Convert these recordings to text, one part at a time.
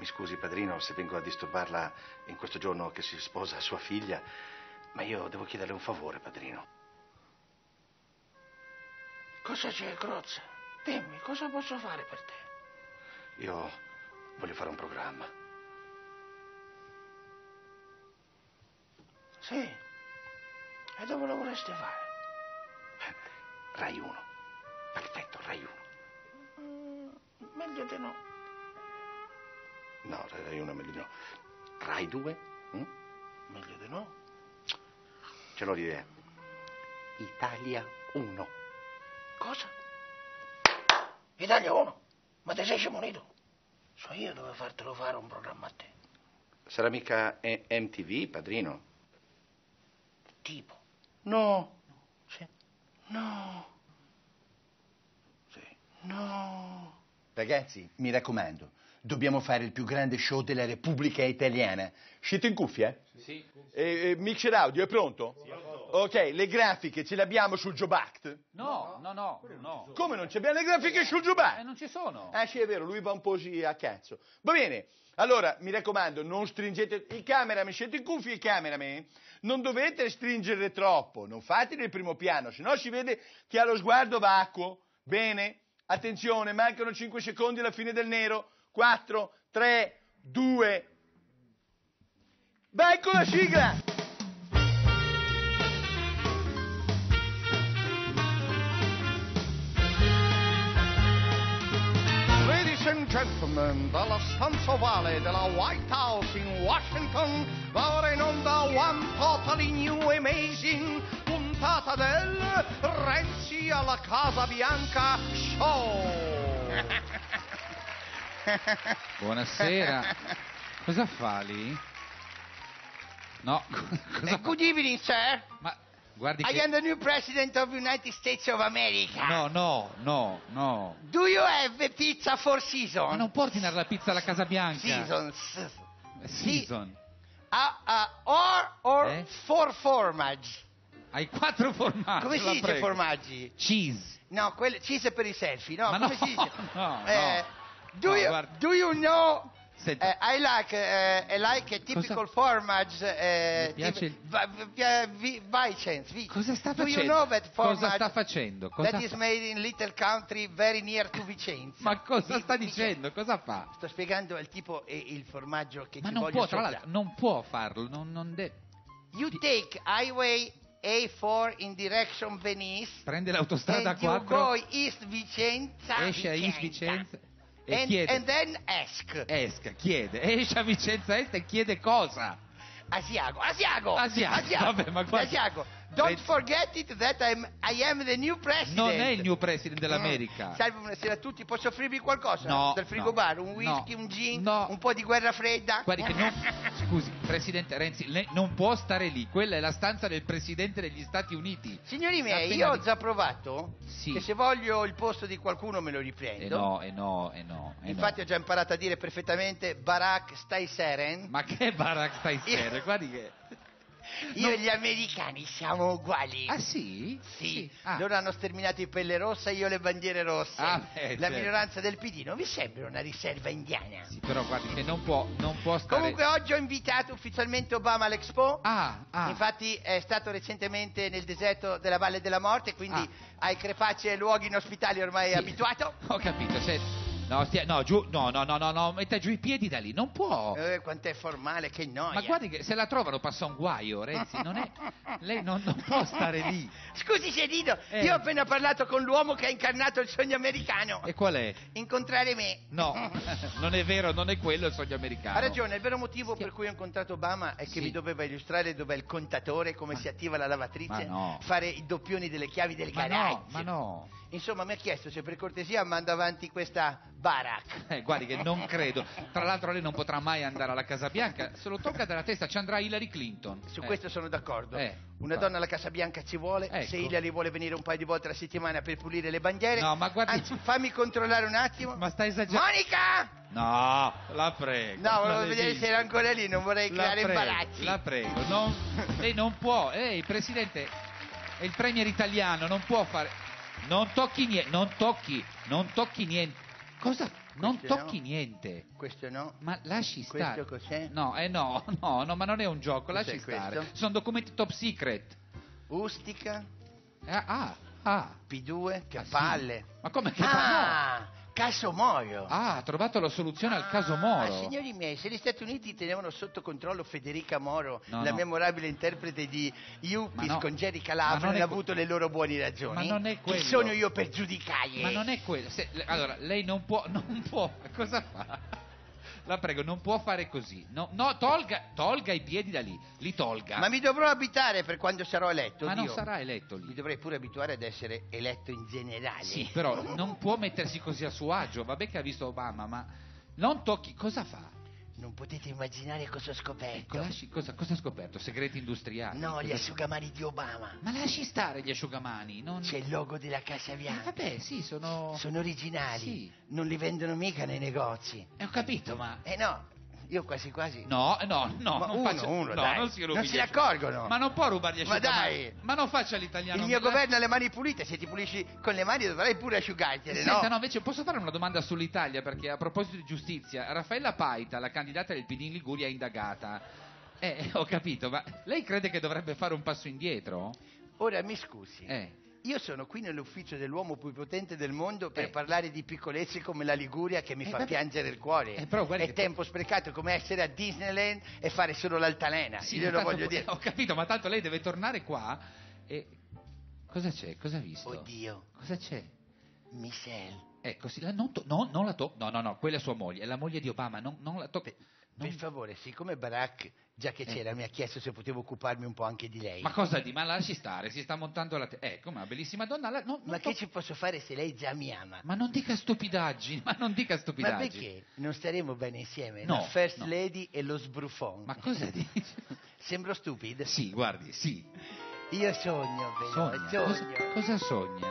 Mi scusi, padrino, se vengo a disturbarla in questo giorno che si sposa sua figlia, ma io devo chiederle un favore, padrino. Cosa c'è, Crozza? Dimmi, cosa posso fare per te? Io voglio fare un programma. Sì? E dove lo vorreste fare? Rai 1. Perfetto, Rai 1. Mm, meglio di no. No, Rai 1 è meglio di no. Rai 2? Mm? Meglio di no. Ce l'ho l'idea. Italia 1. Cosa? Italia 1? Ma te sei scemonito? So io dove fartelo fare un programma a te. Sarà mica E- MTV, padrino? Tipo. No. Sì. No. Sì. No. Ragazzi, mi raccomando, dobbiamo fare il più grande show della Repubblica Italiana. Siete in cuffia? Sì. E, e, mixer audio è pronto? Ok, le grafiche ce le abbiamo sul Job Act? No, no, no, no. Come non ci abbiamo le grafiche sul Job Eh, non ci sono. Ah sì, è vero, lui va un po' sì a cazzo. Va bene, allora mi raccomando, non stringete... I cameraman, siete in cuffia i cameraman? Non dovete stringere troppo, non fate nel primo piano, sennò si vede che ha lo sguardo vacuo. Bene, attenzione, mancano 5 secondi alla fine del nero. 4, 3, 2... Vai con la sigla! Ladies and gentlemen, dalla stanza ovale della White House in Washington va ora in onda One Totally New Amazing, puntata del Renzi alla Casa Bianca Show. Buonasera. Cosa fa lì? No, cosa fa? Good evening, sir. Ma guardi I che... am the new president of the United States of America. No, no, no, no. Do you have a pizza for Ma season? non può ordinare la pizza alla Casa Bianca. Seasons. Eh, Season. Ah, ah, or or Eh? for formaggi. Hai quattro formaggi. Come si dice prego. formaggi? Cheese. No, quello, cheese per i selfie, no? Ma come no, si dice? no, Eh, do, No, you, do you know? Senti. eh, I like, eh, I like a typical formage. eh, Mi piace il- vi- Vicens, vi- Cosa sta do facendo? you know that formage Cosa sta facendo? Cosa that is fa- made in little country very near to Vicenza? Ma cosa Vi- sta dicendo? Cosa fa? Sto spiegando il tipo e il formaggio che Ma ci non voglio può, tra sopra. l'altro, non può farlo. Non, non de- You take highway A4 in direction Venice Prende l'autostrada and you 4, go East Vicenza, esce a East Vicenza e and, chiede. and then ask Esca, chiede, esce a Vicenza Est e chiede cosa? Asiago, Asiago, Asiago, vabbè, ma guarda- Asiago. Don't forget it that I'm, I am the new president. Non è il new president dell'America. Mm. Salve, buonasera a tutti. Posso offrirvi qualcosa? No, Dal no, frigobar? Un whisky, no, un gin, no. un po' di guerra fredda? Guardi che non... Scusi, Presidente Renzi, lei non può stare lì. Quella è la stanza del Presidente degli Stati Uniti. Signori miei, io ho già provato Sì. che se voglio il posto di qualcuno me lo E riprendo. no, e no, e no. e Infatti no. ho già imparato a dire perfettamente Barack stai seren. Ma che Barack stai serio? Guardi che... Io e gli americani siamo uguali. Ah sì? Sì, Ah. loro hanno sterminato i pelle rossa, io le bandiere rosse. Ah, beh, La certo. minoranza del PD non vi sembra una riserva indiana? Sì, però guardi che non può, non può stare... Comunque oggi ho invitato ufficialmente Obama all'Expo. Ah, ah. Infatti è stato recentemente nel deserto della Valle della Morte, quindi Ah. ai crepacci e ai luoghi inospitali ormai Sì. abituato. Ho capito, se... No, stia... no, giù, no, no, no, no, no, metta giù i piedi da lì, non può. Eh, quant'è formale, che noia. Ma guardi che se la trovano passa un guaio, Renzi, non è... Lei non, non può stare lì. Scusi se rido, Eh. io ho appena parlato con l'uomo che ha incarnato il sogno americano. E qual è? Incontrare me. No, non è vero, non è quello il sogno americano. Ha ragione, il vero motivo Stia- per cui ho incontrato Obama è che Sì. mi doveva illustrare dov'è il contatore, come si attiva la lavatrice, no. fare i doppioni delle chiavi del Ma garage. no, ma no. Insomma, mi ha chiesto se per cortesia mando avanti questa Barack. Eh, guardi che non credo. Tra l'altro lei non potrà mai andare alla Casa Bianca. Se lo tocca dalla testa ci andrà Hillary Clinton. Su Eh. questo sono d'accordo. Eh. Una donna alla Casa Bianca ci vuole, Ecco. se Hillary vuole venire un paio di volte alla settimana per pulire le bandiere. No, ma guardi- Anzi, fammi controllare un attimo. Ma sta esagerando. Monica! No, la prego. No, volevo vedere se era ancora lì, non vorrei La creare prego, imbarazzi. La prego, non- lei non può. Il presidente, è il premier italiano, non può fare. Non tocchi niente, non tocchi, non tocchi niente. Cosa? Non Questo tocchi no. niente. Questo no. Ma lasci stare. Questo cos'è? No, eh no, no, no, ma non è un gioco, Cos'è lasci stare. questo? Sono documenti top secret. Ustica, Eh, ah, ah. P2, che Ah, sì. palle. Ma come che Ah, caso Moro. Ah, ha trovato la soluzione al caso Moro. Ah, signori miei, se gli Stati Uniti tenevano sotto controllo Federica Moro, No, la no. memorabile interprete di Yuppies Ma no. con Jerry Ma Calabria, hanno que- avuto le loro buone ragioni. Ma non è Chi quello. sono io per giudicare? Ma non è quello. se- allora, lei non può, non può. Cosa fa? La prego, non può fare così. No, no, tolga, tolga i piedi da lì. Li tolga. Ma mi dovrò abitare per quando sarò eletto. Ma non Dio. sarà eletto Mi lì. dovrei pure abituare ad essere eletto in generale. Sì, però non può mettersi così a suo agio. Vabbè che ha visto Obama, ma non tocchi. Cosa fa? Non potete immaginare cosa ho scoperto. Ecco, lasci, cosa, cosa ha scoperto? Segreti industriali? No, gli asciugamani di Obama. Ma lasci stare gli asciugamani. Non... C'è il logo della Casa Eh, Bianca. vabbè, sì, sono. Sono originali. Sì. Non li vendono mica nei negozi. Eh, ho capito, ma. Eh no, io quasi quasi. No, eh, no, no, Ma non uno, faccia... uno, no, dai. non si Non asciug- accorgono. Ma non può rubargli Ma asciugamani. dai. Ma non faccia l'italiano. Il mio governo ha le mani pulite, se ti pulisci con le mani dovrai pure asciugartele, Senta, no? no, invece posso fare una domanda sull'Italia, perché a proposito di giustizia, Raffaella Paita, la candidata del PD in Liguria, è indagata. Eh, ho capito, ma lei crede che dovrebbe fare un passo indietro? Ora mi scusi. Eh. Io sono qui nell'ufficio dell'uomo più potente del mondo per Eh. parlare di piccolezze come la Liguria che mi Eh, fa vabbè. piangere il cuore. Eh, però È tempo sprecato come essere a Disneyland e fare solo l'altalena. Sì, Io lo voglio dire. Ho capito, ma tanto lei deve tornare qua e... Cosa c'è? Cosa ha visto? Oddio, Cosa c'è? Michelle. Ecco, sì, la- non, to- no, non la tocca. No, no, no, quella è sua moglie, è la moglie di Obama, non, non la tocca. Per favore, siccome Barack, già che Eh. c'era, mi ha chiesto se potevo occuparmi un po' anche di lei. Ma cosa di? Ma lasci stare, si sta montando la... Te- ecco, una bellissima donna. la- non- Ma che ci posso fare se lei già mi ama? Ma non dica stupidaggini, ma non dica Ma stupidaggini. perché? Non staremo bene insieme? No, La First no. Lady e lo sbruffon. Ma cosa dici? Sembro stupido? sì, guardi, sì. Io sogno, però, Sogna. sogno. Cosa, cosa sogna?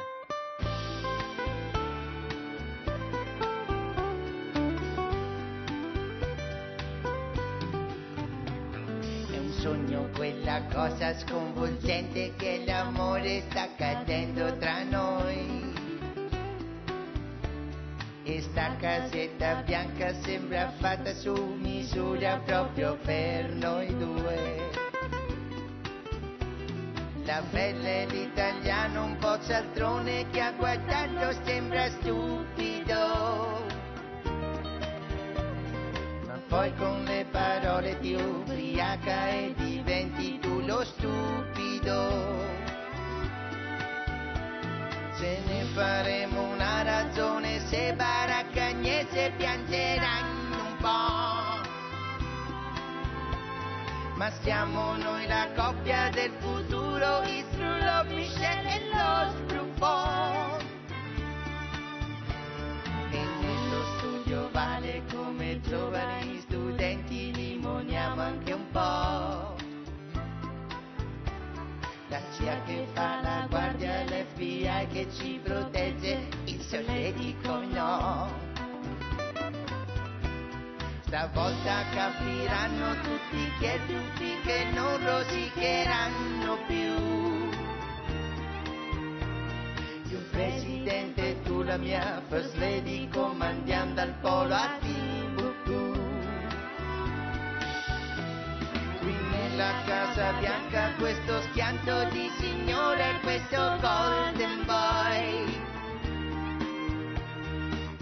Quella cosa sconvolgente che l'amore sta cadendo tra noi. E sta casetta bianca sembra fatta su misura proprio per noi due. La bella e l'italiano un po' cialtrone che a guardarlo sembra stupido. Ma poi con le parole ti ubriaca e diventi lo stupido. Ce ne faremo una ragione se Baraccagnese piangeranno un po'. Ma siamo noi la coppia del futuro, Istrulo, Michelle e lo Sbruffon. E nello studio vale come giovani studenti limoniamo anche un po'. La CIA che fa la guardia, l'FBI che ci protegge, il solletico no. Stavolta capiranno tutti che tutti che non rosicheranno più. Io presidente, tu la mia first lady, comandiamo dal polo a. Nella Casa Bianca questo schianto di signore, questo golden boy.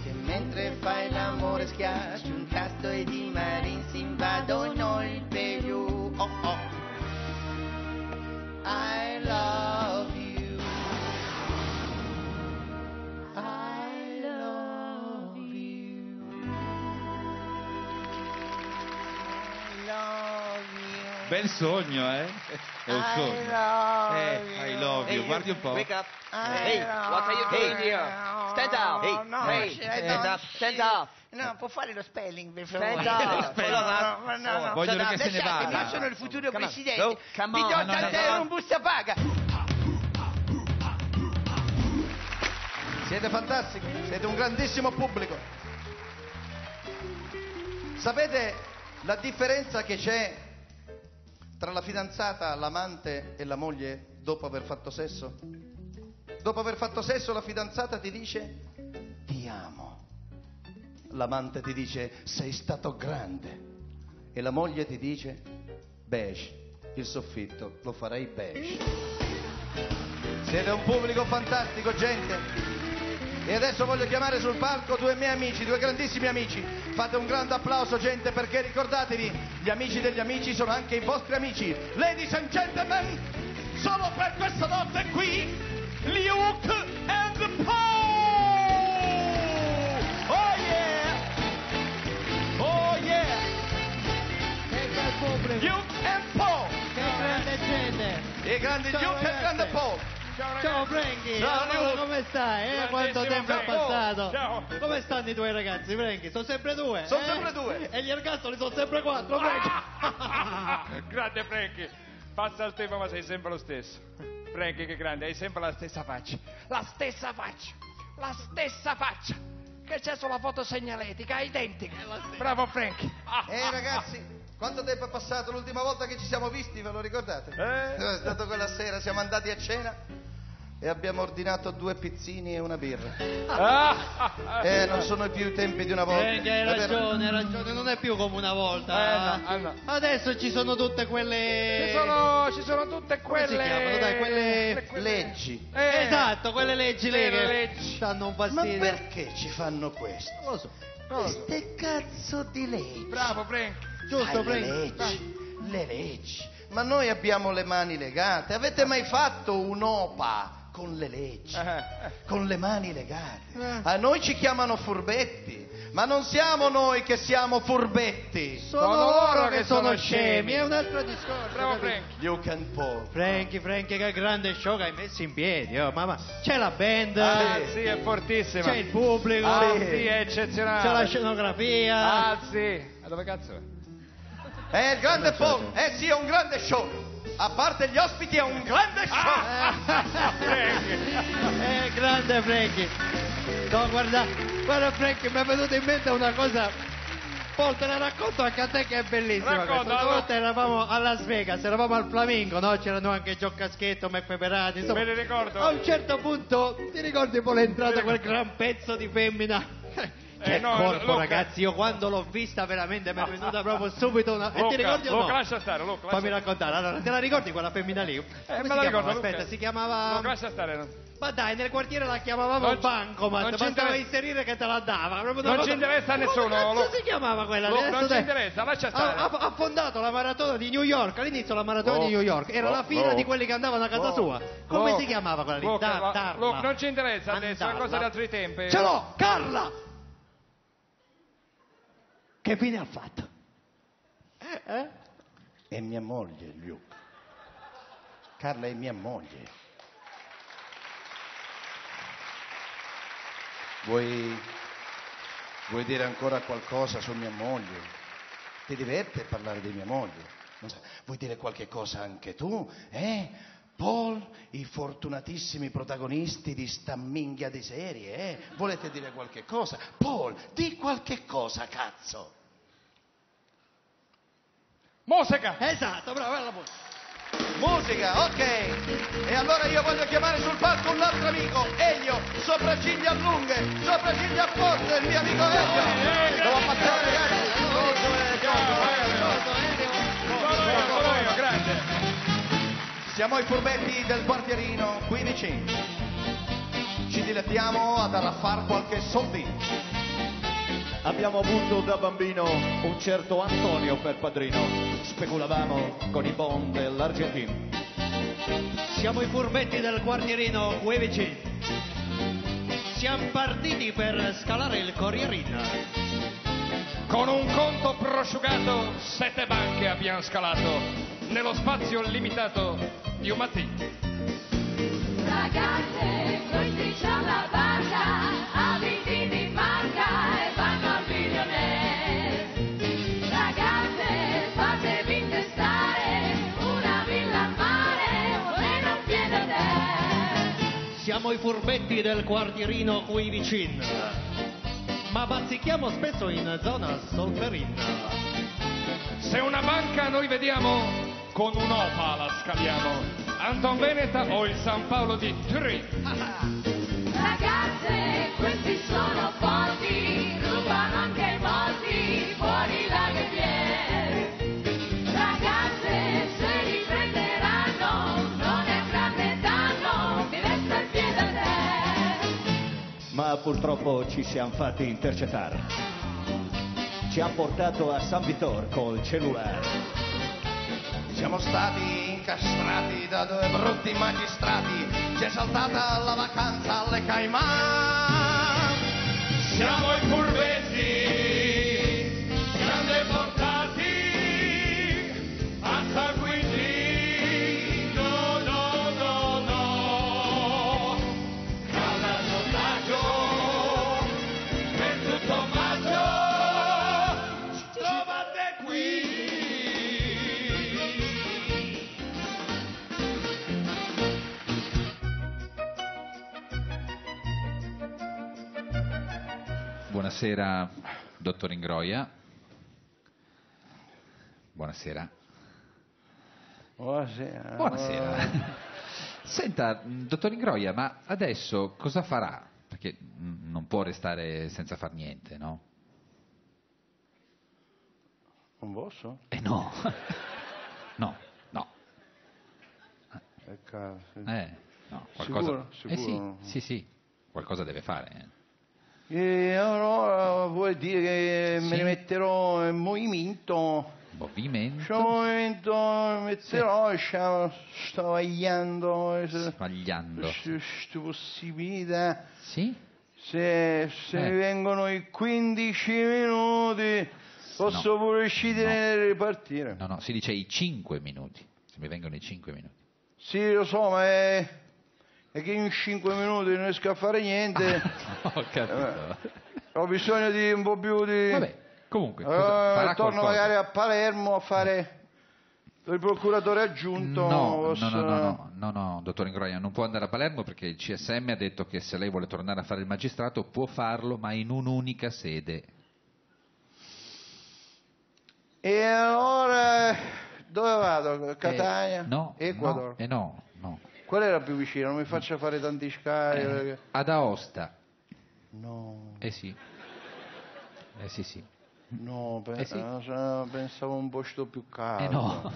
Che mentre fai l'amore schiacci un tasto e di Marines invadono il Perù. Oh oh. I love you. Bel sogno, eh? È un I sogno. love Eh, I love you, guardi un po'. Wake up. I Hey, what are you doing here? Stand up. Hey, Hey, no, hey, stand no, up, stand up. No, può fare lo spelling per favore. Stand up. Spelling. No, no, no, no, Stand che se ne vada. Io sono il futuro Come presidente. No, come Vi on. do No, no, tante no, euro no. un busta paga. Siete fantastici, siete un grandissimo pubblico. Sapete la differenza che c'è tra la fidanzata, l'amante e la moglie dopo aver fatto sesso? Dopo aver fatto sesso la fidanzata ti dice ti amo l'amante ti dice sei stato grande e la moglie ti dice beige, il soffitto lo farei beige. Siete un pubblico fantastico, gente. E adesso voglio chiamare sul palco due miei amici, due grandissimi amici. Fate un grande applauso, gente, perché ricordatevi, gli amici degli amici sono anche i vostri amici. Ladies and gentlemen, solo per questa notte qui, Luke and Paul! Oh yeah! Oh yeah! Luke and Paul! che grande gente. Grandi Ciao, Luke e grande Paul! Ciao Frankie, Ciao, allora, Luke. come stai? Eh? Quanto tempo è Frankie. passato? Ciao. Come stanno i tuoi ragazzi, Frankie? Sono sempre due? Sono eh? sempre due. E gli ergastoli sono sempre quattro, Frankie. grande Frankie, passa il tempo ma sei sempre lo stesso. Frankie che grande, hai sempre la stessa faccia. La stessa faccia, la stessa faccia. Che c'è sulla foto segnaletica, identica. Bravo Frank. Eh ragazzi, quanto tempo è passato l'ultima volta che ci siamo visti, ve lo ricordate? Eh? È stato quella sera, siamo andati a cena e abbiamo ordinato due pizzini e una birra. Ah, Eh, non sono più i tempi di una volta. Frankie, hai ragione, hai ragione, non è più come una volta. Eh, no, eh, no. Adesso ci sono tutte quelle... Ci sono, ci sono tutte Come quelle... si chiamano? Dai, quelle- Leggi. Eh, Esatto, quelle leggi lì le che leggi. danno un Ma fastidio. perché ci fanno questo? Non lo so. Queste cazzo di leggi. Bravo Frank. Giusto, Sai, le leggi, le leggi. Ma noi abbiamo le mani legate. Avete mai fatto un'opa con le leggi? Con le mani legate. A noi ci chiamano furbetti. Ma non siamo noi che siamo furbetti. Sono, loro che sono scemi, è un altro discorso. bravo capito? Frank. You can pull. Frankie, Frankie, che grande show che hai messo in piedi, oh, mamma. C'è la band, Ah, sì, è fortissima. c'è il pubblico, Ah, Sì. sì, è eccezionale. c'è la scenografia. Ah, sì. Ma dove cazzo è? È il grande Paul. Eh sì, è un grande show. A parte gli ospiti, è un grande show. Eh, grande Frankie. No, guarda, guarda Frankie, mi è venuta in mente una cosa. Paul, te la racconto anche a te che è bellissima. Racconta. Una volta eravamo a Las Vegas, eravamo al Flamingo, no? C'erano anche Giocaschetto, McPeperati, insomma. Me ne ricordo. A un certo punto, ti ricordi poi è entrato quel gran pezzo di femmina? Che Eh, no, corpo, Luca. ragazzi, io quando l'ho vista veramente mi è venuta proprio subito una... e Luca, ti ricordi o Luca, no? lascia stare, Luca, lascia Fammi raccontare, allora, te la ricordi quella femmina lì? Come me la chiamava? ricordo, Aspetta, Luca. si chiamava... Luca, lascia stare. non- Ma dai, nel quartiere la chiamavamo Non Bancomat, non ci bastava interessa. inserire che te la dava. Non cosa- ci interessa a Come nessuno, Luca. si chiamava quella? Adesso non ci interessa, lascia stare. ha- ha fondato la maratona di New York, all'inizio la maratona di New York, era la fila di quelli che andavano a casa sua. Come Luca, si chiamava quella lì? Luca, Da- la- Darla. Non ci interessa adesso, è cosa di altri tempi. Ce l'ho, Carla! Che fine ha fatto? Eh? È mia moglie, Luke. Carla è mia moglie. Vuoi, vuoi dire ancora qualcosa su mia moglie? Ti diverte parlare di mia moglie? Vuoi dire qualche cosa anche tu? Eh? Paul, i fortunatissimi protagonisti di sta minghia di serie, eh? Volete dire qualche cosa? Paul, di qualche cosa, cazzo! Musica! Esatto, bravo, bella musica. Musica, ok. E allora io voglio chiamare sul palco un altro amico, Elio, sopracciglia lunghe, sopracciglia forte, il mio amico Elio. Devo ammazzare ragazzi. Siamo ai furbetti del quartierino, qui vicino. Ci dilettiamo ad arraffar qualche soldino. Abbiamo avuto da bambino un certo Antonio per padrino. Speculavamo con i bond dell'Argentina. Siamo i furbetti del quartierino qui vicino. Siamo partiti per scalare il Corrierino. Con un conto prosciugato, sette banche abbiamo scalato nello spazio limitato di un mattino. Ragazze, questi c'hanno la barca, Siamo i furbetti del quartierino qui vicino. Ma bazzichiamo spesso in zona solferina. Se una banca noi vediamo, con un'opa la scaliamo. Anton Veneta o il San Paolo di Turin. Ragazze, questi sono forti, rubano ma purtroppo ci siamo fatti intercettare. Ci ha portato a San Vittor col cellulare. Siamo stati incastrati da due brutti magistrati, ci è saltata la vacanza alle Caimán. Siamo i furbetti, Buonasera, dottor Ingroia. Buonasera. Buonasera. Buonasera. Senta, dottor Ingroia, ma adesso cosa farà? Perché non può restare senza far niente, no? Non posso? Eh no. No, no. Ecco. Eh, no, qualcosa... Sicuro? Eh sì, Sicuro? sì, sì, qualcosa deve fare. Eh. E allora vuol dire che Sì. mi rimetterò in movimento. Movimento. C'è un movimento, metterò, sto, sto vagliando Sbagliando. queste possibilità. Sì? Se, se Eh. mi vengono i 15 minuti, posso No. pure uscire e ripartire. No, no, si dice i 5 minuti. Se mi vengono i 5 minuti. Sì, lo so, ma è, è che in 5 minuti non riesco a fare niente. Ho capito. Ho bisogno di un po' più di... Vabbè, comunque, cosa- Allora, farà torno qualcosa? magari a Palermo a fare il procuratore aggiunto. No, no, no, no, no, no, no, dottor Ingroia, non può andare a Palermo perché il CSM ha detto che se lei vuole tornare a fare il magistrato può farlo, ma in un'unica sede. E allora dove vado? Catania? Eh, no, Ecuador? no, eh no, no. Qual era più vicino? Non mi faccia fare tanti scali. perché- Ad Aosta. No, Eh sì. Eh sì, sì. no, pe- Eh sì. eh, pensavo a un posto più caldo. Eh no.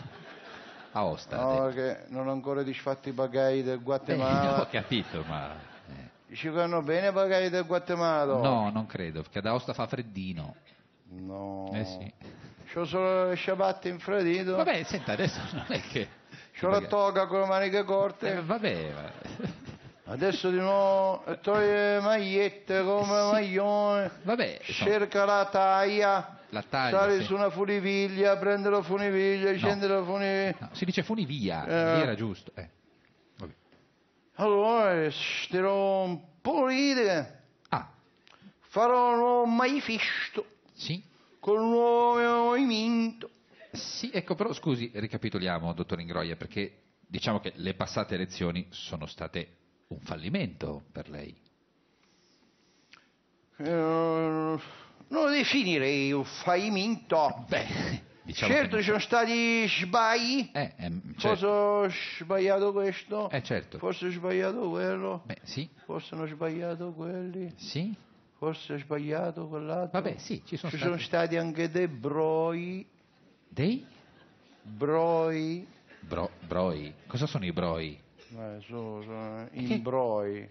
Aosta. ha No, detto. perché non ho ancora disfatto i bagagli del Eh, Guatemala. ho capito, ma... eh. Ci vanno bene i bagagli del Guatemala? No, non credo, perché ad Aosta fa freddino. No. Eh sì. C'ho solo le ciabatte infradito. Vabbè, senta, adesso non è che... C'ho la toga con le maniche corte. Eh, vabbè, ma- Adesso di nuovo eh, toglie le magliette come maglione. Vabbè, Cerca la taglia. la taglia... Sale sì. su una funiviglia, prende la funiviglia, scende la funiviglia. No, si dice funivia, Eh. era giusto. Eh. Allora, starò un po' ridere. Ah, Farò un nuovo manifesto sì? con un nuovo movimento. Sì, ecco, però scusi, ricapitoliamo, dottor Ingroia, perché diciamo che le passate elezioni sono state un fallimento per lei. Eh, non lo definirei un fallimento. Beh, diciamo certo, ci sono stati sbagli. Eh, Forse certo. ho sbagliato questo. Eh, certo. Forse ho sbagliato quello. Beh, sì, Forse hanno sbagliato quelli. sì. Forse ho sbagliato quell'altro. Vabbè, sì, ci sono Ci stati... sono stati anche dei broi. Dei? Broi. Bro- broi. Cosa sono i broi? Eh, sono, sono imbroi.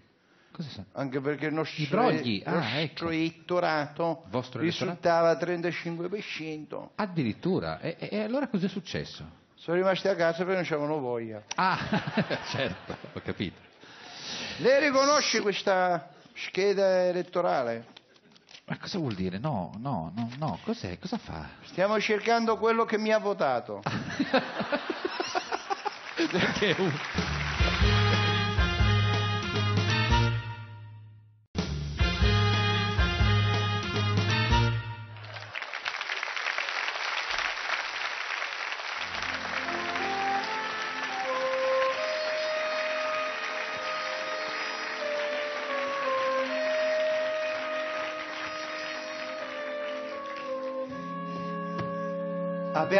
Cosa sono? Anche perché il nostro, I brogli, ah, nostro ecco. elettorato Vostro risultava 35%. Addirittura. E- e allora cos'è successo? Sono rimasti a casa perché non c'avevano voglia. Ah, certo, ho capito. Lei riconosce questa scheda elettorale? Ma cosa vuol dire? No, no, no, no, cos'è? Cosa fa? Stiamo cercando quello che mi ha votato. Perché un-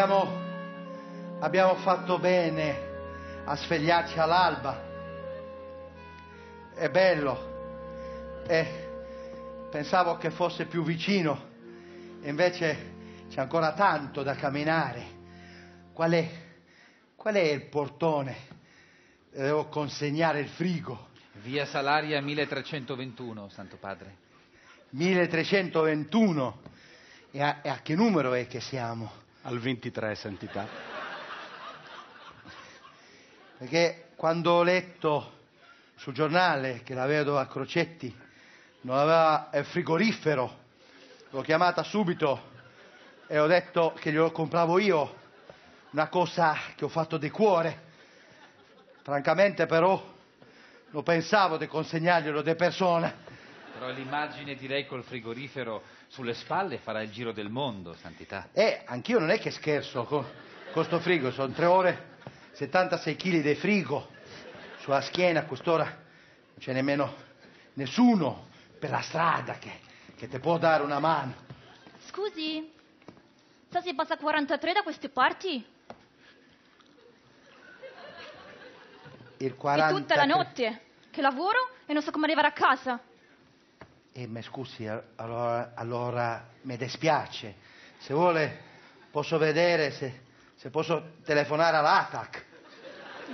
Abbiamo, abbiamo fatto bene a svegliarci all'alba. È bello. E pensavo che fosse più vicino. Invece c'è ancora tanto da camminare. Qual è, qual è il portone? Devo consegnare il frigo. Via Salaria 1321, Santo Padre. 1321. E a, e a che numero è che siamo? Al 23, santità. Perché quando ho letto sul giornale che la vedova Crocetti non aveva il frigorifero, l'ho chiamata subito e ho detto che glielo compravo io, una cosa che ho fatto di cuore. Francamente però non pensavo di consegnarglielo di persona. Però l'immagine di lei col frigorifero sulle spalle farà il giro del mondo, Santità. E anch'io non è che scherzo con, con sto frigo, sono tre ore, 76 kg di frigo sulla schiena, a quest'ora non c'è nemmeno nessuno per la strada che, che ti può dare una mano. Scusi, sa se passa 43 da queste parti? Il È 40... tutta la notte che lavoro e non so come arrivare a casa. Eh, ma scusi, allora, allora mi dispiace. Se vuole posso vedere se, se posso telefonare all'ATAC.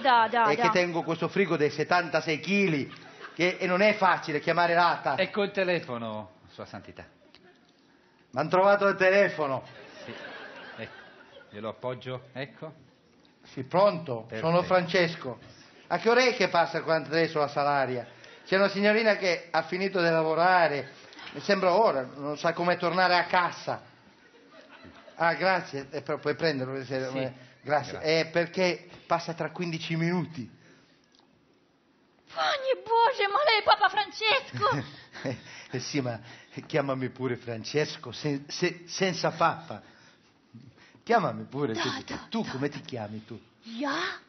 Da, da, è da. che tengo questo frigo dei 76 kg che, e non è facile chiamare l'ATAC. Ecco il telefono, Sua Santità. Mi hanno trovato il telefono. Sì. Ecco, glielo appoggio, ecco. Sì, pronto? Perfetto. Sono Francesco. A che ore è che passa il 43 sulla Salaria? C'è una signorina che ha finito di lavorare, mi sembra ora, non sa come tornare a casa. Ah, grazie, eh, però puoi prenderlo. se- Sì, eh, grazie. grazie. È perché passa tra 15 minuti. Ogni Bože, ma lei è Papa Francesco! Eh, eh, sì, ma chiamami pure Francesco, se- se- senza pappa. Chiamami pure. Da, tu, da, tu come ti chiami tu? Ja,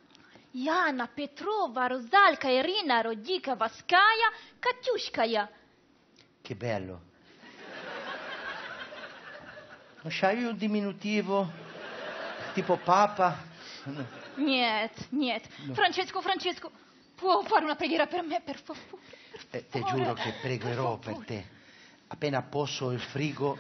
Jana, Petrova, Rosalka, Irina, Rodika, Vaskaya, Katiushkaya. Che bello. Non c'hai un diminutivo? Tipo papa? Нет, нет. Francesco, Francesco, può fare una preghiera per me, per favore? Eh, te giuro che pregherò per te. Appena posso il frigo,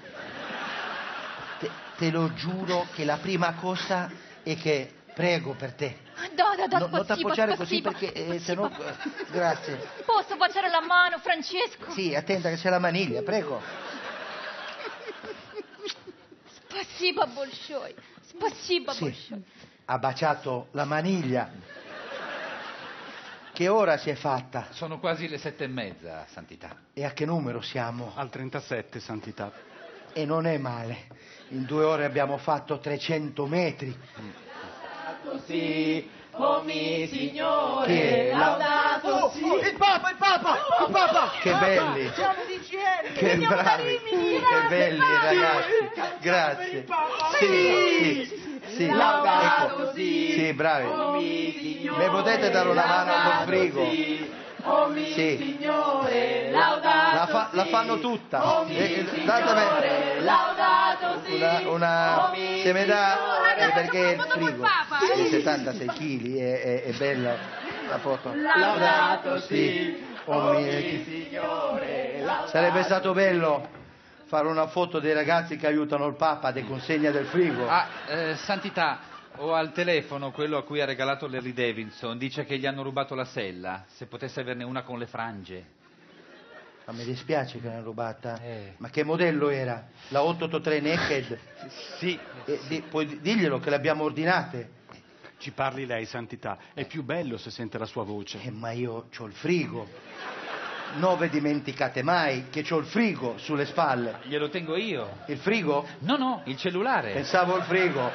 te, te lo giuro che la prima cosa è che prego per te. Da, da, da, No, non ti spasibo, appoggiare così spasibo, perché eh, se spasibo. no... eh, Grazie. Posso baciare la mano, Francesco? Sì, attenta che c'è la maniglia, prego. Spasibo, большой. Spasibo, Sì. большой. Ha baciato la maniglia. Che ora si è fatta? Sono quasi le sette e mezza, Santità. E a che numero siamo? Al 37, santità. E non è male. In due ore abbiamo fatto 300 metri. Così, oh mi signore, laudato sia. il Papa, il Papa, il Papa! Che belli! Siamo! Che bravi! Che belli ragazzi! Grazie! Sì, sì, sì. Laudato Ecco. sì. Sì, bravi. Oh Mi potete dare una mano col frigo? sì. Oh mi Sì. signore, laudato La, fa- la sì. fanno tutta. Oh mi Eh, eh, signore, laudato sì. una, una Oh se mi dà eh, perché il frigo Papa, di eh. 76 kg è, è, è bella la foto. Laudato Sì. sì. Oh, Oh mi- mi signore, Sarebbe stato bello fare una foto dei ragazzi che aiutano il Papa di consegna del frigo. Ah, eh, Santità, ho al telefono quello a cui ha regalato l'Harley Davidson. Dice che gli hanno rubato la sella. Se potesse averne una con le frange. Ma mi dispiace che l'hanno rubata. Eh. Ma che modello era? La 883 Naked? Sì, Eh, di- puoi diglielo che le abbiamo ordinate. ci parli lei, santità. È più bello se sente la sua voce. Eh, ma io ho il frigo. Non vi dimenticate mai che ho il frigo sulle spalle. Glielo tengo io. Il frigo? No, no, il cellulare. Pensavo il frigo.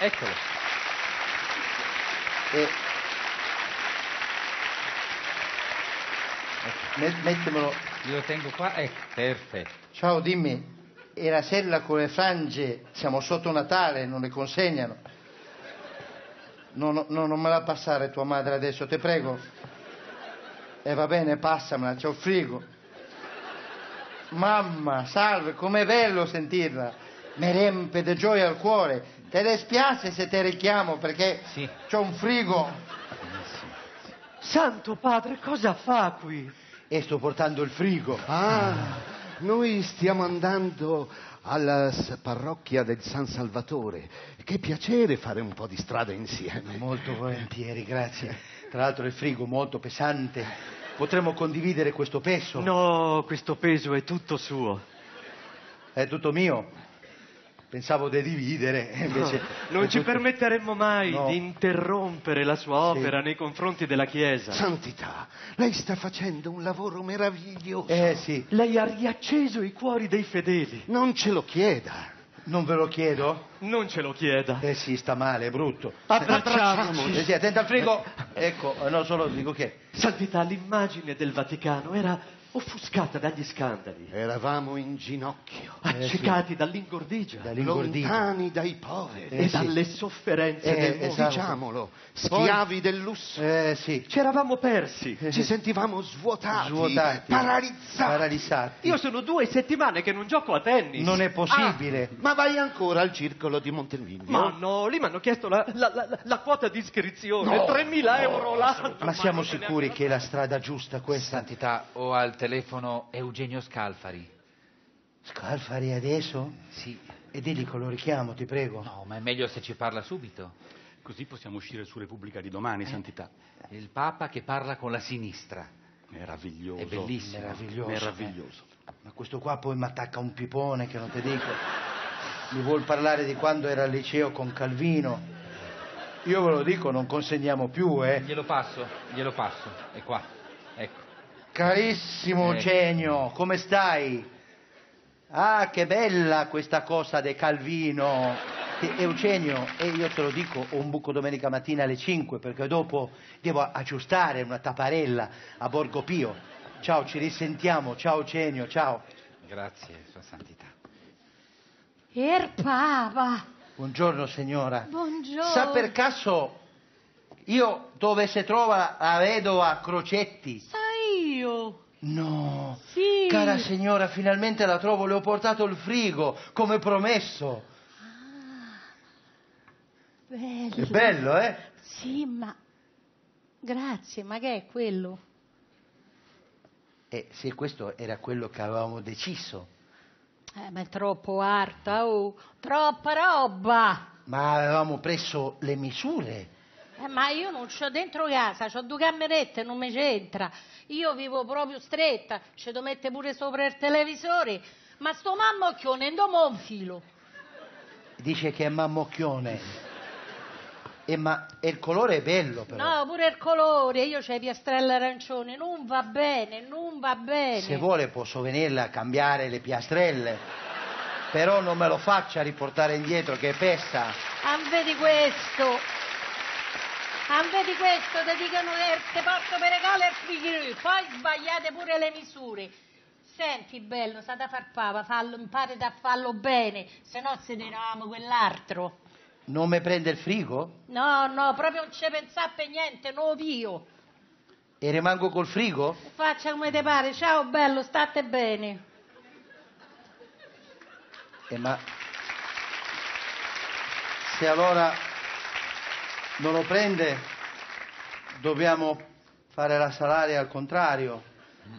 Eccolo. E... Mettemelo. Glielo tengo qua. Ecco, perfetto. Ciao, dimmi. E la sella con le frange, siamo sotto Natale, non le consegnano. No, no, no, non me la passare tua madre adesso, te prego. E va bene, passamela, c'ho il frigo. Mamma, salve, com'è bello sentirla. Mi riempie di gioia il cuore. Te dispiace se te richiamo perché Sì. c'ho un frigo Santo padre, cosa fa qui? E sto portando il frigo. Ah, noi stiamo andando alla parrocchia del San Salvatore. Che piacere fare un po' di strada insieme. Molto volentieri, grazie. Tra l'altro il frigo molto pesante. Potremmo condividere questo peso? No, questo peso è tutto suo. È tutto mio. Pensavo di dividere, invece... No, non ci tutto- permetteremmo mai No. di interrompere la sua opera nei confronti della Chiesa. Santità, lei sta facendo un lavoro meraviglioso. Eh sì. Lei ha riacceso i cuori dei fedeli. Non ce lo chieda. Non ve lo chiedo? Non ce lo chieda. Eh sì, sta male, è brutto. Abbracciamoci. Eh sì, attenta al frigo. Ecco, no, solo dico che... Santità, l'immagine del Vaticano era offuscata dagli scandali, Eravamo in ginocchio, accecati dall'ingordigia Dall'ingordigia. lontani dai poveri. e Eh, sì. dalle sofferenze Eh, del mondo. esatto. Diciamolo, schiavi del lusso. Eh sì. Ci eravamo persi. Ci sentivamo svuotati, Svuotati. paralizzati. Paralizzati. Io sono due settimane che non gioco a tennis. Non è possibile. Ma vai ancora al circolo di Montevideo? Ma no, lì mi hanno chiesto la, la- la- la quota di iscrizione, No. 3.000 euro l'anno. Ma siamo sicuri che è la strada giusta questa? Santità, ho al telefono Eugenio Scalfari. Scalfari adesso? Sì. E digli che lo richiamo, ti prego. No, ma è meglio se ci parla subito. Così possiamo uscire su Repubblica di domani, Santità. Il Papa che parla con la sinistra. Meraviglioso. È bellissimo. Meraviglioso. Meraviglioso. Ma questo qua poi mi attacca un pipone che non ti dico. Mi vuol parlare di quando era al liceo con Calvino. Io ve lo dico, non consegniamo più, eh. Glielo passo, glielo passo. È qua. Carissimo Eh. Eugenio, come stai? Ah, che bella questa cosa di Calvino. E- Eugenio, e io te lo dico, ho un buco domenica mattina alle 5 perché dopo devo aggiustare una tapparella a Borgo Pio. Ciao, ci risentiamo. Ciao Eugenio, ciao. Grazie, Sua Santità. Er Papa, Buongiorno signora. buongiorno. Sa per caso io dove si trova la vedova Crocetti? Sai io? No. Sì. Cara signora, finalmente la trovo, le ho portato il frigo, come promesso. Bello. È bello, eh? Sì, ma... Grazie, ma che è quello? Eh, sì, questo era quello che avevamo deciso. Eh, ma è troppo alta, oh. Troppa roba. Ma avevamo preso le misure. Eh, ma io non c'ho dentro casa, c'ho due camerette, non mi c'entra. Io vivo proprio stretta, ci devo mettere pure sopra il televisore. Ma sto mammocchione, non mo un filo. Dice che è mammocchione. E, ma, e il colore è bello, però. No, pure il colore, io c'ho i piastrelle arancioni, non va bene, non va bene. Se vuole posso venirle a cambiare le piastrelle. Però non me lo faccia riportare indietro, che pesa. Ah, vedi questo. Ah, vedi questo, ti dicono che te porto per regalo il frigo, poi sbagliate pure le misure. Senti, bello, sa da far papa, fallo, impari a farlo bene, se no se ne eravamo quell'altro. Non mi prende il frigo? No, no, proprio non ci pensare per niente, no io. E rimango col frigo? Faccia come te pare, ciao bello, state bene. Eh, ma se allora non lo prende, dobbiamo fare la salaria al contrario.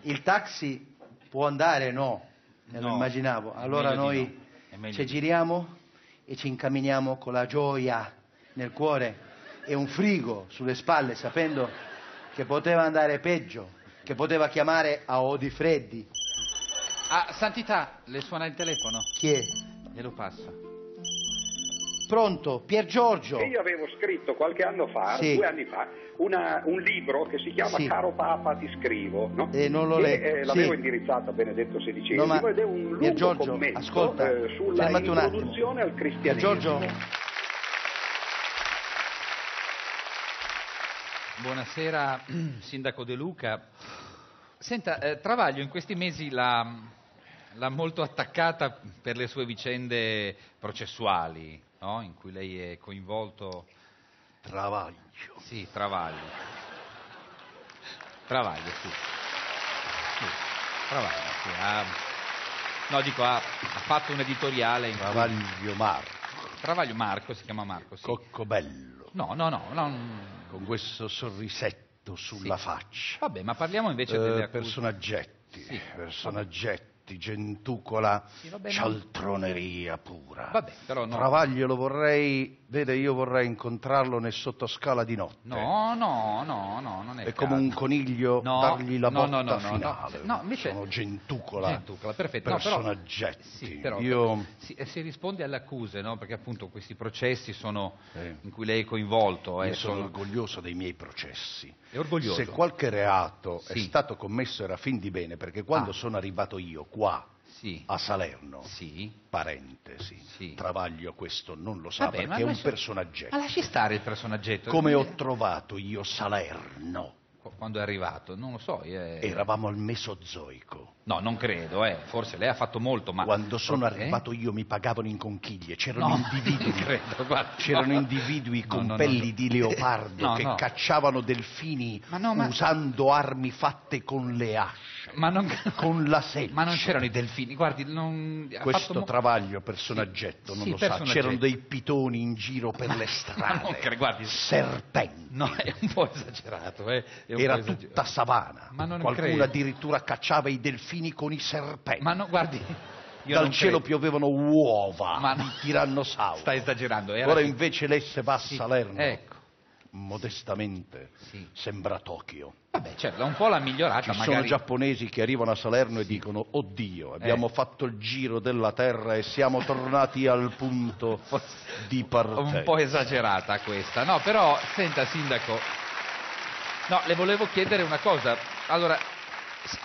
Il taxi può andare? No, me lo No, immaginavo. è Allora noi no, ci giriamo e ci incamminiamo con la gioia nel cuore e un frigo sulle spalle, sapendo che poteva andare peggio, che poteva chiamare a Odi Freddi. Ah, Santità, le suona il telefono? Chi è? Glielo passo. Pronto? Pier Giorgio? Io avevo scritto qualche anno fa, Sì. due anni fa, una- un libro che si chiama Sì. Caro Papa ti scrivo, no? Eh, non l'ho letto, eh, l'avevo sì. indirizzato a Benedetto XVI No, ma- ed è un Pier lungo Giorgio, commento ascolta, eh, sulla introduzione al Pier cristianesimo. Giorgio, Buonasera, Sindaco De Luca. Senta, eh, Travaglio in questi mesi l'ha, l'ha molto attaccata per le sue vicende processuali, no? in cui lei è coinvolto. Travaglio. Sì, Travaglio. Travaglio, sì. Sì, Travaglio, sì. Ha, no, dico, ha, ha fatto un editoriale in cui- Travaglio Marco. Travaglio Marco, si chiama Marco, sì. Coccobello. No, no, no, non- Con questo sorrisetto sulla Sì. faccia. Vabbè, ma parliamo invece Eh, delle accuse. personaggetti, Sì, personaggetti. gentucola, Sì, cialtroneria pura. Vabbè, però no. Travaglio lo vorrei, vede, io vorrei incontrarlo nel sottoscala di notte. No, no, no, no, non è È come un coniglio No, dargli la no, botta no, no, no, finale. no, no, invece- Sono gentucola, Gentucola, perfetto. No, però- personaggetti. Sì, però Io... si, eh, si risponde alle accuse, no? Perché appunto questi processi sono Eh. in cui lei è coinvolto. eh, Io sono orgoglioso dei miei processi. È orgoglioso? Se qualche reato è Sì. stato commesso era fin di bene, perché quando Ah. sono arrivato io qua, Sì. a Salerno, Sì. parentesi, Travaglio questo non lo sa Vabbè, perché è un lascia- personaggetto. Ma lasci stare il personaggetto. Come ho trovato io Salerno? qu- Quando è arrivato, non lo so. eh. Eravamo al Mesozoico. No, non credo, eh. Forse lei ha fatto molto, ma... Quando sono Eh? arrivato io mi pagavano in conchiglie, c'erano No, individui, credo, guarda, c'erano no. individui con no, pelli di leopardo che no. cacciavano delfini Ma ma- usando armi fatte con le asce, Ma non, con la selce. ma non c'erano i delfini, guardi, non... Questo mo- travaglio personaggetto, non sì, lo sa, c'erano dei pitoni in giro per le Ma strade, non cre- guardi, serpenti, no, è un po' esagerato, eh. È un era po' esagerato. tutta savana, Ma non qualcuno credo. addirittura cacciava i delfini con i serpenti. Ma no, guardi, io Dal cielo credo. piovevano uova Ma di no. tirannosauro. Sta esagerando. Era Ora invece lei se va a Sì, Salerno, Ecco, modestamente, Sì. sembra Tokyo. vabbè, certo, un po' l'ha migliorata, Ci magari... sono giapponesi che arrivano a Salerno e dicono oddio, abbiamo fatto il giro della terra e siamo tornati al punto di partenza. un po' esagerata questa. No, però, senta, sindaco, no, le volevo chiedere una cosa. Allora,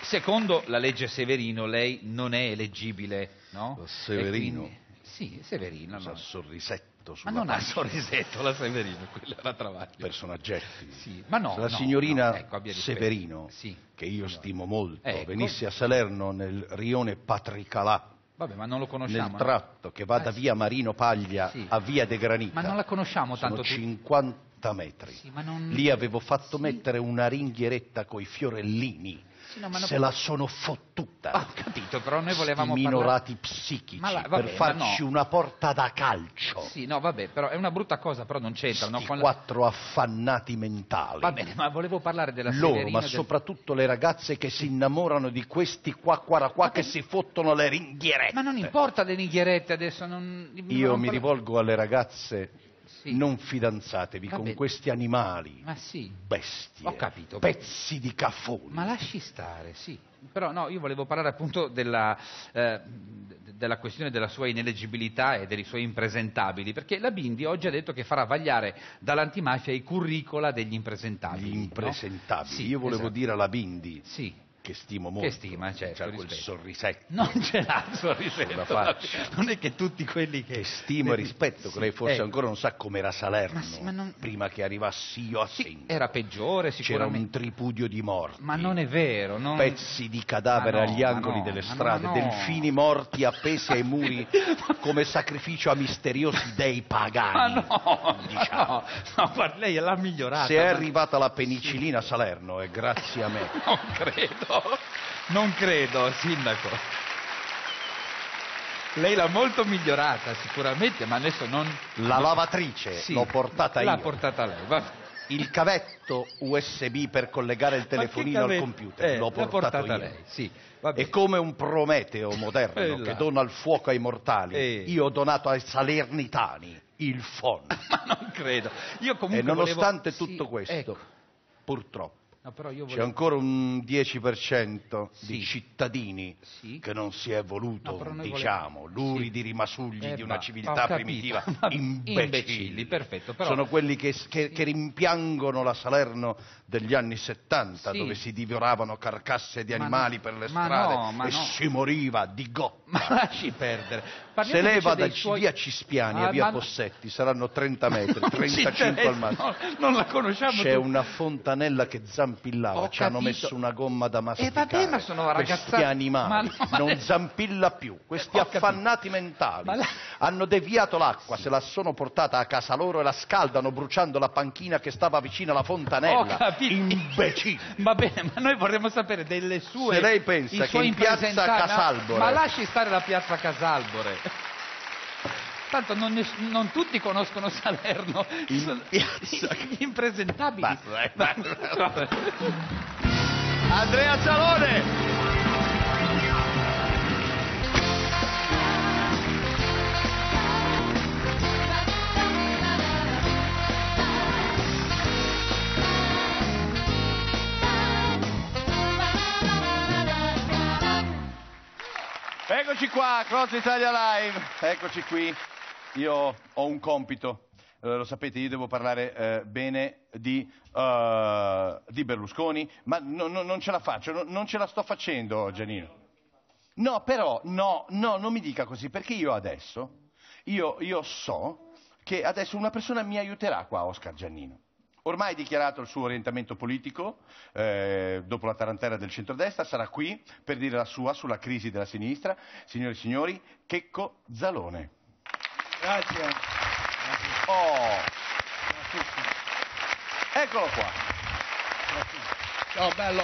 secondo la legge Severino, lei non è eleggibile, no? Severino? Quindi- Sì, Severino. No. sorrisetto Ma sulla non ha faccia. sorrisetto la Severino, quella era Travaglio. personaggetti. Sì, ma no, La no, signorina no, ecco. Severino, Sì. che io stimo molto, Ecco. venisse a Salerno nel rione Patricalà, Vabbè, ma non lo conosciamo. nel tratto che va da Ah, via Marino Paglia Sì. a via De Granita. Ma non la conosciamo Sono tanto tu- 50 metri. Sì, ma non- Lì avevo fatto mettere una ringhieretta coi fiorellini. Sì, no, Se la sono fottuta. Ah, Ho capito, però noi volevamo Sti parlare- minorati psichici Ma la- per vabbè, ma farci no. una porta da calcio. Sì, no, vabbè, però è una brutta cosa, però non c'entra. no? Sti Con la- quattro affannati mentali. Va bene, ma volevo parlare della Loro, ma del- soprattutto le ragazze che si innamorano di questi qua qua qua che si fottono le ringhierette. Ma non importa le nighierette adesso, non... Io non mi parla- rivolgo alle ragazze, Sì. non fidanzatevi Va con bene. questi animali, Ma sì, bestie, Ho capito. pezzi di caffoni. ma lasci stare, sì. Però no, io volevo parlare appunto della, eh, della questione della sua ineleggibilità e dei suoi impresentabili, perché la Bindi oggi ha detto che farà vagliare dall'antimafia i curricula degli impresentabili. Gli no? impresentabili. Sì, Io volevo esatto. dire alla Bindi, Sì. Che stimo molto, Che stima, certo, c'ha quel rispetto. sorrisetto Non ce l'ha il sorrisetto. Non è che tutti quelli che... che stimo e rispetto, che lei forse Ecco. ancora non sa com'era Salerno, Ma sì, ma non- prima che arrivassi io a Sì, era peggiore C'era sicuramente. un tripudio di morti. Ma non è vero, non... pezzi di cadavere Ma no, agli ma angoli no, delle ma strade, no. delfini morti appesi ai muri come sacrificio a misteriosi dei Ma pagani. no, diciamo. no, guarda, lei l'ha migliorata. Se è ma- arrivata la penicillina a Salerno è grazie a me. Non credo, non credo, sindaco. Lei l'ha molto migliorata sicuramente, ma adesso non... La lavatrice Sì, l'ho portata L'ha io. portata lei, va. Il cavetto USB per collegare il telefonino al computer eh, l'ho l'ha portato portata io. lei, sì. bene. come un Prometeo moderno che dona il fuoco ai mortali. Eh. Io ho donato ai salernitani il FON. Ma non credo. Io comunque E nonostante volevo- tutto Sì, questo, ecco. purtroppo, No, però io c'è volevo... ancora un 10% Sì. di cittadini Sì. che non si è voluto, No, diciamo, volevamo- luridi rimasugli Eh, di una civiltà primitiva, imbecilli. imbecilli, perfetto, però- Sono quelli che, che- che rimpiangono la Salerno degli anni 70, Sì. dove si divoravano carcasse di Ma animali no, per le strade e si moriva di go. Ma lasci perdere. Parliamo Se lei va da suoi- via Cispiani Ah, a via ma- Possetti saranno 30 metri, Non ci 35 al interessa, massimo. no, non la conosciamo C'è tu- una fontanella che zampillava, Ho ci hanno capito. messo una gomma da masticare. Eh, vabbè, ma sono ragazzati- Questi animali Ma no, non zampilla più, questi Ho capito. affannati mentali Ma lei- hanno deviato l'acqua, se la sono portata a casa loro e la scaldano bruciando la panchina che stava vicino alla Ho fontanella. capito. Imbecilli! Va bene, ma noi vorremmo sapere delle sue. Se lei pensa che in piazza Casalbore- Ma lasci stare la piazza Casalbore. Tanto non, ne- non tutti conoscono Salerno. In Sono- piazza- impresentabili. Basta, eh, basta. Andrea Zalone! Eccoci qua, Cross Italia Live, eccoci qui. Io ho un compito, eh, lo sapete, io devo parlare eh, bene di, eh, di Berlusconi, ma no- no- non ce la faccio, no- non ce la sto facendo, Giannino. No, però, no, no, non mi dica così, perché io adesso, io, io so che adesso una persona mi aiuterà qua, Oscar Giannino. Ormai ha dichiarato il suo orientamento politico, eh, dopo la tarantella del centrodestra, sarà qui per dire la sua sulla crisi della sinistra. Signore e signori, Checco Zalone. Grazie. Oh, eccolo qua. Ciao bello.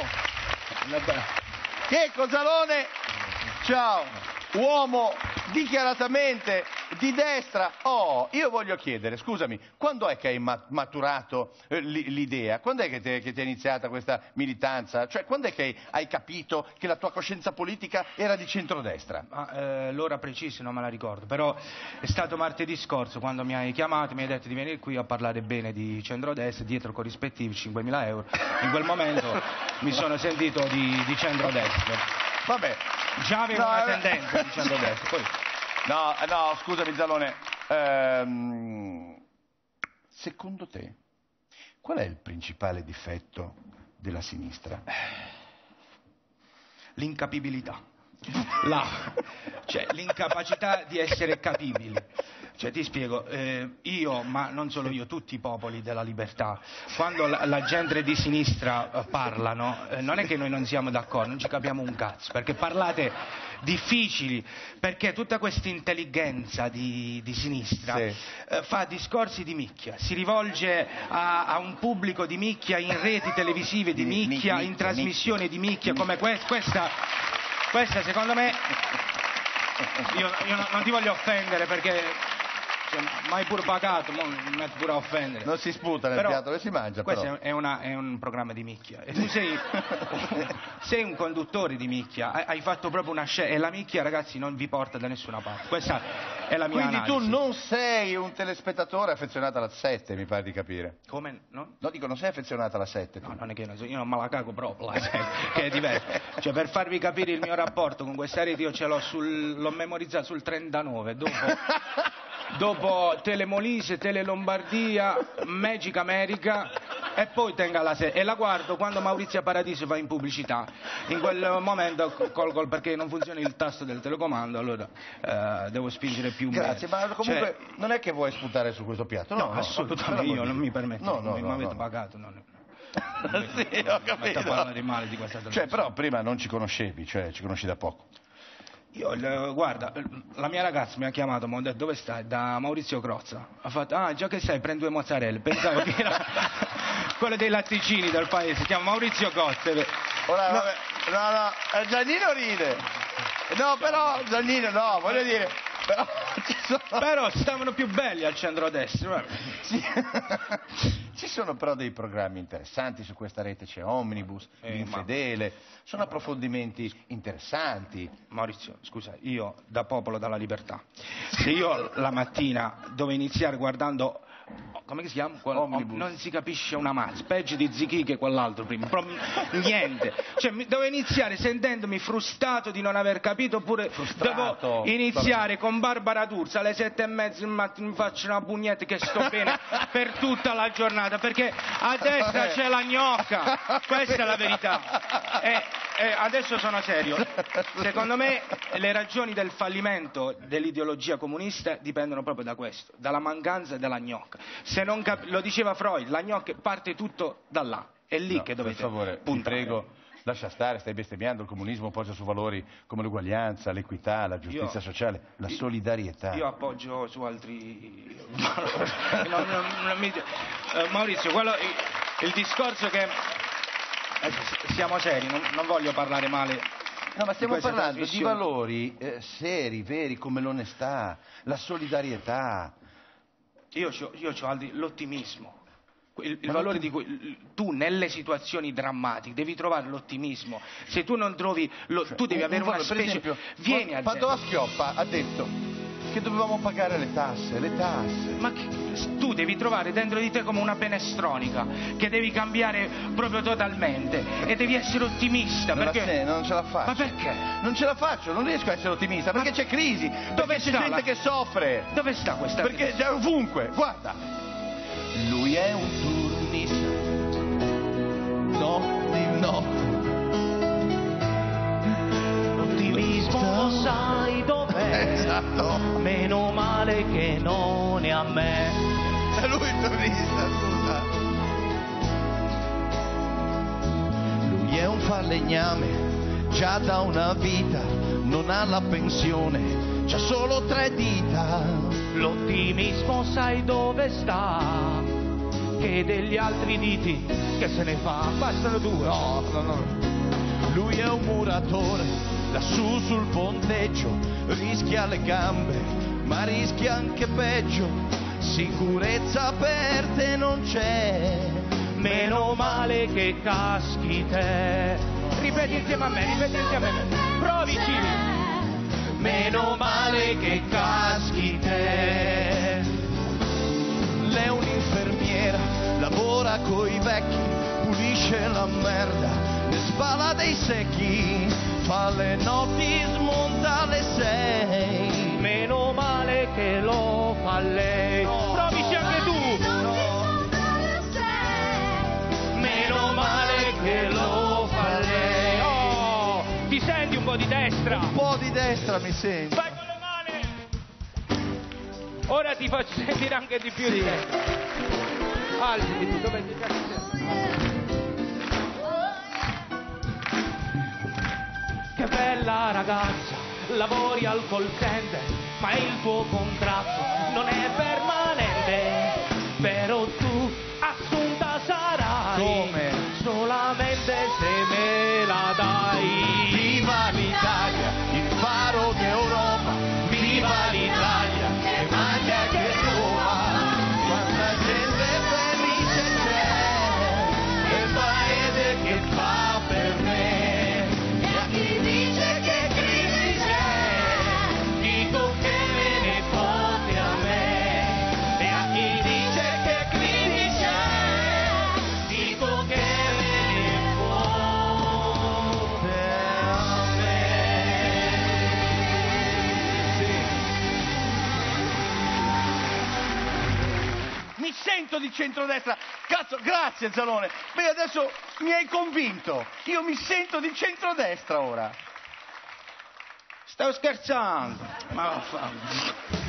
Checco Zalone, ciao, uomo dichiaratamente di destra. Oh, io voglio chiedere, scusami, quando è che hai ma- maturato eh, l'idea? Quando è che ti, che ti è iniziata questa militanza? Cioè, quando è che hai capito che la tua coscienza politica era di centrodestra? Ma, eh, l'ora precisa non me la ricordo, però è stato martedì scorso quando mi hai chiamato, mi hai detto di venire qui a parlare bene di centrodestra, dietro corrispettivi 5.000 euro. In quel momento mi sono sentito di, di centrodestra. Vabbè. Già avevo No, una eh, tendenza di centrodestra, poi No, eh, no, scusami Zalone. Ehm, secondo te, qual è il principale difetto della sinistra? l'incapibilità. La, cioè l'incapacità di essere capibili. Cioè, ti spiego, eh, io, ma non solo io, tutti i popoli della libertà, quando la, la gente di sinistra eh, parlano, eh, non è che noi non siamo d'accordo, non ci capiamo un cazzo, perché parlate difficili, perché tutta questa intelligenza di, di sinistra Sì. eh, fa discorsi di micchia, si rivolge a, a un pubblico di micchia in reti televisive di micchia, mi- in trasmissioni di micchia come questa. Questa, questa secondo me, io, io non- ti voglio offendere perché mai pur pagato, mi metto pure a offendere. Non si sputa nel Però piatto che si mangia, Questo però. è, una- è un programma di micchia e tu sei, sei un conduttore di micchia, hai, fatto proprio una scelta e la micchia ragazzi non vi porta da nessuna parte. Questa è la mia Quindi tu analisi. non sei un telespettatore affezionato alla 7, mi pare di capire. Come? No? No, dico, non sei affezionato alla 7. No, non è che non so, io non me la cago proprio, la sai, che è diverso. Cioè, per farvi capire il mio rapporto con questa rete, io ce l'ho sul, l'ho memorizzato sul 39, dopo, dopo Telemolise, Tele Lombardia, Magic America e poi tenga la serie. E la guardo quando Maurizio Paradiso va in pubblicità. In quel momento co- colgo perché non funziona il tasto del telecomando, allora eh, devo spingere più Grazie, ma Cioè, comunque non è che vuoi sputare su questo piatto? No, assolutamente, io non mi permetto, No, no, mi, no, avete no. pagato. Non... sì, ho Mette a parlare male di questa Cioè, però prima non ci conoscevi, cioè ci conosci da poco. Io, il- guarda, la mia ragazza mi ha chiamato, mi ha detto dove stai? Da Maurizio Crozza. Ha fatto, ah già che sai, prendi due mozzarelle. Pensavo che era quello dei latticini del paese, si chiama Maurizio Cozze. Ora, vabbè, no, no, eh, Giannino ride. No, però, Giannino, no, voglio dire, però ci sono... Però stavano più belli al centro-destra. guarda. Ci sono però dei programmi interessanti su questa rete, c'è Omnibus, Eh, L'Infedele, sono approfondimenti interessanti. Maurizio, scusa, io da popolo dalla libertà, se io la mattina devo iniziare guardando come si chiama? Quel- Omnibus. non si capisce una mazza, peggio di Zichi che quell'altro prima, proprio niente. Cioè, mi- devo iniziare sentendomi frustrato di non aver capito, oppure devo iniziare con Barbara D'Urso alle sette e mezza del mattino mi faccio una pugnetta che sto bene per tutta la giornata, perché a destra c'è la gnocca, questa è la verità. E, e adesso sono serio. Secondo me le ragioni del fallimento dell'ideologia comunista dipendono proprio da questo, dalla mancanza della gnocca. Se non cap- lo diceva Freud, la gnocca parte tutto da là, è lì No, che dovete Per favore, ti puntare. prego, lascia stare, stai bestemmiando, il comunismo poggia su valori come l'uguaglianza, l'equità, la giustizia Io- sociale, la solidarietà. Io appoggio su altri non- non mi- eh, Maurizio, quello- il, il discorso che eh, siamo seri, non, non voglio parlare male. No, ma stiamo questa parlando di valori eh, seri, veri, come l'onestà, la solidarietà. Io io c'ho altri- l'ottimismo. Il, il valore di cui tu nelle situazioni drammatiche devi trovare l'ottimismo. Se tu non trovi lo- tu devi avere un una specie esempio, vieni a Padova Schioppa ha detto che dovevamo pagare le tasse, le tasse. Ma che- tu devi trovare dentro di te come una penestronica che devi cambiare proprio totalmente e devi essere ottimista Non, perché se- non ce la faccio. Ma perché? Non ce la faccio, non riesco a essere ottimista perché c'è crisi, dove c'è gente la- che soffre. Dove sta questa Perché è ovunque, guarda. Lui è un turnista. Notti, notti. L'ottimismo sai dov'è? Esatto. Meno male che non è a me. È lui il turnista, scusa. Lui è un falegname, già da una vita, non ha la pensione, c'ha solo tre dita. L'ottimismo sai dove sta? Che degli altri diti che se ne fa? Bastano due. No, no, no. Lui è un muratore, lassù sul ponteggio, rischia le gambe, ma rischia anche peggio. Sicurezza per te non c'è. Meno male che caschi te. Ripeti insieme a me, ripeti insieme a me. Provici. Meno male che caschi te. Lei è un'infermiera, lavora coi vecchi, pulisce la merda, ne spala dei secchi, fa le notti, smonta le sei. Meno male che lo fa lei. Provici anche tu. Meno male che lo fa lei. Oh, ti senti un po' di destra? Un po' di destra mi sento. Vai con le mani. Ora ti faccio sentire anche di più di destra. Alzati tu, dove ti Che bella ragazza, lavori al call center, ma il tuo contratto non è permanente. Però tu assunta sarai. Come? Solamente se me la dai. 100 di centrodestra. Cazzo, grazie Zalone. Beh, adesso mi hai convinto. Io mi sento di centrodestra ora. Stavo scherzando. Ma vaffanculo.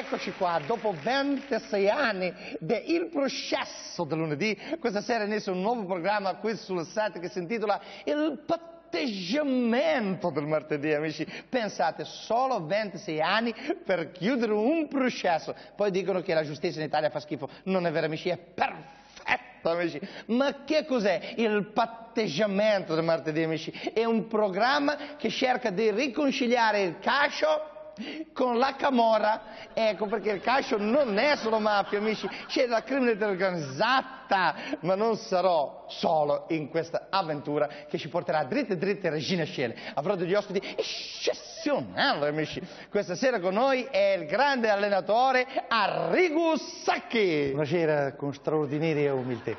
Eccoci qua, dopo 26 anni del processo del lunedì, questa sera inizia un nuovo programma qui sul site che si intitola Il patteggiamento del martedì, amici. Pensate, solo 26 anni per chiudere un processo. Poi dicono che la giustizia in Italia fa schifo. Non è vero, amici, è perfetto. Amici. Ma che cos'è il patteggiamento del martedì, amici? È un programma che cerca di riconciliare il cascio con la camorra. Ecco perché il calcio non è solo mafia, amici, c'è la criminalità organizzata, ma non sarò solo in questa avventura che ci porterà dritte dritte a Regina Scele. Avrò degli ospiti eccezionali, amici. Questa sera con noi è il grande allenatore Arrigo Sacchi. Buonasera, con straordinaria umiltà.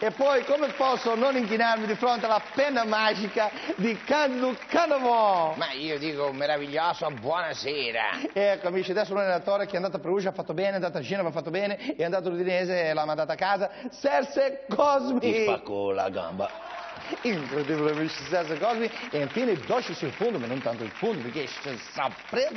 E poi come posso non inchinarmi di fronte alla penna magica di Candu Canovò? Ma io dico meraviglioso, buonasera. Ecco amici, adesso un allenatore che è andato a Perugia ha fatto bene, è andato a Genova ha fatto bene, è andato all'Udinese e l'ha mandata a casa. Serse Cosmi! Ti spacco la gamba. Incredibile amici, Serse Cosmi e infine doce sul fondo, ma non tanto il fondo perché c'è sempre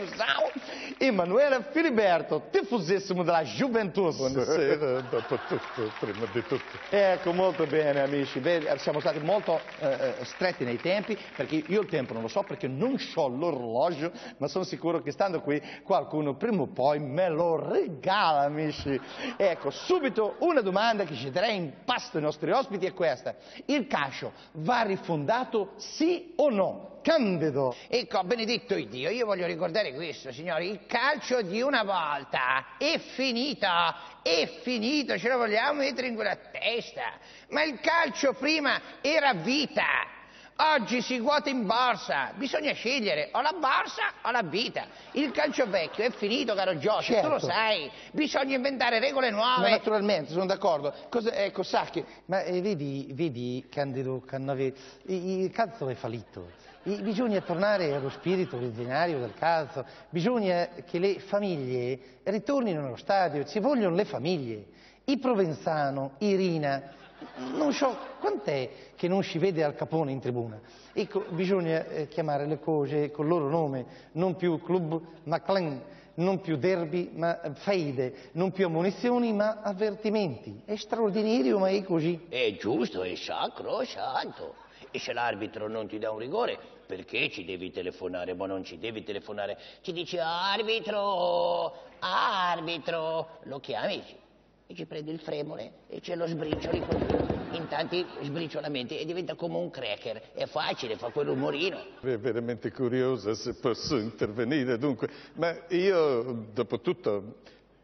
Emanuele Filiberto, tifosissimo della Juventus. Buonasera, dopo tutto, prima di tutto. Ecco, molto bene amici, Beh, siamo stati molto eh, eh, stretti nei tempi perché io il tempo non lo so perché non ho l'orologio, ma sono sicuro che stando qui qualcuno prima o poi me lo regala amici. Ecco, subito una domanda che ci darei in pasto ai nostri ospiti è questa. Il calcio va rifondato sì o no? Candido. Ecco, benedetto il Dio, io voglio ricordare questo, signori, il calcio di una volta è finito, è finito, ce lo vogliamo mettere in quella testa, ma il calcio prima era vita. Oggi si quota in borsa, bisogna scegliere o la borsa o la vita. Il calcio vecchio è finito, caro Giorgio, tu lo Certo. sai. Bisogna inventare regole Ma nuove. naturalmente, sono d'accordo. Ecco, Sacchi, ma eh, vedi, vedi, Candido Cannave, il calcio è fallito. I- Bisogna tornare allo spirito originario del calcio, bisogna che le famiglie ritornino allo stadio, ci vogliono le famiglie. I Provenzano, Irina, non so quant'è che non si vede al capone in tribuna. Ecco, bisogna eh, chiamare le cose col loro nome, non più club McLean, non più derby ma feide, non più ammonizioni ma avvertimenti. È straordinario ma è così. È giusto, è sacro, santo. E se l'arbitro non ti dà un rigore, perché ci devi telefonare? Ma non ci devi telefonare. Ci dici arbitro, arbitro, lo chiami e ci prendi il fremole e ce lo sbricioli in tanti sbriciolamenti e diventa come un cracker. È facile, fa quel rumorino. È veramente curiosa se posso intervenire. Dunque, ma io, dopo tutto,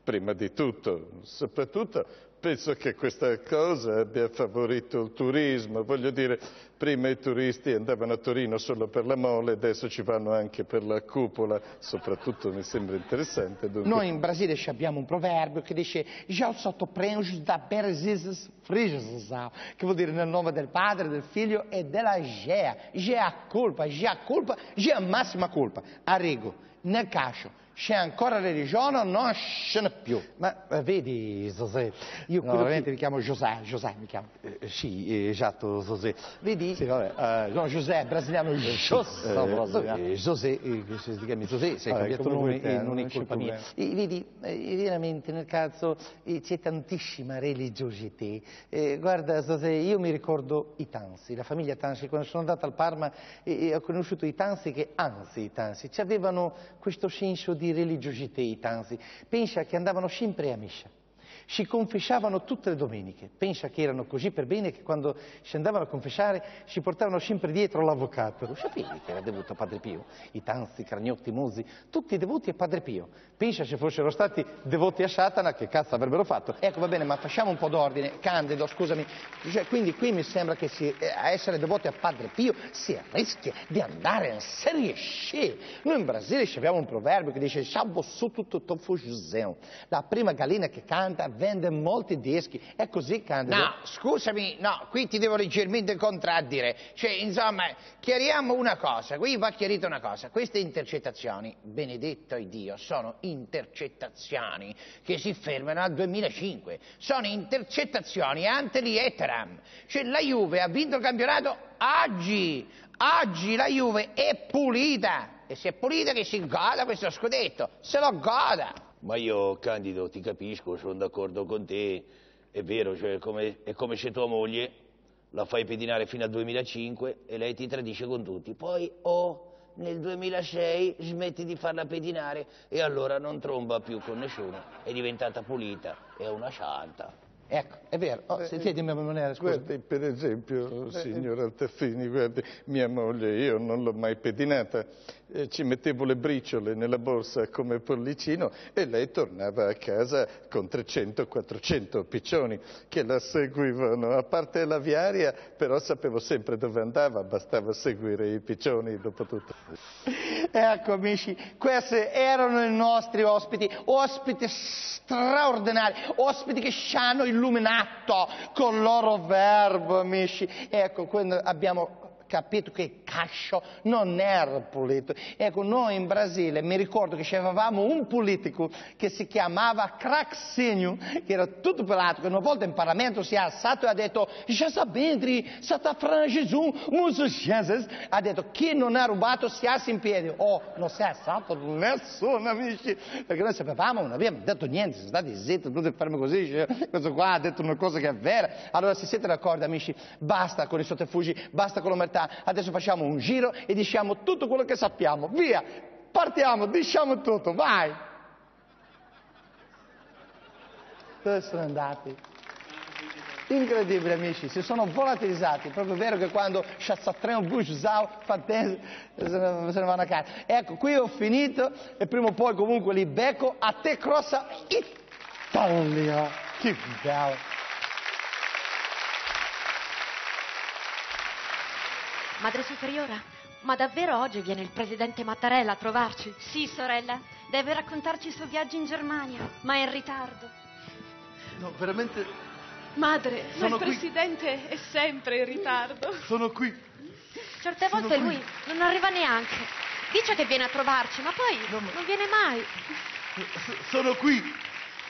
prima di tutto, soprattutto, penso che questa cosa abbia favorito il turismo. Voglio dire, prima i turisti andavano a Torino solo per la mole, adesso ci vanno anche per la cupola. Soprattutto mi sembra interessante. Dunque... Noi in Brasile abbiamo un proverbio che dice già il sottoprengio da berzizes friges, che vuol dire nel nome del Padre, del Figlio e della Gea. Gea colpa, Gea colpa, Gea massima colpa. Arrigo, nel cascio. C'è ancora religione o non ce n'è più? Ma eh, vedi, José, io No, veramente che... mi chiamo José, José mi chiamo. Eh, sì, esatto, José. Vedi? Sì, vabbè. no, José, brasiliano José. brasiliano. José, eh, se si chiami José, sei Vabbè, cambiato nome te, e non non è colpa mia. E vedi, eh, veramente nel eh, c'è tantissima religiosità. Eh, guarda, José, io mi ricordo i Tansi, la famiglia Tansi, quando sono andato al Parma e, e ho conosciuto i Tansi che, anzi i Tansi, ci avevano questo senso di religiosità i Tansi. Pensa che andavano sempre a messa. Si confessavano tutte le domeniche. Pensa che erano così per bene che quando si andavano a confessare si portavano sempre dietro l'avvocato. Lo sapevi che era devoto a Padre Pio? I Tanzi, Cragnotti, Musi, tutti devoti a Padre Pio. Pensa se fossero stati devoti a Satana, che cazzo avrebbero fatto? Ecco, va bene, ma facciamo un po' d'ordine. Candido, scusami. Cioè, quindi qui mi sembra che si- eh, a essere devoti a Padre Pio si rischia di andare in serie C. Noi in Brasile abbiamo un proverbio che dice Sciabo su tutto tofu José. La prima gallina che canta vende molti dischi. È così, Candido? No, scusami, no, qui ti devo leggermente contraddire. Cioè, insomma, chiariamo una cosa, qui va chiarita una cosa. Queste intercettazioni, benedetto Dio, sono intercettazioni che si fermano al 2005. Sono intercettazioni ante litteram. Cioè, la Juve ha vinto il campionato oggi. Oggi la Juve è pulita. E se è pulita che si goda questo scudetto. Se lo goda. Ma io, Candido, ti capisco, sono d'accordo con te. È vero, cioè, come- è come se tua moglie la fai pedinare fino al 2005 e lei ti tradisce con tutti. Poi, oh, nel 2006 smetti di farla pedinare e allora non tromba più con nessuno. È diventata pulita, è una santa. Ecco, è vero. Oh, se chiedimi a Manuela, scusa. Guardi, per esempio, signor Altafini, guardi, mia moglie, io non l'ho mai pedinata, eh, ci mettevo le briciole nella borsa come pollicino e lei tornava a casa con 300-400 piccioni che la seguivano. A parte la viaria, però sapevo sempre dove andava, bastava seguire i piccioni dopo tutto. Ecco amici, questi erano i nostri ospiti, ospiti straordinari, ospiti che hanno illuminato con il loro verbo, amici. Ecco, abbiamo capito che Cascio non era pulito. Ecco, noi in Brasile mi ricordo che avevamo un politico che si chiamava Craxinho, che era tutto pelato, che una volta in Parlamento si è alzato e ha detto já sabendri, sata frangesum, musos chances. Ha detto chi non ha rubato si alza in piedi. Oh, non si è alzato nessuno, amici, perché noi sapevamo, non abbiamo detto niente, siamo stati zitti, tutti fermi così, cioè, questo qua ha detto una cosa che è vera. Allora, se siete d'accordo, amici, basta con i sotterfugi, basta con l'omertà, adesso facciamo un giro e diciamo tutto quello che sappiamo. Via, partiamo, diciamo tutto, vai! Dove sono andati? Incredibile amici, si sono volatilizzati, è proprio vero che quando Chassatreno Bouchzau fa te- se ne se ne vanno a casa. Ecco, qui ho finito e prima o poi comunque li becco a te crossa Italia. Che bello. Madre superiora, ma davvero oggi viene il presidente Mattarella a trovarci? Sì, sorella, deve raccontarci il suo viaggio in Germania, ma è in ritardo. No, veramente Madre, ma il qui. presidente è sempre in ritardo. sono qui. Certe Sono volte qui. lui non arriva neanche. Dice che viene a trovarci, ma poi non viene mai. Sono qui.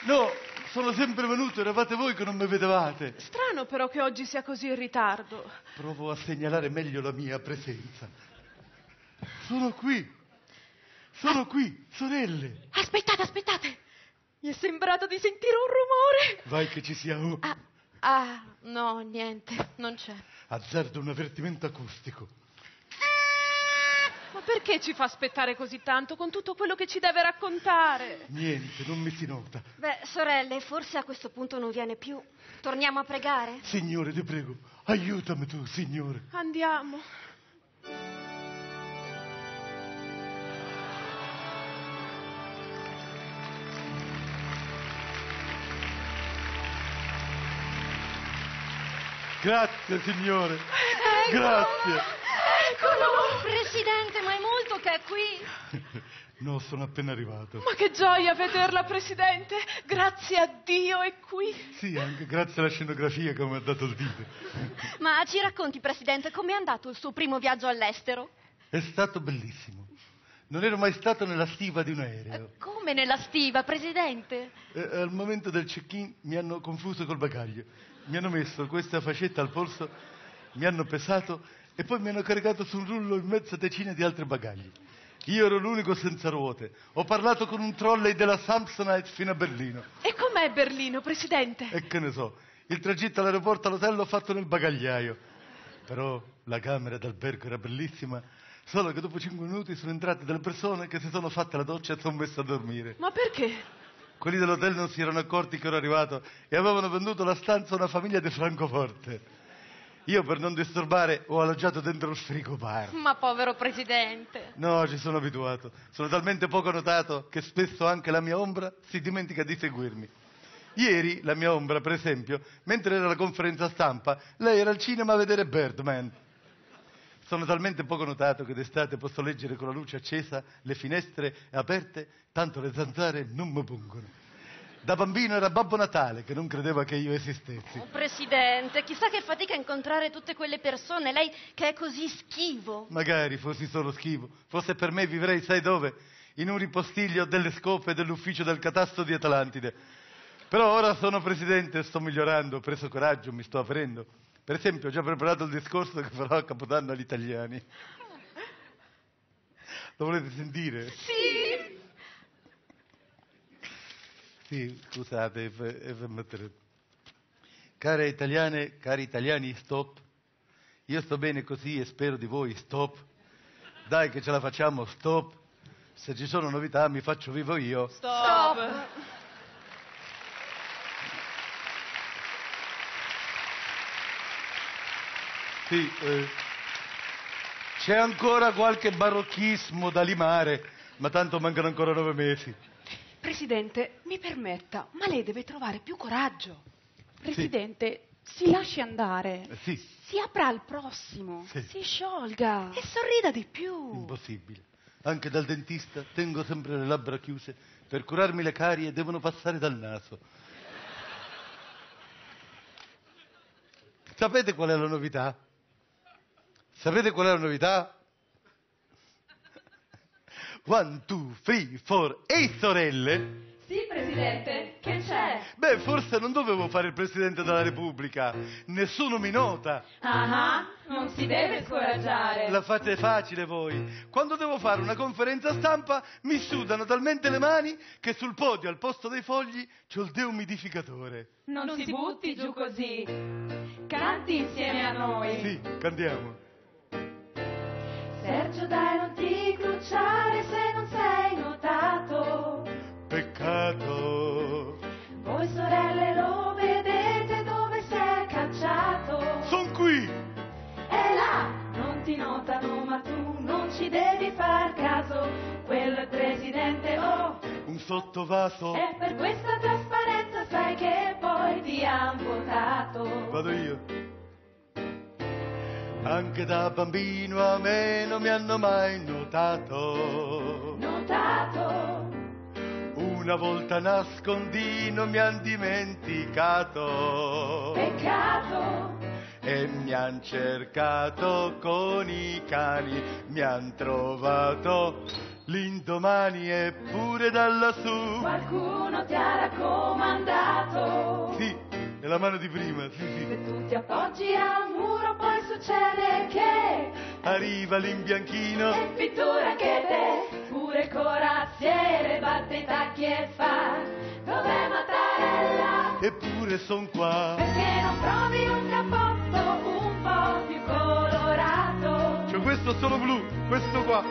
No, sono sempre venuto, eravate voi che non mi vedevate. Strano però che oggi sia così in ritardo. Provo a segnalare meglio la mia presenza. Sono qui. Sono qui, sorelle. Aspettate, aspettate. Mi è sembrato di sentire un rumore. Vai che ci sia. oh. Ah, no, niente, non c'è. Azzardo un avvertimento acustico. Ma perché ci fa aspettare così tanto con tutto quello che ci deve raccontare? Niente, non mi si nota. Beh, sorelle, forse a questo punto non viene più. Torniamo a pregare? Signore, ti prego, aiutami tu, signore. Andiamo. Grazie, signore. Ecco. Grazie. Eccolo! Presidente, ma è molto che è qui. No, sono appena arrivato. Ma che gioia vederla, Presidente! Grazie a Dio è qui. Sì, anche grazie alla scenografia che mi ha dato il dito. Ma ci racconti, Presidente, com'è andato il suo primo viaggio all'estero? È stato bellissimo. Non ero mai stato nella stiva di un aereo. Come nella stiva, Presidente? E al momento del check-in mi hanno confuso col bagaglio. Mi hanno messo questa fascetta al polso, mi hanno pesato e poi mi hanno caricato su un rullo in mezza decina di altri bagagli. Io ero l'unico senza ruote. Ho parlato con un trolley della Samsonite fino a Berlino. E com'è Berlino, Presidente? E che ne so, il tragitto all'aeroporto all'hotel l'ho fatto nel bagagliaio. Però la camera d'albergo era bellissima, solo che dopo cinque minuti sono entrate delle persone che si sono fatte la doccia e sono messe a dormire. Ma perché? Quelli dell'hotel non si erano accorti che ero arrivato e avevano venduto la stanza a una famiglia di Francoforte. Io per non disturbare ho alloggiato dentro lo frigobar. Ma povero Presidente. No, ci sono abituato. Sono talmente poco notato che spesso anche la mia ombra si dimentica di seguirmi. Ieri la mia ombra, per esempio, mentre era la conferenza stampa, lei era al cinema a vedere Birdman. Sono talmente poco notato che d'estate posso leggere con la luce accesa, le finestre aperte, tanto le zanzare non mi pungono. Da bambino era Babbo Natale che non credeva che io esistessi. Oh, Presidente, chissà che fatica incontrare tutte quelle persone, lei che è così schivo. Magari fossi solo schifo, fosse per me vivrei, sai dove? In un ripostiglio delle scope dell'ufficio del catasto di Atlantide. Però ora sono presidente e sto migliorando, ho preso coraggio, mi sto aprendo. Per esempio, ho già preparato il discorso che farò a Capodanno agli italiani. Lo volete sentire? Sì! Sì, scusate, f- mettere- Care italiane, cari italiani, stop. Io sto bene così e spero di voi, stop. Dai che ce la facciamo, stop. Se ci sono novità mi faccio vivo io. Stop! Sì, eh, c'è ancora qualche barocchismo da limare, ma tanto mancano ancora nove mesi. Presidente, mi permetta, ma lei deve trovare più coraggio. Presidente, si lasci andare. Eh, sì, Si apra al prossimo. Sì. Si sciolga. E sorrida di più. impossibile. Anche dal dentista tengo sempre le labbra chiuse. Per curarmi le carie devono passare dal naso. Sapete qual è la novità? Sapete qual è la novità? One, two, three, four. Ehi sorelle! Sì, Presidente, che c'è? Beh, forse non dovevo fare il Presidente della Repubblica. Nessuno mi nota. Ah, non si deve scoraggiare. La fate facile voi. Quando devo fare una conferenza stampa mi sudano talmente le mani che sul podio al posto dei fogli c'ho il deumidificatore. Non, si butti giù così. Canti insieme a noi. Sì, cantiamo. Sergio dai non ti crucciare se non sei notato. Peccato. Voi sorelle lo vedete dove si è cacciato. Son qui. è là non ti notano ma tu non ci devi far caso. Quello è presidente oh. Un sottovaso. è per questa trasparenza sai che poi ti han votato. Vado io. Anche da bambino a me non mi hanno mai notato. Notato. Una volta nascondino mi han dimenticato. Peccato. E mi han cercato con i cani, mi han trovato l'indomani eppure da lassù. Qualcuno ti ha raccomandato. Sì, è la mano di prima, sì, sì. Se tu ti appoggi al muro poi succede che Arriva l'imbianchino. è pittura che te, pure corazziere, batte i tacchi e fa. Dov'è Mattarella? Eppure son qua. Perché non provi un cappotto un po' più colorato? C'è questo solo blu, questo qua.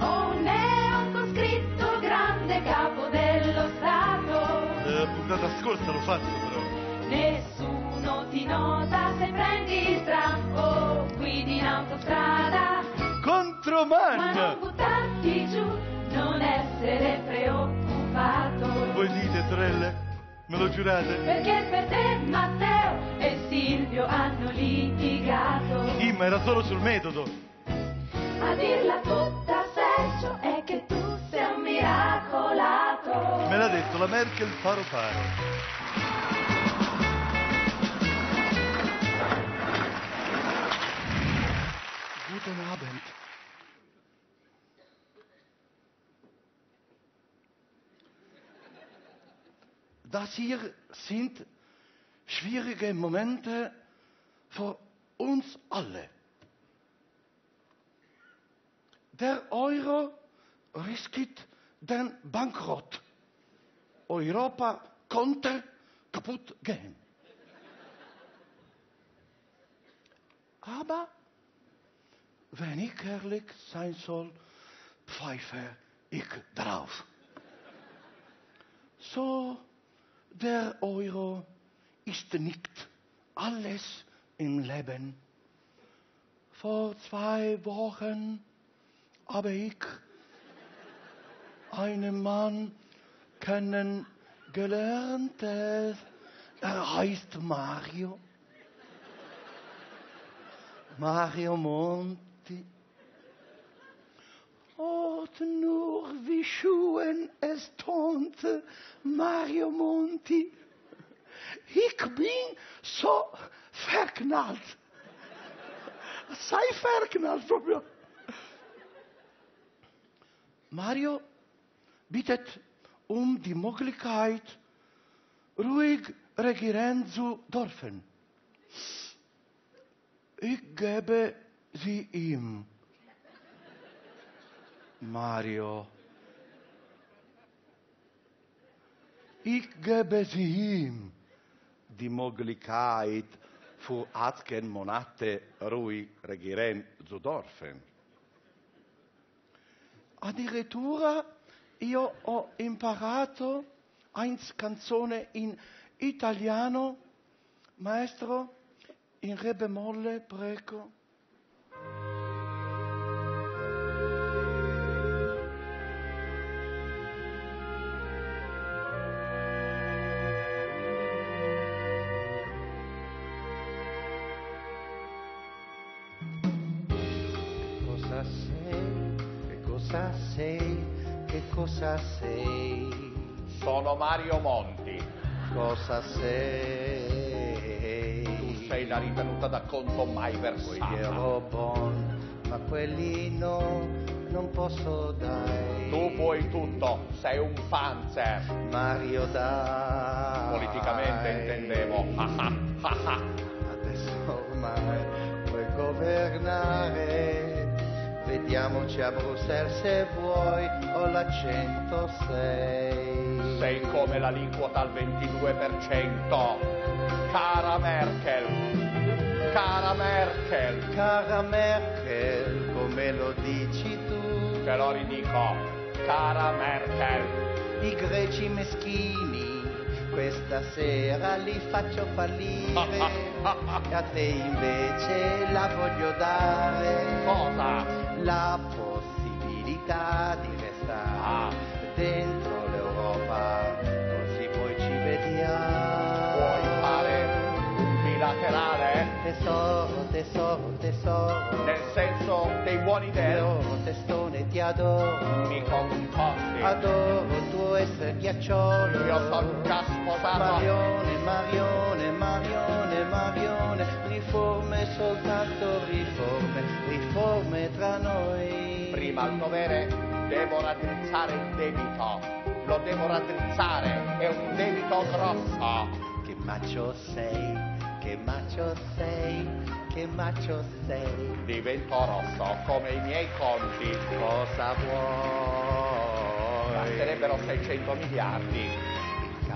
O un neon con scritto grande capo dello Stato? La puntata scorsa l'ho fatto però. Nessuno ti nota se prendi il tram o guidi in autostrada. Ma non buttarti giù, non essere preoccupato. Voi dite, sorelle? Me lo giurate? Perché per te Matteo e Silvio hanno litigato. Sì, ma era solo sul metodo. A dirla tutta Sergio è che tu sei un miracolato. Me l'ha detto la Merkel paro paro. Guten Abend. Das hier sind schwierige Momente für uns alle. Der Euro riskiert den Bankrott. Europa konnte kaputt gehen. Aber wenn ich ehrlich sein soll, pfeife ich drauf. So, der Euro ist nicht alles im Leben. Vor zwei Wochen habe ich einen Mann kennengelernt, er heißt Mario. Mario Monti. Und nur wie schön es tonte, Mario Monti. Ich bin so verknallt. Sei verknallt proprio. Mario bittet um die Möglichkeit, ruhig regieren zu dürfen. Ich gebe sie ihm. Mario. Ich gebe sie ihm die Möglichkeit, für Azken Monate ruhig regieren zu dürfen. Addirittura io ho imparato eine canzone in italiano. Maestro, in re bemolle, prego. Cosa sei? Sono Mario Monti. Cosa sei? Tu sei la ritenuta da conto mai versata. ero buon, ma quelli no, non posso dai. Tu puoi tutto, sei un panzer. Mario dai. Politicamente intendevo. Adesso ormai puoi governare. Vediamoci a Bruxelles se vuoi, ho la 106. sei come l'aliquota al 22%. Cara Merkel. Cara Merkel. Cara Merkel, come lo dici tu? Te lo ridico. Cara Merkel. I greci meschini, questa sera li faccio fallire. E a te invece la voglio dare. Cosa? La possibilità di restare dentro l'Europa, così poi ci vediamo. Vuoi fare un bilaterale? Tesoro, tesoro, tesoro. Nel senso dei buoni del? Tesoro, testone, ti adoro. Mi confondi. Adoro il tuo essere ghiacciolo. Io sono già sposato. Marione, riforme soltanto riforme, riforme tra noi. Prima al dovere devo raddrizzare il debito. Lo devo raddrizzare, è un debito grosso. Che macio sei, che macio sei, che macio sei. Divento rosso come i miei conti. Cosa vuoi? Basterebbero 600 miliardi.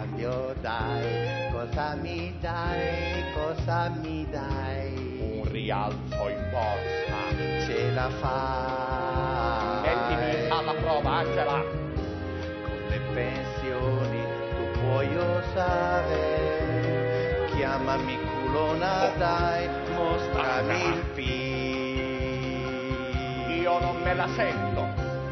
Cambio dai, cosa mi dai, cosa mi dai? Un rialzo in borsa. Ce la fai. Mettimi alla prova, Angela. Con le pensioni tu puoi osare. Chiamami culona, dai, mostrami il PIL. Io non me la sento,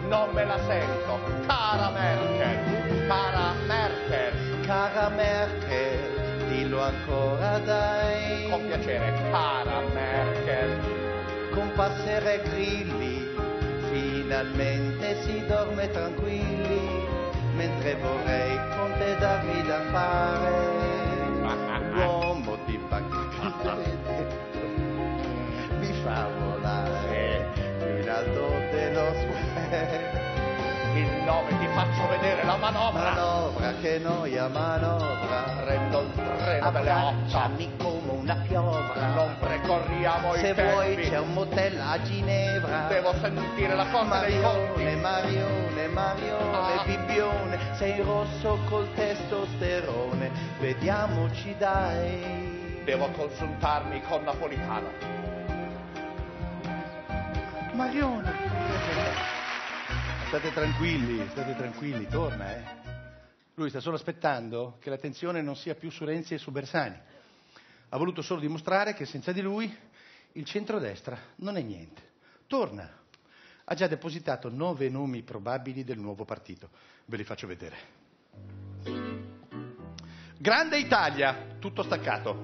non me la sento. Cara Merkel, cara Merkel cara Merkel, dillo ancora dai. Con piacere, cara Merkel. Con passere grilli, finalmente si dorme tranquilli, mentre vorrei con te darmi da fare. L'uomo di banca mi fa volare in alto dello sguardo. 9 ti faccio vedere la manovra. Manovra che noia manovra rendo il treno delle ossa come una piovra. Non precorriamo se i tempi se vuoi c'è un motel a Ginevra. Devo sentire la corda dei conti. Marione, Marione, ah. Bibbione sei rosso col testosterone. Vediamoci dai. Devo consultarmi con Napolitano. Marione. State tranquilli, state tranquilli, torna, eh. Lui sta solo aspettando che l'attenzione non sia più su Renzi e su Bersani. Ha voluto solo dimostrare che senza di lui il centrodestra non è niente. Torna. Ha già depositato nove nomi probabili del nuovo partito. Ve li faccio vedere. Grande Italia, tutto staccato.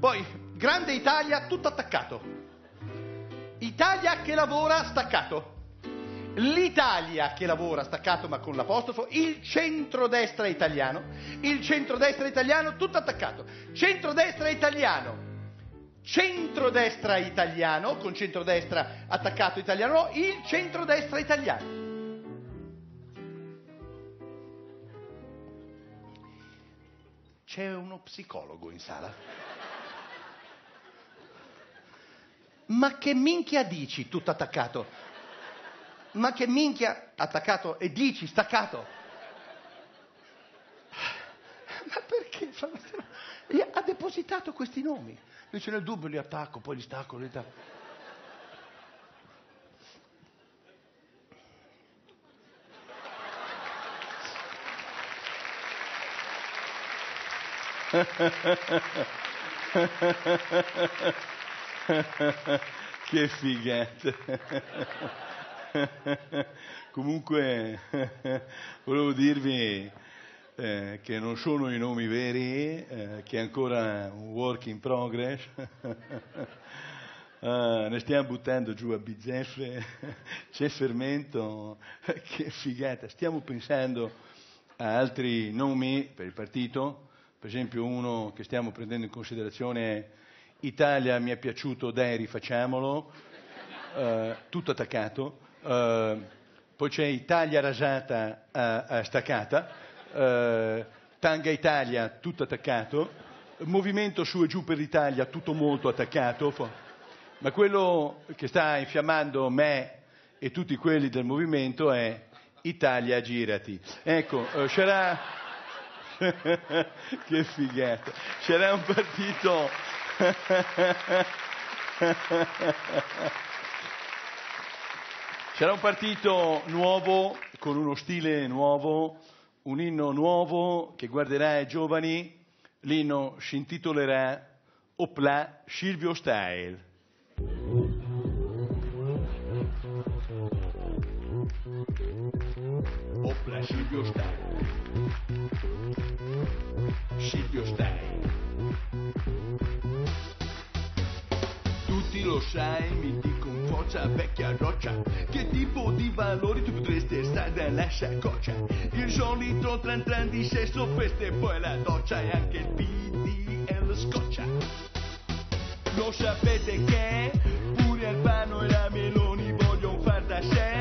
Poi, Grande Italia, tutto attaccato. Italia che lavora, staccato. L'Italia che lavora, staccato ma con l'apostrofo, il centrodestra italiano, il centrodestra italiano tutto attaccato, centrodestra italiano, centrodestra italiano, con centrodestra attaccato italiano, no, il centrodestra italiano. C'è uno psicologo in sala. Ma che minchia dici tutto attaccato? Ma che minchia attaccato e dici staccato? Ma perché? Ha depositato questi nomi. Dice nel dubbio li attacco, poi li stacco, li attacco. che figata. Comunque, volevo dirvi eh, che non sono i nomi veri, eh, che è ancora un work in progress. Ah, ne stiamo buttando giù a bizzeffe, c'è fermento, che figata. Stiamo pensando a altri nomi per il partito, per esempio uno che stiamo prendendo in considerazione è Italia mi è piaciuto, dai rifacciamolo, eh, tutto attaccato. Eh, poi c'è Italia rasata, a, a staccata, eh, Tanga Italia, tutto attaccato, Movimento su e giù per l'Italia, tutto molto attaccato. Ma quello che sta infiammando me e tutti quelli del movimento è Italia girati. Ecco, eh, c'era... che figata. C'era un partito... Sarà un partito nuovo, con uno stile nuovo, un inno nuovo che guarderà ai giovani. L'inno si intitolerà Opla Silvio Style. Opla Silvio Style. Silvio Style. Tutti lo sai, mi dico forza vecchia roccia. Che tipo di valori tu potresti stare dalla saccoccia Il solito tran tran di sesso, feste poi la doccia E anche il la scoccia. Lo sapete che pure Albano e la Meloni vogliono far da sé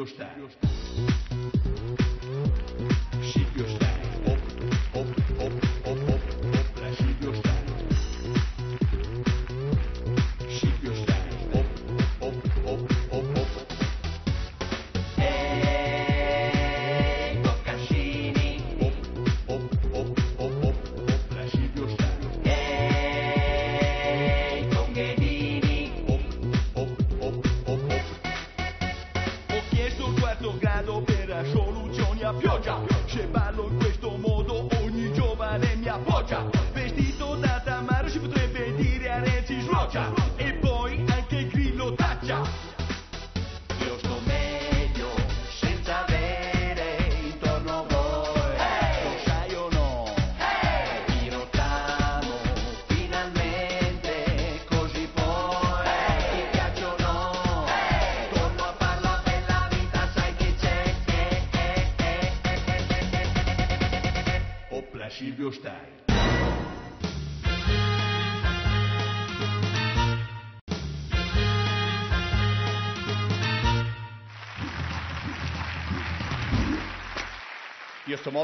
Opla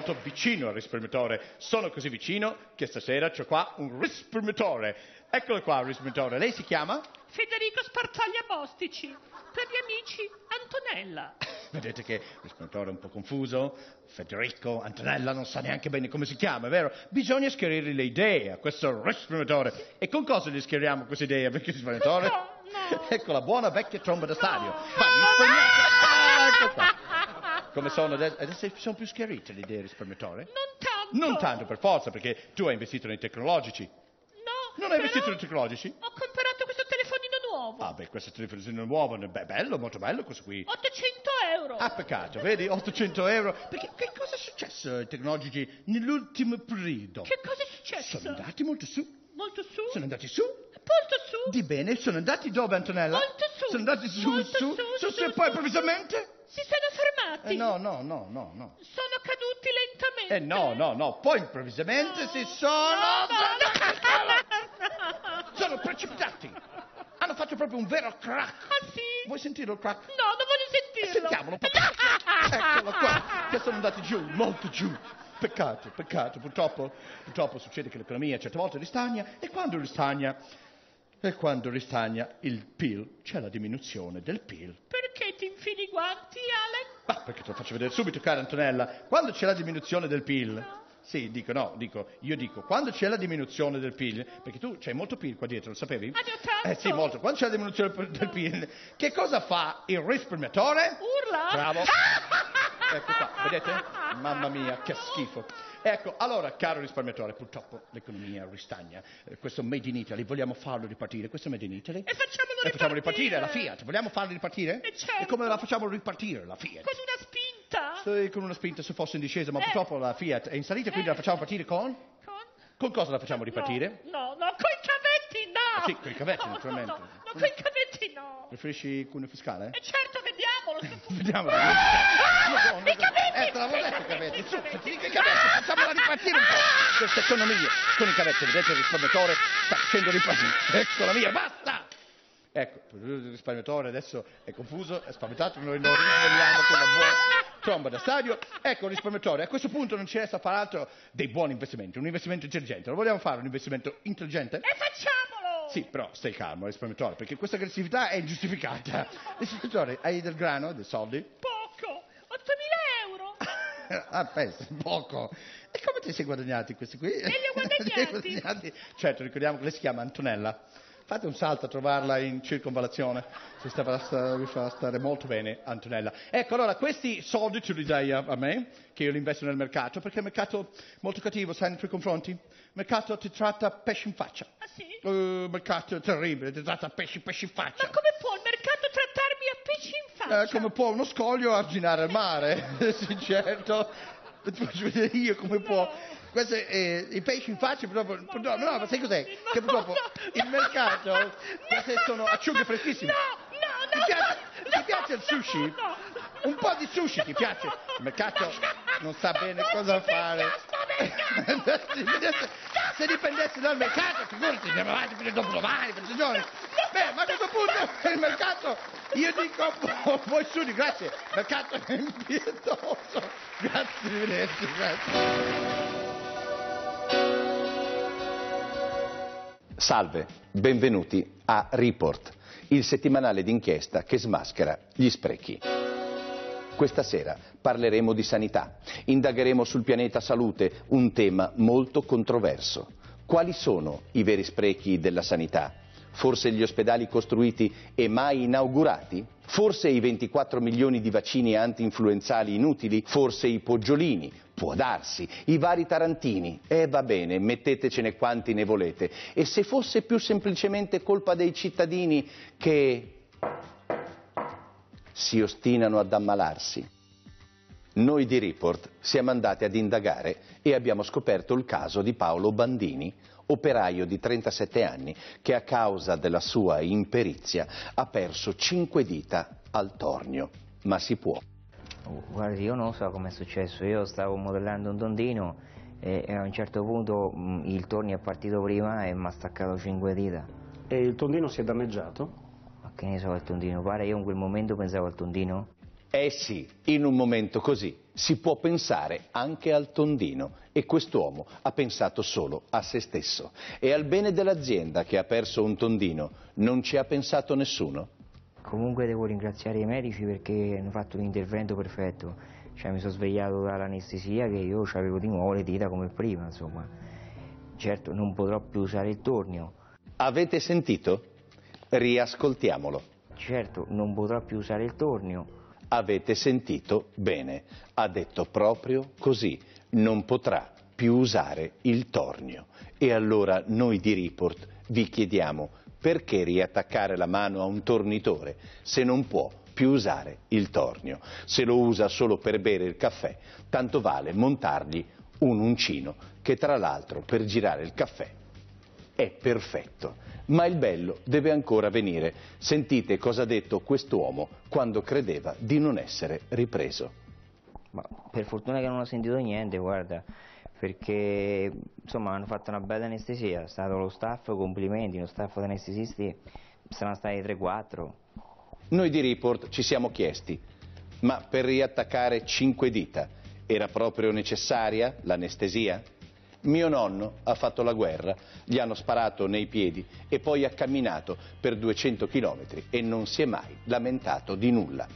molto vicino al risparmiatore, sono così vicino che stasera c'ho qua un risparmiatore. Eccolo qua il risparmiatore, lei si chiama? Federico Spartaglia Bostici. Per gli amici, Antonella. Vedete che il risparmiatore è un po' confuso, Federico, Antonella non sa neanche bene come si chiama, è vero? Bisogna schierare le idee a questo risparmiatore. E con cosa gli schieriamo queste idee? Perché il risparmiatore? Ecco la buona vecchia tromba da stadio. Vai, risparmiate. Ah, ecco qua. Come sono adesso? Adesso sono più schierite le idee risparmiatore? Non tanto. Non tanto per forza, perché tu hai investito nei tecnologici. No. Non hai investito nei tecnologici? Ho comprato questo telefonino nuovo. Ah, beh, questo telefonino nuovo, beh, bello, molto bello questo qui. 800 euro. Ah, peccato, vedi? 800 euro. Perché che cosa è successo ai tecnologici nell'ultimo periodo? Che cosa è successo? Sono andati molto su. Molto su. Sono andati su. Molto su. Di bene, sono andati dove, Antonella? Molto su. Sono andati su, Molto su, su, su, su, e su, poi su. improvvisamente? Si sono fermati. Eh, no, no, no, no, no. Sono caduti lentamente. Eh, no, no, no. Poi improvvisamente si sono... Sono precipitati. Hanno fatto proprio un vero crack. Ah, sì? Vuoi sentire il crack? No, non voglio sentirlo. Sentiamolo proprio. Eccolo qua, che sono andati giù, molto giù. Peccato, peccato, purtroppo, purtroppo succede che l'economia certe volte ristagna e quando ristagna, e quando ristagna il PIL, c'è la diminuzione del PIL. Perché ti infili i guanti, Ale? Ah, perché te lo faccio vedere subito, cara Antonella, quando c'è la diminuzione del PIL, sì, dico no, dico, io dico, quando c'è la diminuzione del PIL, perché tu c'hai molto PIL qua dietro, lo sapevi? Ah, tanto. Eh sì, molto, quando c'è la diminuzione del PIL, che cosa fa il risparmiatore? Urla. Bravo. Ecco qua, vedete? Mamma mia, che schifo. Ecco, allora, caro risparmiatore, purtroppo l'economia ristagna. Eh, questo Made in Italy, vogliamo farlo ripartire? Questo Made in Italy? E facciamolo E facciamo ripartire. ripartire la Fiat. Vogliamo farlo ripartire? E certo. E come la facciamo ripartire la Fiat? Con una spinta. Sì, con una spinta se fosse in discesa, ma Eh. purtroppo la Fiat è in salita, quindi la facciamo partire con? Con? Con cosa la facciamo ripartire? No, no, coi cavetti no. Sì, coi cavetti, No, naturalmente. No, no, no, coi cavetti no. Preferisci il cuneo fiscale? E certo, vediamolo. Vediamo. Ah, I. Eh, te l'avevo detto i cavetti. Su, dico i cavetti, facciamola ripartire un po'. Questa economia. Con i cavetti, vedete il risparmiatore sta facendo ripartire. Ecco la mia, basta! Ecco, il risparmiatore adesso è confuso, è spaventato, noi lo risvegliamo con la buona tromba da stadio. Ecco il risparmiatore, a questo punto non ci resta fare altro dei buoni investimenti, un investimento intelligente. Lo vogliamo fare un investimento intelligente? E facciamolo. Sì, però stai calmo, risparmiatore, perché questa aggressività è ingiustificata. Risparmiatore, hai del grano, dei soldi? Poco. 8.000 euro. ah, pensa, poco. E come ti sei guadagnati questi qui? E li ho guadagnati. Certo, ricordiamo che lei si chiama Antonella. Fate un salto a trovarla in circonvallazione, sta- vi fa stare molto bene Antonella. Ecco, allora, questi soldi tu li dai a, a me, che io li investo nel mercato, perché il mercato è molto cattivo, sai, nei tuoi confronti. Il mercato ti tratta pesci in faccia. Ah sì? Il mercato è terribile, ti tratta pesci, pesci in faccia. Ma come può il mercato trattarmi a pesci in faccia? Eh, come può uno scoglio arginare il mare? sì, certo. Ti faccio vedere io come può. Questi, eh, I pesci in faccia, purtroppo, purtroppo- no, ma sai cos'è? Che purtroppo il mercato, queste sono acciughe freschissime. ti, piace, ti piace il sushi? Un po' di sushi ti piace? Il mercato non sa bene cosa fare. Se dipendesse- Se dipendesse dal mercato, figurati, andiamo avanti fino a dopodomani, per sei giorni. Beh, ma a questo punto il mercato, io dico, voi su, grazie, il mercato è impietoso. Grazie, arrivederci, grazie. Salve, benvenuti a Report, il settimanale d'inchiesta che smaschera gli sprechi. Questa sera parleremo di sanità, indagheremo sul pianeta salute, un tema molto controverso. Quali sono i veri sprechi della sanità? Forse gli ospedali costruiti e mai inaugurati? Forse i 24 milioni di vaccini anti-influenzali inutili? Forse i poggiolini? Può darsi, i vari tarantini. E va bene, mettetecene quanti ne volete. E se fosse più semplicemente colpa dei cittadini che si ostinano ad ammalarsi? Noi di Report siamo andati ad indagare e abbiamo scoperto il caso di Paolo Bandini, operaio di 37 anni che a causa della sua imperizia ha perso 5 dita al tornio. Ma si può. Guardi, io non so come è successo, io stavo modellando un tondino e, a un certo punto mh, il tornio è partito prima e mi ha staccato 5 dita. E il tondino si è danneggiato? Che ne so il tondino? Pare io in quel momento pensavo al tondino. Eh sì, in un momento così si può pensare anche al tondino e quest'uomo ha pensato solo a se stesso e al bene dell'azienda che ha perso un tondino non ci ha pensato nessuno. Comunque devo ringraziare i medici perché hanno fatto un intervento perfetto. Cioè mi sono svegliato dall'anestesia che io avevo di nuovo le dita come prima, insomma. Certo, non potrò più usare il tornio. Avete sentito? Riascoltiamolo. Certo, non potrò più usare il tornio. Avete sentito bene, ha detto proprio così, non potrà più usare il tornio. E allora noi di Report vi chiediamo perché riattaccare la mano a un tornitore se non può più usare il tornio. Se lo usa solo per bere il caffè, tanto vale montargli un uncino che tra l'altro per girare il caffè è perfetto. Ma il bello deve ancora venire. Sentite cosa ha detto quest'uomo quando credeva di non essere ripreso. Ma per fortuna che non ho sentito niente, guarda, perché insomma hanno fatto una bella anestesia, è stato lo staff, complimenti, lo staff di anestesisti saranno stati 3-4. Noi di Report ci siamo chiesti, ma per riattaccare cinque dita era proprio necessaria l'anestesia? Mio nonno ha fatto la guerra, gli hanno sparato nei piedi e poi ha camminato per 200 chilometri e non si è mai lamentato di nulla.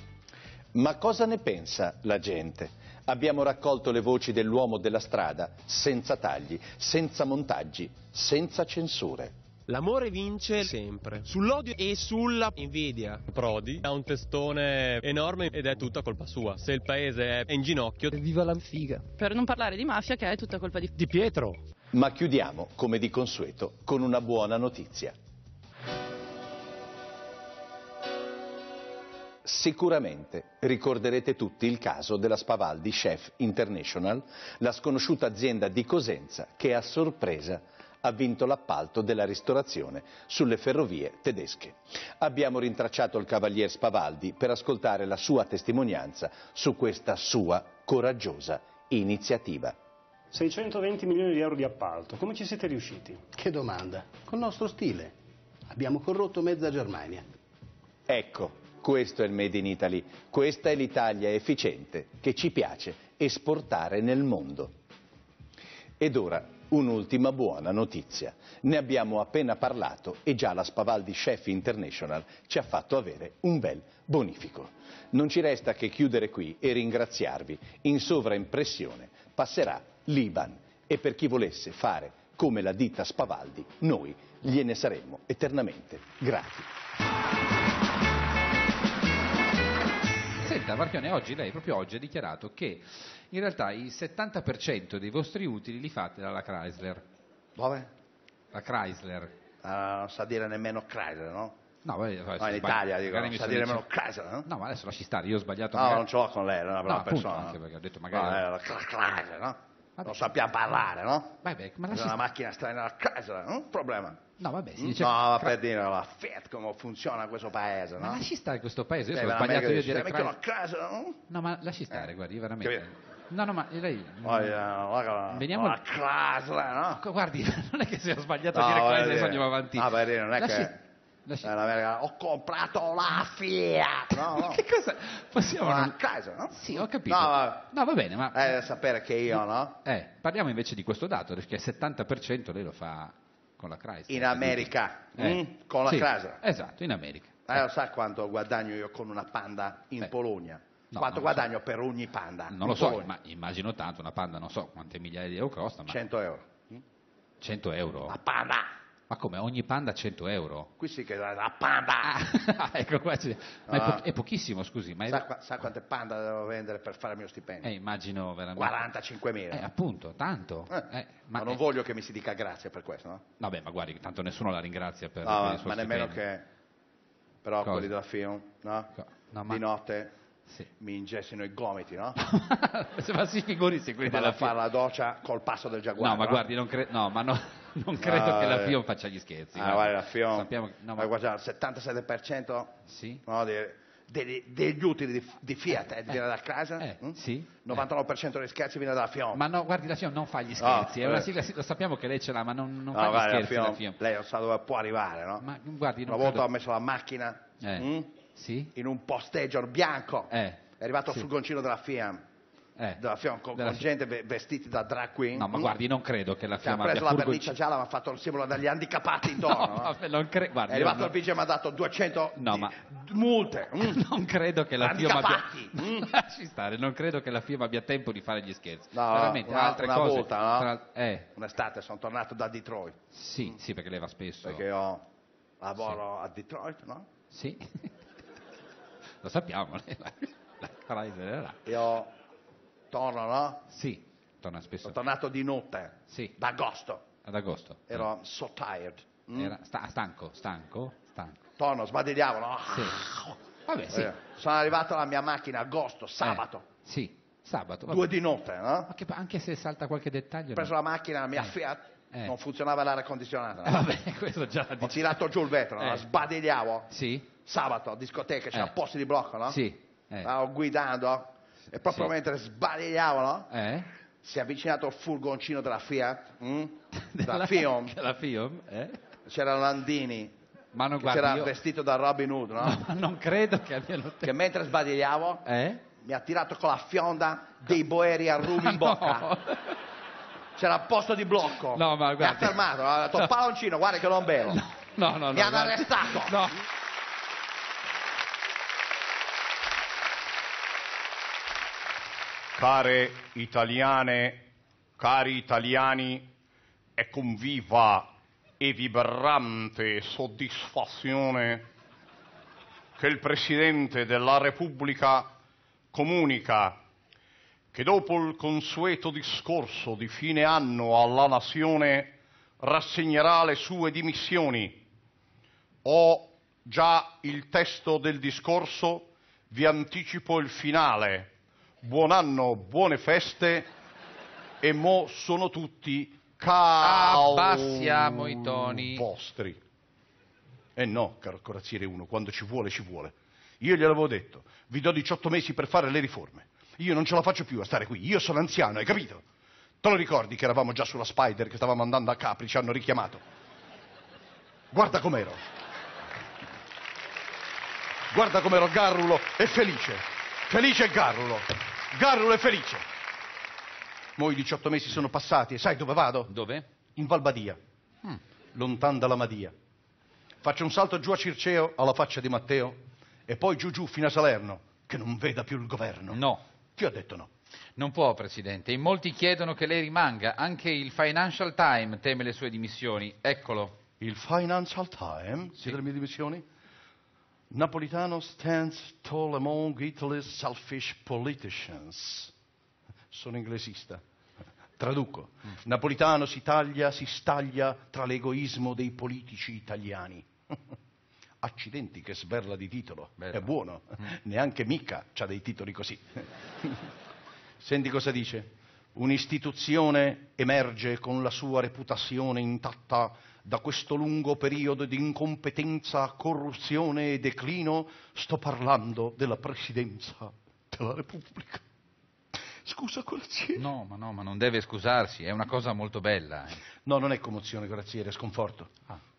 Ma cosa ne pensa la gente? Abbiamo raccolto le voci dell'uomo della strada, senza tagli, senza montaggi, senza censure. L'amore vince sempre, sull'odio e sulla invidia. Prodi ha un testone enorme ed è tutta colpa sua. Se il paese è in ginocchio, viva la figa. Per non parlare di mafia che è tutta colpa di... Di Pietro. Ma chiudiamo, come di consueto, con una buona notizia. Sicuramente ricorderete tutti il caso della Spavaldi Chef International, la sconosciuta azienda di Cosenza che a sorpresa ha vinto l'appalto della ristorazione sulle ferrovie tedesche. Abbiamo rintracciato il cavalier Spavaldi per ascoltare la sua testimonianza su questa sua coraggiosa iniziativa. 620 milioni di euro di appalto, come ci siete riusciti? Che domanda? Col nostro stile. Abbiamo corrotto mezza Germania. Ecco, questo è il Made in Italy, questa è l'Italia efficiente che ci piace esportare nel mondo. Ed ora Un'ultima buona notizia. Ne abbiamo appena parlato e già la Spavaldi Chef International ci ha fatto avere un bel bonifico. Non ci resta che chiudere qui e ringraziarvi. In sovraimpressione passerà l'Iban e per chi volesse fare come la ditta Spavaldi, noi gliene saremmo eternamente grati. Senta, Marchione, oggi lei, proprio oggi, ha dichiarato che in realtà il 70% dei vostri utili li fate dalla Chrysler. Dove? La Chrysler. Ah, non sa dire nemmeno Chrysler, no? No, beh, No, in Italia dico, non sa dire nemmeno Chrysler, no? No, ma adesso lasci stare, io ho sbagliato. No, magari- non ce l'ho con lei, è una No, brava appunto, persona. anche perché ho detto No, magari... è la Chrysler, no? Non sappiamo parlare, no? Vabbè, ma lasci una macchina strana, la Chrysler, non un problema. No, vabbè, si Mm? dice... No, Cra- per dire la Fiat come funziona questo paese, no? Ma lasci stare questo paese, io Eh, sono sbagliato io a dici, dire "Eh, una Chrysler. Chrysler, no? No, ma lasci stare, guardi, io veramente... Capito? No, no, ma lei... Oh, yeah, guarda, Veniamo- La Chrysler, no? Guardi, non è che ho sbagliato No, a dire Chrysler dire- andiamo avanti. No, per dire, non è Lasci- che... Eh, l'America- ho comprato la Fiat, no? no. Che cosa? Possiamo... La non- Chrysler, no? Sì, ho capito. No, ma- No, va bene, ma... Eh, deve sapere che io, no? Eh, parliamo invece di questo dato, perché il 70% lei lo fa con la Chrysler. In America, Eh, mm? con la sì, Chrysler. Esatto, in America. Eh, lo sa quanto guadagno io con una panda in Polonia? No, quanto lo so. guadagno per ogni panda? Non lo so, Polonia? ma immagino tanto, una panda non so quante migliaia di euro costa, ma 100 euro. 100 euro? La panda! Ma come, ogni panda 100 euro? Qui sì che è la panda! Ah, ecco qua c'è- Ma è, Ah. po- è pochissimo, scusi, ma è... Sa, sa quante panda devo vendere per fare il mio stipendio? Eh, immagino veramente... 45.000. Eh, appunto, tanto. Eh, Eh, ma ma non voglio che mi si dica grazie per questo, no? Vabbè, ma guardi, tanto nessuno la ringrazia per, No, per il suo ma nemmeno stipendio. che... Però Cosa? quelli della film, no? No, ma- Di notte Sì. mi ingessino i gomiti, no? ma si figuri se quelli della a fare la doccia col passo del giaguaro. No, ma guardi, non, cre- no, ma no- non credo No, che la eh. FIOM faccia gli scherzi. Ah, guarda, la FIOM, Sappiamo che- no, ma guarda, il 77% Sì. no, de- de- degli utili di, di Fiat eh, viene da casa, Eh, mm? sì. 99% dei scherzi viene dalla FIOM. Ma no, guardi, la FIOM non fa gli No, scherzi. eh. sigla, lo sappiamo che lei ce l'ha, ma non, non No, fa gli guarda, la scherzi la FIOM, FIOM. lei non sa dove può arrivare, no? Ma guardi, non Una volta credo- ho messo la macchina Eh, mm, Sì? in un posteggio bianco, Eh, è arrivato sì. il furgoncino della FIOM, eh. della FIOM con, Della con gente ve- vestiti da drag queen. No, ma mm? guardi, non credo che la ha FIOM preso abbia la vernice gialla, mi ha fatto il simbolo degli handicappati intorno. No, no? vabbè, non cre- guardi, È arrivato non- il vice e mi ha dato 200 No, ma multe. mm. non credo che la FIOM abbia... Handicappati. mm. Lasci stare, non credo che la FIOM abbia tempo di fare gli scherzi. No, Veramente, una, altre una cose... volta, no? tra- Eh, Un'estate sono tornato da Detroit, sì, sì, perché lei va spesso. perché io lavoro a Detroit, no? Sì. Lo sappiamo, lei la, la Chrysler. Io torno, no? Sì, torna spesso. Sono tornato di notte, Sì, d'agosto. ad agosto. Ero so tired. mm? Era sta- stanco, stanco, stanco. Torno, sbadigliavo, no? Sì. Vabbè, sì. Eh, Sono arrivato alla mia macchina agosto, sabato, Sì, sabato. vabbè. due di notte, no? Ma che- anche se salta qualche dettaglio... Ho preso la macchina, la mia Eh. Fiat, Eh. non funzionava l'aria condizionata. Eh, vabbè, questo già Ho tirato giù il vetro, no? Eh. sbadigliavo. Sì, Sabato, discoteca, c'era Eh. posti di blocco, no? sì. Eh. Stavo guidando e proprio Sì. mentre sbadigliavo, no? Eh? Si è avvicinato il furgoncino della Fiat, mm? Della- da Fiom, Della FIOM? Eh? c'era Landini, Ma non che guardi, c'era io... vestito da Robin Hood, no? No, ma non credo che abbiano... Che mentre sbadigliavo Eh? mi ha tirato con la fionda dei boeri a rumi in bocca. No. C'era posto di blocco. No, ma Mi ha fermato, ha detto paloncino, guarda che non bevo. No, no, no. Mi hanno arrestato. Care italiane, cari italiani, è con viva e vibrante soddisfazione che il Presidente della Repubblica comunica che dopo il consueto discorso di fine anno alla Nazione rassegnerà le sue dimissioni. Ho già il testo del discorso, vi anticipo il finale. Buon anno, buone feste e mo sono tutti cal... Abbassiamo i toni. vostri. Eh no, caro corazziere uno, quando ci vuole, ci vuole. Io gliel'avevo detto, vi do 18 mesi per fare le riforme. Io non ce la faccio più a stare qui, io sono anziano, hai capito? Te lo ricordi che eravamo già sulla Spider, che stavamo andando a Capri, ci hanno richiamato? Guarda com'ero. Guarda com'ero Garrulo e felice. Felice e Garrulo. Garrulo e felice. Mo' i 18 mesi sono passati e sai dove vado? Dove? In Valbadia, Mm. lontan dalla Madia. Faccio un salto giù a Circeo, alla faccia di Matteo, e poi giù giù fino a Salerno, che non veda più il governo. No. Chi ha detto no? Non può, Presidente. In molti chiedono che lei rimanga. Anche il Financial Times teme le sue dimissioni. Eccolo. Il Financial Times chiede le mie dimissioni? Napolitano stands tall among Italy's selfish politicians. Sono inglesista. Traduco. Napolitano si taglia, si staglia tra l'egoismo dei politici italiani. Accidenti che sberla di titolo. È buono. Neanche mica c'ha dei titoli così. Senti cosa dice. Un'istituzione emerge con la sua reputazione intatta da questo lungo periodo di incompetenza, corruzione e declino. Sto parlando della Presidenza della Repubblica. Scusa, corazziere. No, ma no, ma non deve scusarsi. È una cosa molto bella. eh. No, non è commozione, corazziere, è sconforto.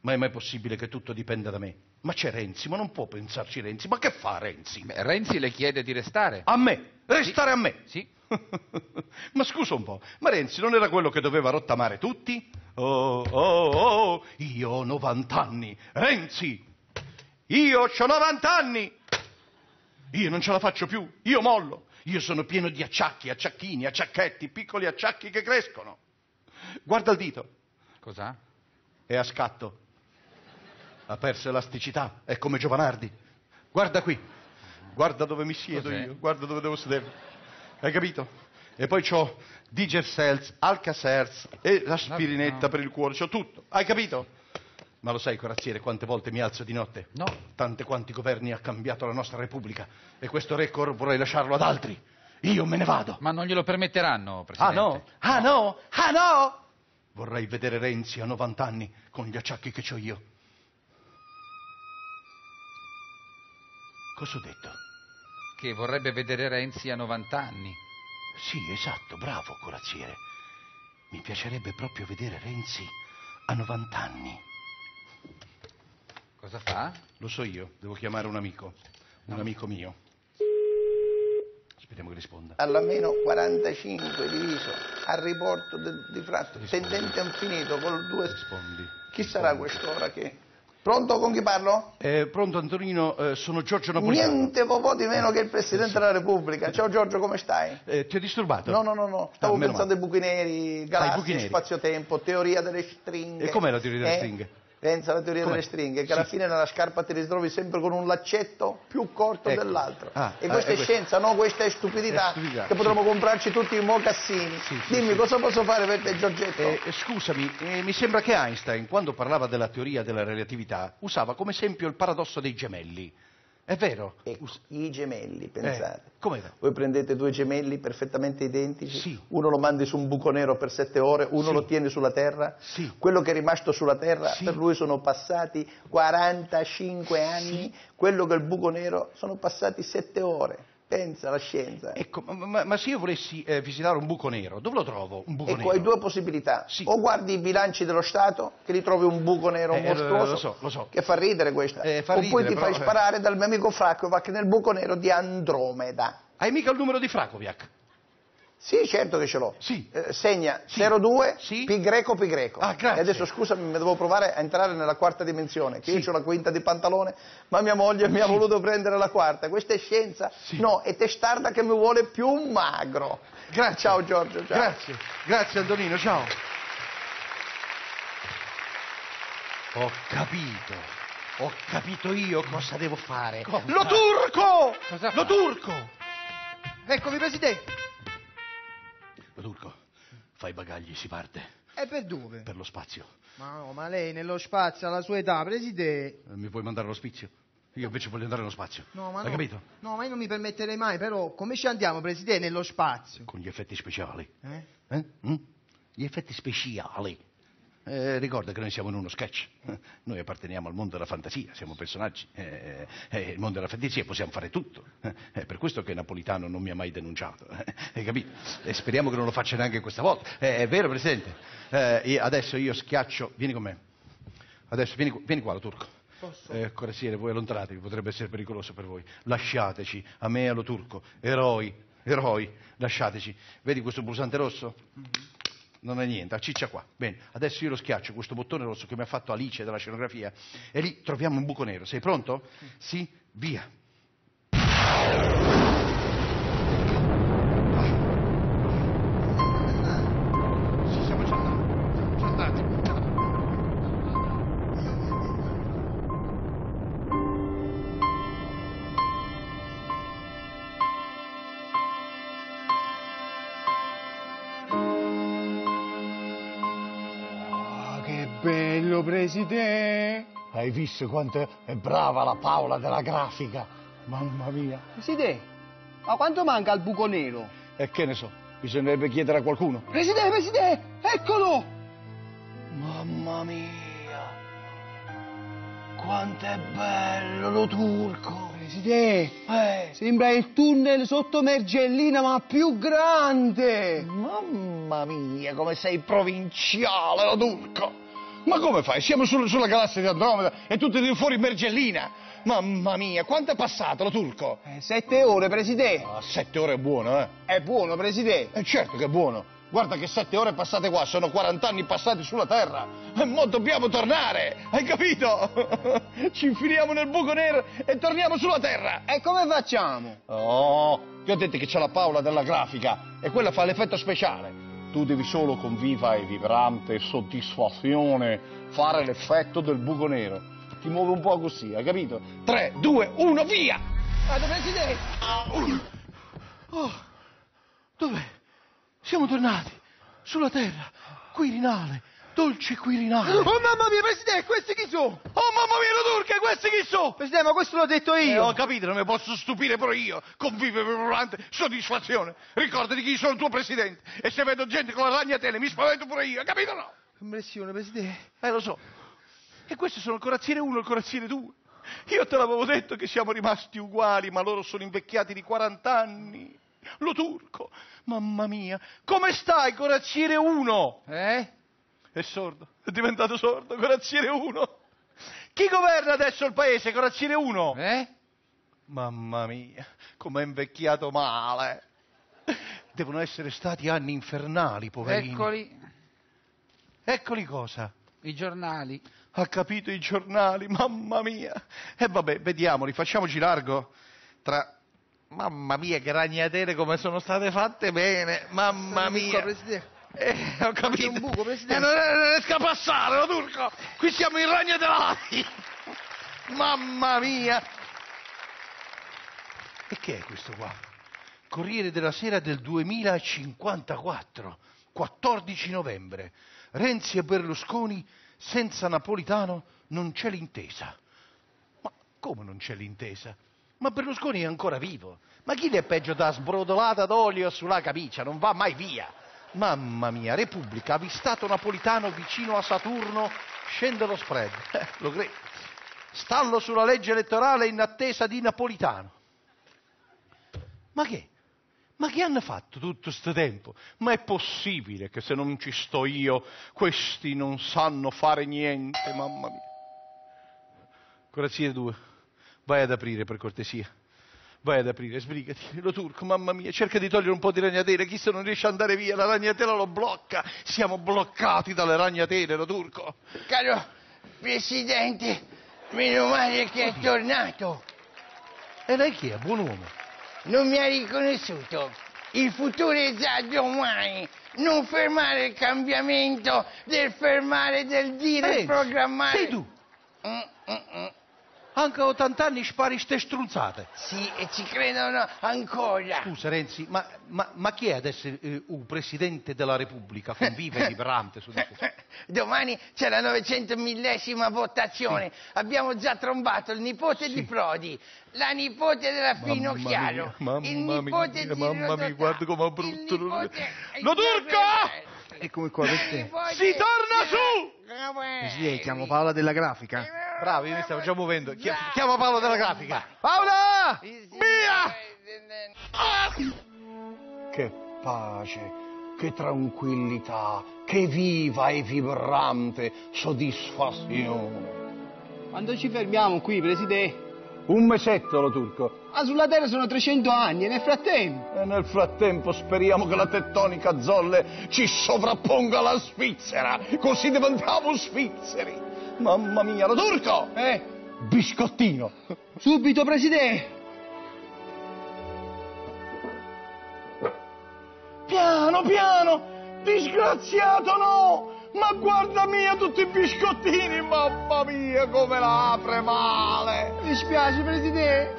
Ma è mai possibile che tutto dipenda da me? Ma c'è Renzi, ma non può pensarci Renzi. Ma che fa Renzi? Beh, Renzi le chiede di restare. A me? Restare a me? Sì. Ma scusa un po', ma Renzi non era quello che doveva rottamare tutti? Oh, oh, oh, io ho 90 anni. Renzi, io ho 90 anni. Io non ce la faccio più, io mollo. Io sono pieno di acciacchi, acciacchini, acciacchetti, piccoli acciacchi che crescono. Guarda il dito. Cos'ha? È a scatto. Ha perso elasticità, è come Giovanardi. Guarda qui, guarda dove mi siedo Cos'è? io, guarda dove devo sedere. Hai capito? E poi c'ho Digercells, Alcacerz e l'aspirinetta No. per il cuore, c'ho tutto. Hai capito? Ma lo sai, corazziere, quante volte mi alzo di notte? No. Tante quanti governi ha cambiato la nostra Repubblica e questo record vorrei lasciarlo ad altri. Io me ne vado. Ma non glielo permetteranno, Ah Presidente. no? Ah no? Ah no? Vorrei vedere Renzi a 90 anni con gli acciacchi che ho io. Cosa ho detto? Che vorrebbe vedere Renzi a 90 anni. Sì, esatto, bravo, corazziere. Mi piacerebbe proprio vedere Renzi a 90 anni. Cosa fa? Lo so io, devo chiamare un amico. Un amico mio. Aspettiamo che risponda. almeno 45 diviso al riporto di fratto tendente a infinito col 2 Rispondi. chi sarà quest'ora che pronto con chi parlo? Eh, pronto Antonino, eh, sono Giorgio Napolitano. niente po' di meno che il Presidente della Repubblica ciao Giorgio come stai? Eh, ti ho disturbato? no no no no stavo Ah, pensando ai buchi neri ai galassie, spazio-tempo teoria delle stringhe E com'è la teoria delle Eh? stringhe? Pensa alla teoria Com'è? delle stringhe, che Sì. alla fine nella scarpa ti ritrovi sempre con un laccetto più corto Ecco. dell'altro. Ah, e ah, questa è è questo. scienza, no? Questa è stupidità. È stupidità, che potremmo comprarci tutti i mocassini. sì, Dimmi, sì. cosa posso fare per te, Giorgetto? Eh, eh, scusami, eh, mi sembra che Einstein, quando parlava della teoria della relatività, usava come esempio il paradosso dei gemelli. È vero? Ecco, i gemelli, pensate. Eh, come va? Voi prendete due gemelli perfettamente identici, Sì. uno lo mandi su un buco nero per sette ore, uno Sì. lo tieni sulla terra, Sì. quello che è rimasto sulla terra, per lui sono passati 45 anni, quello che è il buco nero sono passati sette ore. Pensa alla scienza. Ecco, ma, ma- se io volessi eh, visitare un buco nero, dove lo trovo? Un buco Ecco, nero? hai due possibilità. Sì. O guardi i bilanci dello Stato, che li trovi un buco nero Eh, mostruoso, lo so, lo so. che fa ridere questa. Eh, fa o poi ridere, ti però, fai eh. sparare dal mio amico Fracovac nel buco nero di Andromeda. Hai mica il numero di Frakoviak? Sì, certo che ce l'ho. Sì. Eh, segna 02 Sì. pi greco pi greco. Ah, grazie. E adesso scusami, mi devo provare a entrare nella quarta dimensione, che Sì. io ho la quinta di pantalone, ma mia moglie mi ha voluto prendere la quarta. Questa è scienza? No, è testarda che mi vuole più magro. Grazie. Ciao Giorgio, ciao. Grazie, grazie Antonino, ciao. Ho capito, ho capito io cosa devo fare. Lo turco! Cosa Lo turco! Eccomi, Presidente. Turco, fai bagagli, si parte. E per dove? Per lo spazio. Ma no, ma lei nello spazio alla sua età, Presidente. Eh, Mi puoi mandare allo spizio? Io invece voglio andare allo spazio. No, ma Hai no. capito? No, ma io non mi permetterei mai, però come ci andiamo, Presidente, nello spazio? Con gli effetti speciali. Eh? Eh? Mm? Gli effetti speciali. Eh, ricorda che noi siamo in uno sketch. Eh, Noi apparteniamo al mondo della fantasia, siamo personaggi. Eh, eh, il mondo della fantasia possiamo fare tutto. Eh, è per questo che Napolitano non mi ha mai denunciato. Eh, hai capito? E speriamo che non lo faccia neanche questa volta. Eh, è vero, Presidente? Eh, io- adesso io schiaccio. Vieni con me. Adesso vieni, qua- vieni qua, lo turco. Eh, coraziere, voi allontanatevi, potrebbe essere pericoloso per voi. Lasciateci, a me e allo turco, eroi eroi, lasciateci. Vedi questo pulsante rosso? Non è niente, ciccia qua. Bene, adesso io lo schiaccio, questo bottone rosso che mi ha fatto Alice della scenografia, e lì troviamo un buco nero. Sei pronto? Sì? Via. Hai visto quanto è brava la Paola della grafica? Mamma mia! Presidente, ma quanto manca il buco nero? E che ne so, bisognerebbe chiedere a qualcuno. Presidente, presidente, eccolo! Mamma mia! Quanto è bello lo turco! Presidente, sembra il tunnel sotto Mergellina, ma più grande! Mamma mia, come sei provinciale lo turco! Ma come fai? Siamo sul- sulla galassia di Andromeda e tu ti tiri fuori Mergellina! Mamma mia, quanto è passato lo turco? sette ore, presidente! Ah, sette ore è buono, eh? È buono, presidente! Eh certo che è buono! Guarda che sette ore passate qua, sono 40 anni passati sulla Terra! E mo dobbiamo tornare! Hai capito? Ci infiliamo nel buco nero e torniamo sulla Terra! E come facciamo? Oh, ti ho detto che c'è la Paola della grafica e quella fa l'effetto speciale. Tu devi solo con viva e vibrante soddisfazione fare l'effetto del buco nero. Ti muove un po' così, hai capito? 3, 2, 1, via! Vado, presidente! Oh, dov'è? Siamo tornati sulla terra, Quirinale, dolce Quirinale. Oh mamma mia, presidente, questi chi sono? Oh mamma mia, le turche, questi chi sono? Presidente, ma questo l'ho detto Eh, io! ho capito, non mi posso stupire pure io, con viva e vibrante soddisfazione. Ricordati chi sono il tuo presidente e se vedo gente con la ragnatele mi spavento pure io, capito o no? Impressione, presidente. Eh, lo so. E questi sono il corazziere 1 e il corazziere 2. Io te l'avevo detto che siamo rimasti uguali, ma loro sono invecchiati di 40 anni. Lo turco, mamma mia. Come stai, corazziere 1? Eh? È sordo, è diventato sordo, corazziere 1. Chi governa adesso il paese, corazziere 1? Eh? Mamma mia, com'è invecchiato male. Devono essere stati anni infernali, poverini. Eccoli Eccoli cosa? i giornali. Ha capito i giornali, mamma mia. E vabbè, vediamoli, facciamoci largo tra... Mamma mia, che ragnatele come sono state fatte bene, mamma mia. Eh, ho capito. un buco, presidente. Eh, non, non riesco a passare, lo turco. Qui siamo in ragnatelati. Mamma mia. E che è questo qua? Corriere della Sera del 2054, 14 novembre. Renzi e Berlusconi senza Napolitano non c'è l'intesa. Ma come non c'è l'intesa? Ma Berlusconi è ancora vivo. Ma chi è peggio da sbrodolata d'olio sulla camicia? Non va mai via. Mamma mia, Repubblica, avvistato Napolitano vicino a Saturno, scende lo spread. Eh, lo credo. Stallo sulla legge elettorale in attesa di Napolitano. Ma che? Ma che hanno fatto tutto questo tempo? Ma è possibile che se non ci sto io, questi non sanno fare niente, mamma mia. Corazziere 2, vai ad aprire per cortesia. Vai ad aprire, sbrigati. Lo turco, mamma mia, cerca di togliere un po' di ragnatele. Chi se non riesce ad andare via, la ragnatela lo blocca. Siamo bloccati dalle ragnatele, lo turco. Caro Presidente, meno male che è tornato. E lei chi è? Buon uomo. Non mi ha riconosciuto. Il futuro è già domani. Non fermare il cambiamento del fermare, del dire, Renzi, e programmare. sei tu. Mm, mm, mm. Anche a 80 anni spari ste strunzate. Sì, e ci credono ancora. Scusa Renzi, ma, ma- ma chi è adesso eh, un presidente della Repubblica con viva e vibrante su di? Domani c'è la 900 millesima votazione. Abbiamo già trombato il nipote di Prodi, la nipote della Finocchiaro, Mamma il mia, nipote di mamma mia, guarda com'è brutto. nipote- Lo turco! Eccomi qua, presidente. Si torna su! Presidente, chiamo Paola della grafica. Bravo, io mi stavo già muovendo. Chi- Chiama Paolo della grafica. Paola! Via! Che pace, che tranquillità, che viva e vibrante soddisfazione. Quando ci fermiamo qui, presidente? Un mesetto, lo turco. Ah, sulla Terra sono 300 anni e nel frattempo... E nel frattempo speriamo che la tettonica zolle ci sovrapponga alla Svizzera, così diventiamo svizzeri. Mamma mia, lo turco! Eh? Biscottino. Subito, presidente! Piano, piano! Disgraziato no! Ma guarda mia tutti i biscottini, mamma mia come la apre male! Mi dispiace, presidente!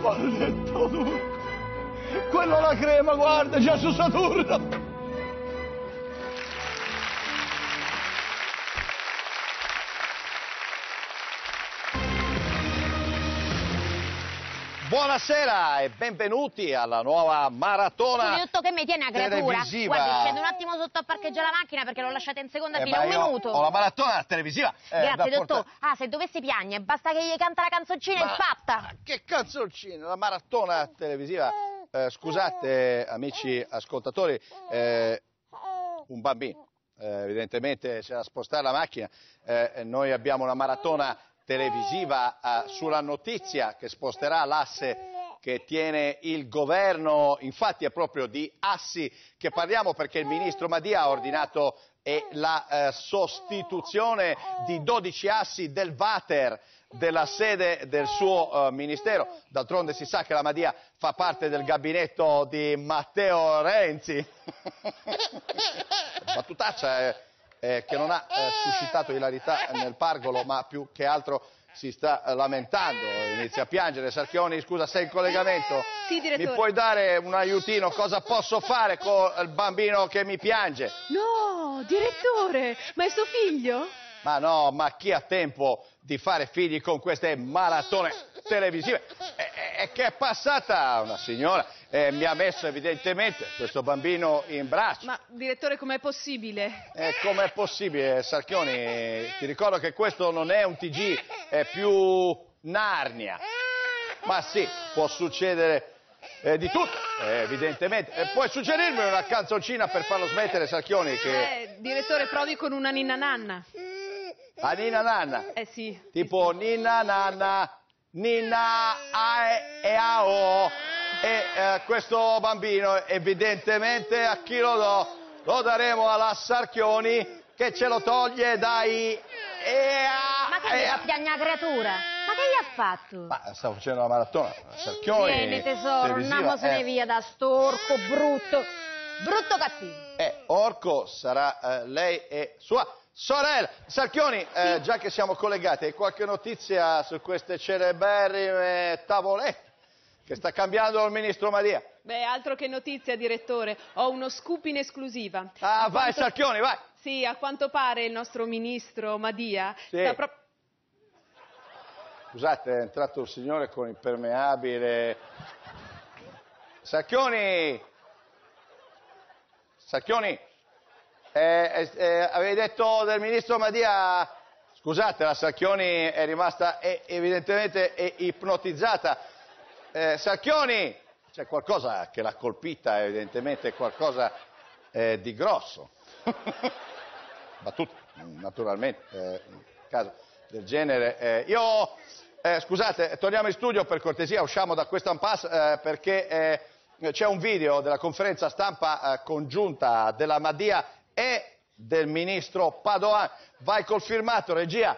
Maledetto turco! Quello la crema, guarda, già su Saturno! Buonasera e benvenuti alla nuova maratona tutto che mi tiene a creatura. Guardi, scendo un attimo sotto a parcheggiare la macchina perché l'ho lasciata in seconda Eh, fila un minuto. Ho la maratona televisiva. eh, Grazie, dottor. portare- Ah, se dovessi piagne, basta che gli canta la canzoncina Ma- e fatta. Che canzoncina, la maratona televisiva. Eh, scusate, amici ascoltatori, eh, un bambino. eh, evidentemente si era a spostare la macchina. Eh, noi abbiamo una maratona televisiva eh, sulla notizia che sposterà l'asse che tiene il governo. Infatti è proprio di assi che parliamo perché il ministro Madia ha ordinato eh, la eh, sostituzione di 12 assi del Vater della sede del suo eh, ministero. D'altronde si sa che la Madia fa parte del gabinetto di Matteo Renzi. Battutaccia eh, eh, che non ha eh, suscitato ilarità nel pargolo, ma più che altro si sta eh, lamentando, inizia a piangere. Sarchioni, scusa, sei in collegamento? Sì, direttore. Mi puoi dare un aiutino? Cosa posso fare con il bambino che mi piange? No, direttore, ma è suo figlio? Ma no, ma chi ha tempo di fare figli con queste maratone televisive? E, e- che è passata una signora e mi ha messo evidentemente questo bambino in braccio. Ma, direttore, com'è possibile? E com'è possibile, Sarchioni? Ti ricordo che questo non è un TG, è più Narnia. Ma sì, può succedere eh, di tutto, eh, evidentemente. E puoi suggerirmi una canzoncina per farlo smettere, Sarchioni, che... Eh, direttore, provi con una ninna nanna. A Nina Nanna. Eh sì. Tipo Nina Nanna, Nina Ae e Ao. E eh, questo bambino evidentemente a chi lo do? Lo daremo alla Sarchioni che ce lo toglie dai... E a... Ma che e gli a- fa piagne la creatura? Ma che gli ha fatto? Ma stavo facendo la maratona, Sarchioni... Vieni tesoro, andiamosene eh. via da storco, brutto, brutto cattivo. Eh, Orco sarà eh, lei e sua sorella. Sarchioni, eh, già che siamo collegati, hai qualche notizia su queste celeberrime tavolette che sta cambiando il ministro Madia? Beh, altro che notizia, direttore. Ho uno scoop in esclusiva. Ah, A vai quanto- Sarchioni, vai! Sì, a quanto pare il nostro ministro Madia Sì. sta proprio... Scusate, è entrato un signore con impermeabile. Sarchioni! Sarchioni, eh, eh, eh, avevi detto del ministro Madia... Scusate, la Sarchioni è rimasta eh, evidentemente ipnotizzata. Sarchioni, c'è qualcosa che l'ha colpita, evidentemente qualcosa eh, di grosso. Battuta, naturalmente, eh, caso del genere. io, scusate, torniamo in studio per cortesia, usciamo da questo impasse perché c'è un video della conferenza stampa congiunta della Madia e del ministro Padoan. Vai col filmato, regia.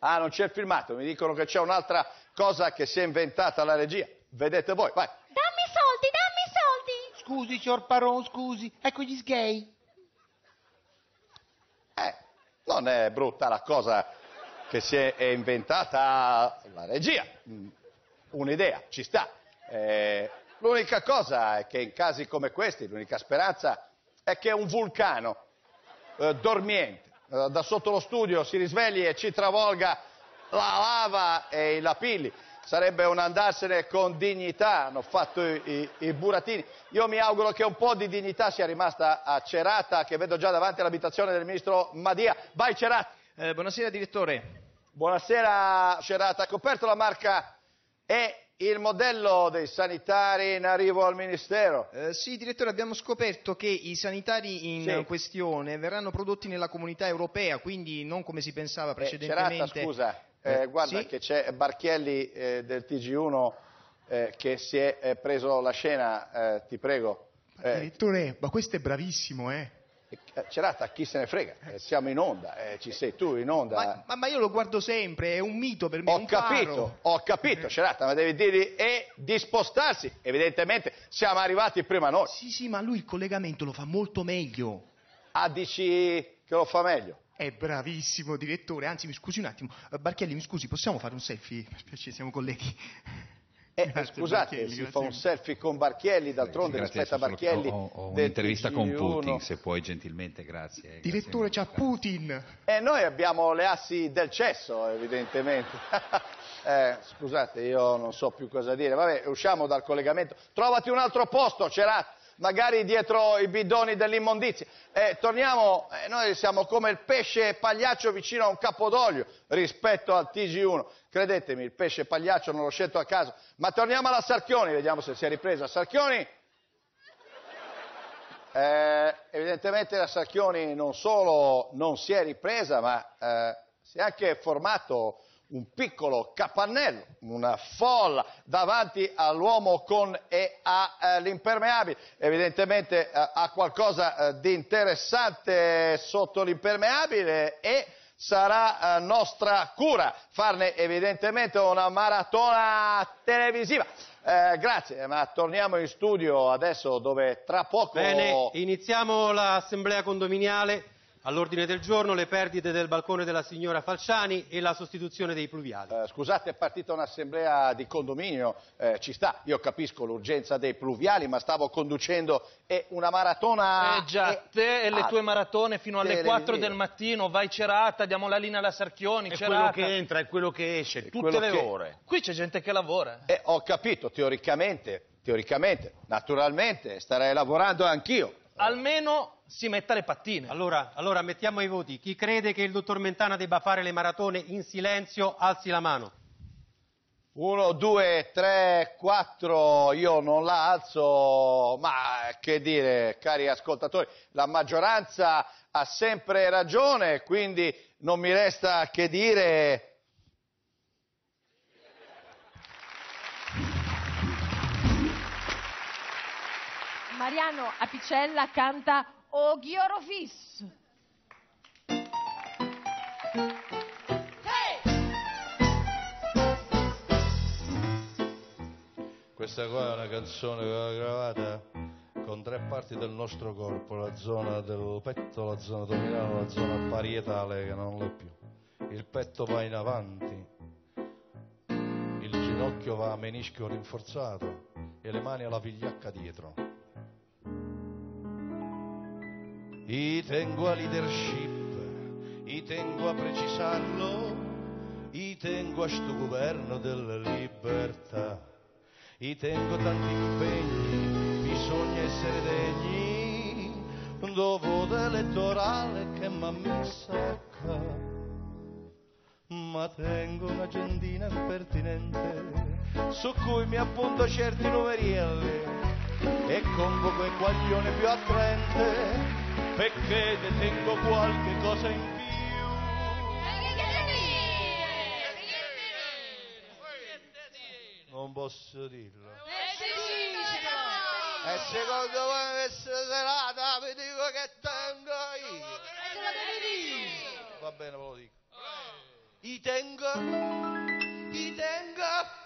Ah, non c'è il filmato, mi dicono che c'è un'altra cosa che si è inventata la regia. Vedete voi, vai. Dammi soldi, dammi soldi! Scusi, signor Paron, scusi. Ecco gli sgay. Non è brutta la cosa che si è è inventata la regia. Mm, Un'idea, ci sta. Eh, l'unica cosa è che in casi come questi, l'unica speranza è che un vulcano eh, dormiente eh, da sotto lo studio si risvegli e ci travolga la lava e i lapilli. Sarebbe un andarsene con dignità, hanno fatto i, i- i burattini. Io mi auguro che un po' di dignità sia rimasta a Cerata, che vedo già davanti all'abitazione del ministro Madia. Vai Cerata! buonasera direttore. Buonasera Cerata, ha coperto la marca e il modello dei sanitari in arrivo al ministero. Eh, sì, direttore, abbiamo scoperto che i sanitari in Sì. questione verranno prodotti nella comunità europea, quindi non come si pensava Eh, Cerata, precedentemente. scusa, Eh, guarda sì? che c'è Barchielli eh, del TG1 eh, che si è eh, preso la scena, eh, ti prego. Eh, Direttore, ma questo è bravissimo, eh? Eh, Cerata, chi se ne frega? Eh, siamo in onda, eh, ci sei tu in onda. Ma, ma- ma io lo guardo sempre, è un mito per me, Ho un faro. capito, ho capito, Cerata, ma devi dire e di spostarsi. Evidentemente siamo arrivati prima noi. Sì, sì, ma lui il collegamento lo fa molto meglio. Ah, dici che lo fa meglio? È bravissimo, direttore. Anzi, mi scusi un attimo. Eh, Barchielli, mi scusi, possiamo fare un selfie? Per piacere, siamo colleghi. Eh, Grazie, scusate, Barchielli, si grazie fa un selfie con Barchielli, d'altronde Grazie, rispetto a solo che Barchielli. Ho, ho un'intervista con TG1. Putin, se puoi gentilmente, grazie. Direttore, c'ha Putin. E noi abbiamo le assi del cesso, evidentemente. Eh, scusate, io non so più cosa dire. Vabbè, usciamo dal collegamento. Trovati un altro posto, Cerat, magari dietro i bidoni dell'immondizia. Eh, torniamo, eh, noi siamo come il pesce pagliaccio vicino a un capodoglio rispetto al TG1. Credetemi, il pesce pagliaccio non l'ho scelto a caso. Ma torniamo alla Sarchioni, vediamo se si è ripresa. Sarchioni! Eh, evidentemente la Sacchioni non solo non si è ripresa, ma eh, si è anche formato un piccolo capannello, una folla davanti all'uomo con e all'impermeabile. Evidentemente eh, ha qualcosa eh, di interessante sotto l'impermeabile e sarà eh, nostra cura farne evidentemente una maratona televisiva. Eh, grazie, ma torniamo in studio adesso dove tra poco... Bene, iniziamo l'assemblea condominiale. All'ordine del giorno le perdite del balcone della signora Falciani e la sostituzione dei pluviali. Eh, scusate, è partita un'assemblea di condominio, eh, ci sta, io capisco l'urgenza dei pluviali, ma stavo conducendo e una maratona... Eh già, te e le ah, tue maratone fino alle televisive. 4 del mattino, vai Cerata, diamo la linea alla Sarchioni, È Cerata. quello che entra, è quello che esce, tutte le che- ore. Qui c'è gente che lavora. Eh, ho capito, teoricamente, teoricamente, naturalmente, starei lavorando anch'io. Almeno si metta le pattine. Allora, allora mettiamo i voti. Chi crede che il dottor Mentana debba fare le maratone in silenzio, alzi la mano. Uno, due, tre, quattro, io non la alzo, ma che dire, cari ascoltatori, la maggioranza ha sempre ragione, quindi non mi resta che dire Mariano Apicella canta O Ghiorofis. Questa qua è una canzone che ho gravata con tre parti del nostro corpo, la zona del petto, la zona addominale, la zona parietale che non l'è più. Il petto va in avanti, il ginocchio va a menisco rinforzato e le mani alla vigliacca dietro. I tengo a leadership, i tengo a precisarlo, i tengo a sto governo della libertà. I tengo tanti impegni, bisogna essere degni, dopo l'elettorale che m'ha messo a ca. Ma tengo un'agendina impertinente, su cui mi appunto certi numerielli, e convoco quel quaglione più attraente, perché ne tengo qualche cosa in più. Non posso dirlo. E secondo voi questa serata vi dico che tengo io. Va bene, ve lo dico. I tengo, i tengo.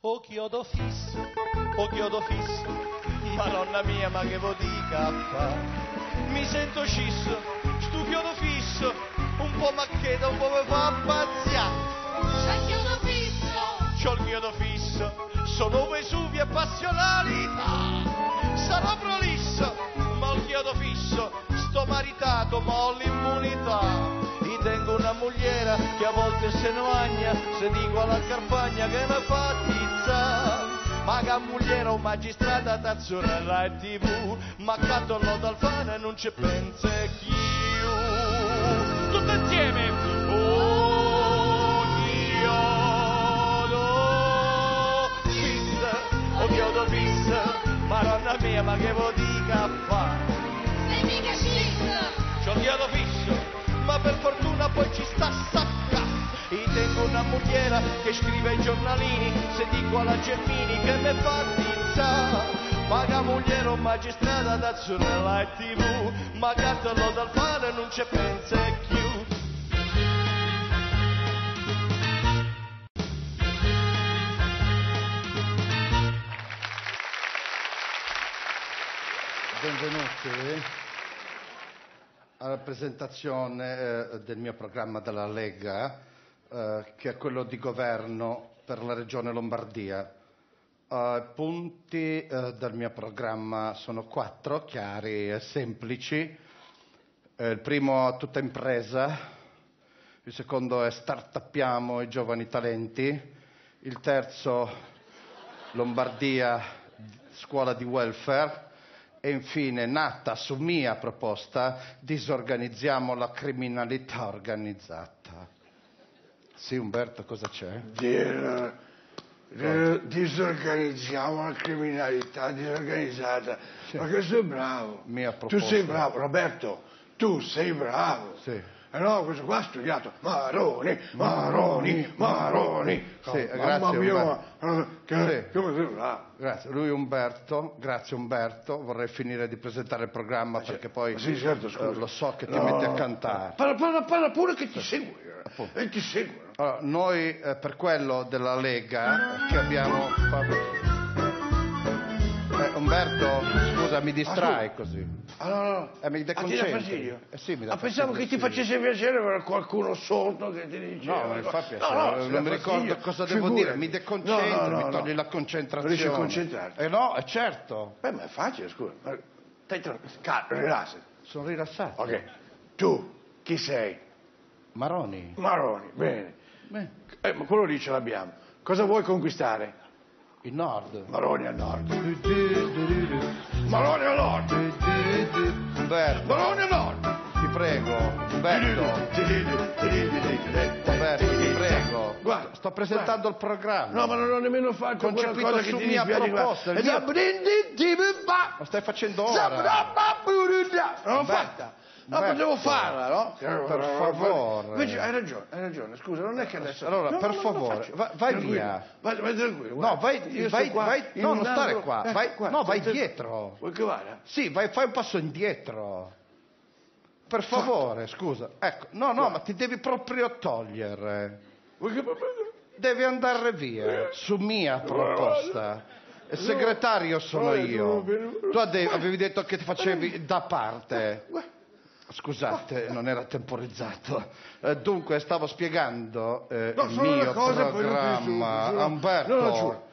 O chiodo fisso, o chiodo fisso. Madonna mia, ma che vo dica? Mi sento scisso, stu chiodo fisso. Un po' macchetta, un po' mi fa il chiodo fisso, C'ho il chiodo fisso, sono Vesuvi e passionalità. Sarò prolisso, ma ho il chiodo fisso, sto maritato, ma ho l'immunità. Tengo una mogliera che a volte se ne magna, se dico alla carpagna che mi fa tizzare. Ma che mogliera o magistrata tazzurella e tv, ma accanto all'Odalfana non ci pensa più. Tutti insieme! Oh, chiodo fissa, chiodo fissa, madonna mia ma che vuoi dica fa? sei mica. C'ho il chiodo fisso, ma per fortuna poi ci sta sacca. scrive ai giornalini, se dico alla Gelmini che me fa pizza. Ma che moglie o magistrata d'azione e tv, ma gatelo dal fare non ci pensa più. Benvenuti alla presentazione eh, del mio programma della Lega, che è quello di governo per la regione Lombardia. I punti eh, del mio programma sono quattro, chiari e semplici. Eh, il primo, tutta impresa. Il secondo è startuppiamo i giovani talenti. Il terzo, Lombardia, scuola di welfare. E infine, nata su mia proposta, disorganizziamo la criminalità organizzata. Sì, Umberto, cosa c'è? Dire, dire, disorganizziamo la criminalità disorganizzata. Ma che sei bravo. Tu sei bravo, Roberto, tu sei bravo. Sì. Eh no, questo qua ha studiato Maroni, Maroni, Maroni. Sì, Oh, grazie, Mamma mia, Umberto. ma- che, Sì. come sei bravo. Grazie, lui Umberto, grazie Umberto, vorrei finire di presentare il programma perché poi Sì, certo, eh, lo so che ti No, metti a cantare. Parla, parla, parla pure che ti segui. eh. E ti seguono. Allora, noi eh, per quello della Lega che abbiamo... Eh, Umberto, scusa, mi distrai così. Allora, Eh, mi a ti dà deconcentri. fastidio? Eh sì, mi dà Ah, pensavo che ti facesse piacere avere qualcuno sordo che ti dice. No, mi fa piacere, No, no, non mi ricordo fastidio. cosa devo Figurati. dire, mi deconcentri, No, no, no, mi no. togli la concentrazione. riesci a concentrarti. Eh no, è certo. Beh, ma è facile, scusa. Stai tranquillo, rilassati. Sono rilassato. Ok. Tu, chi sei? Maroni. Maroni, bene. Beh. Eh, ma quello lì ce l'abbiamo. Cosa vuoi conquistare? Il nord. Maroni al nord. Maroni al nord. Umberto, Maroni al nord. ti prego. Umberto, Umberto, ti prego. Guarda, Sto presentando il programma. No, ma non ho nemmeno fatto quella Concepito cosa che su ti mia proposta, E mio-. Lo stai facendo ora. Non fatta. No, Umberto. potevo farla, no? Per favore. Invece hai ragione, hai ragione. Scusa, non è che adesso... Allora, No, per no, favore, faccio. va- vai Tranquillo. via. Vai, vai tranquillo. No, guarda. vai, vai, vai, no, non stare qua, Eh, vai, qua, no, vai senti- dietro. Vuoi che vada? Sì, vai, fai un passo indietro. Per favore, scusa. Ecco, no, no, ma ti devi proprio togliere. Vuoi che... Devi andare via, su mia proposta. Il segretario sono io. Tu avevi detto che ti facevi da parte. Scusate, non era temporizzato. Eh, dunque, stavo spiegando eh, No, il solo una mio cosa, poi non programma. solo- Umberto, No, no, giuro.